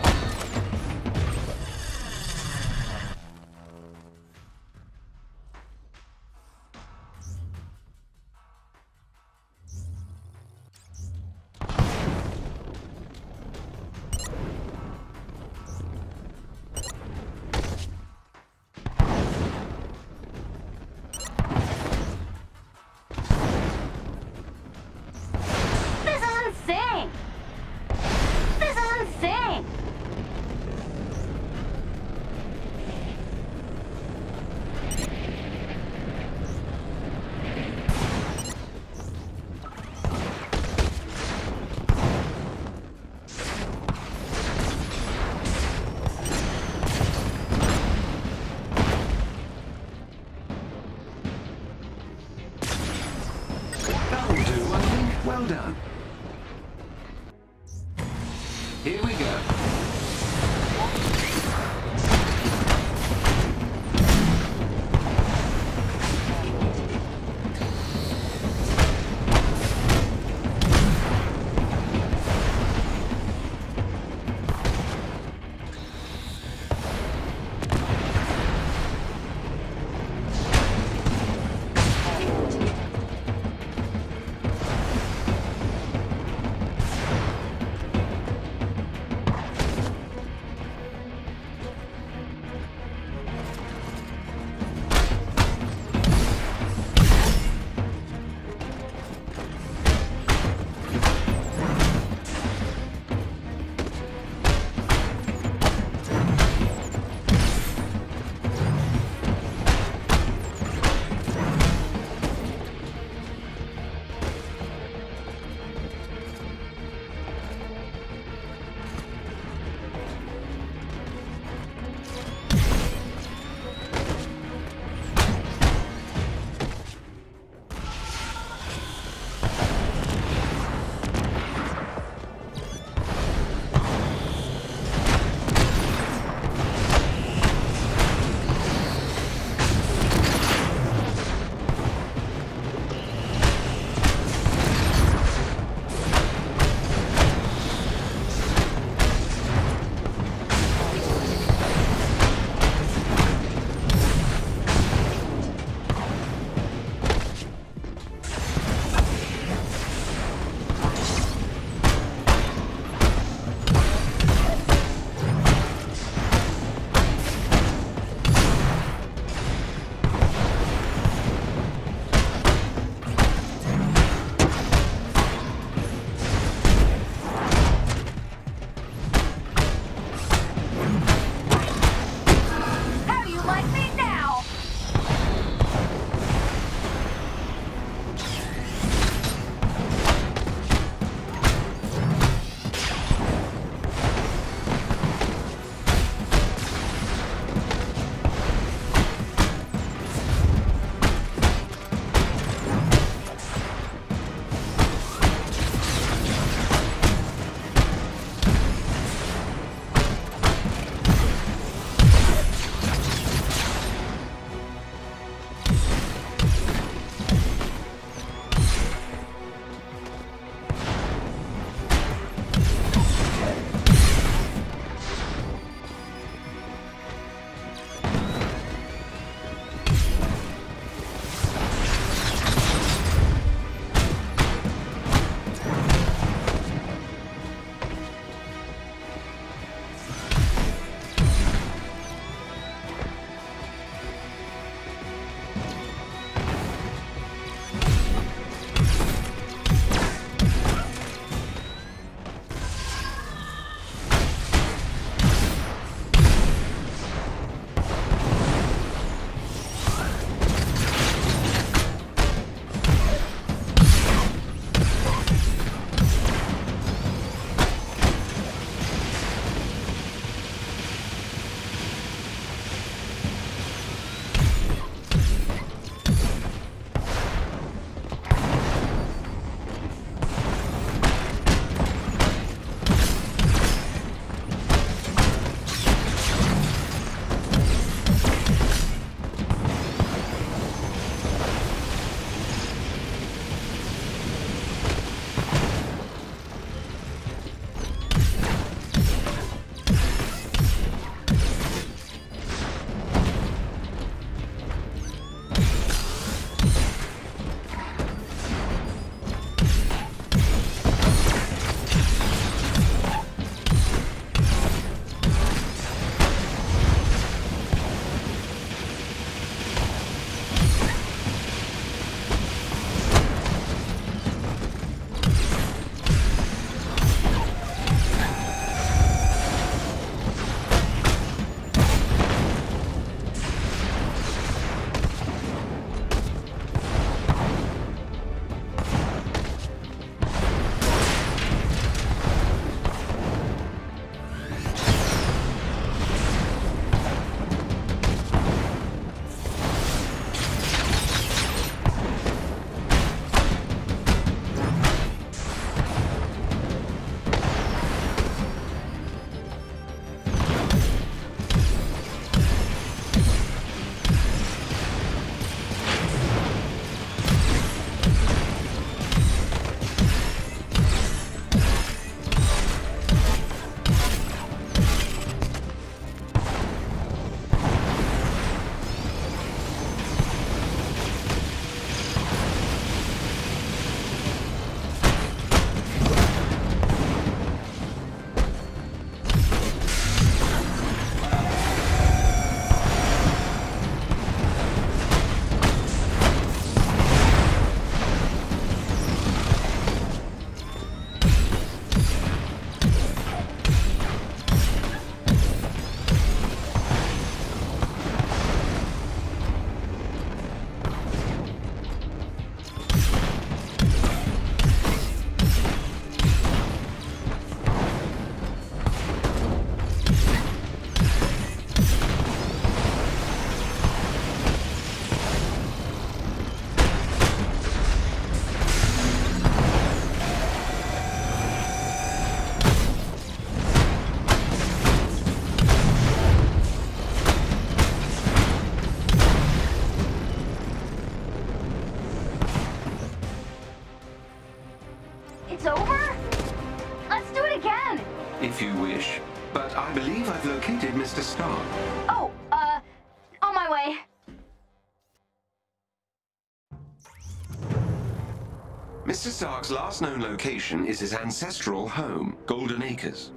Stark's last known location is his ancestral home, Golden Acres.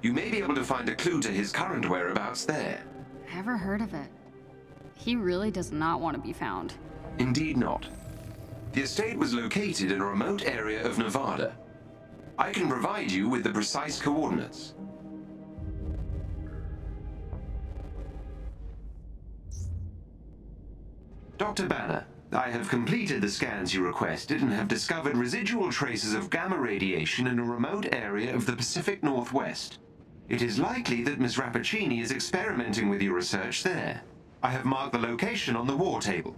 You may be able to find a clue to his current whereabouts there. Never heard of it. He really does not want to be found. Indeed not. The estate was located in a remote area of Nevada. I can provide you with the precise coordinates. Completed the scans you requested and have discovered residual traces of gamma radiation in a remote area of the Pacific Northwest. It is likely that Ms. Rappaccini is experimenting with your research there. I have marked the location on the war table.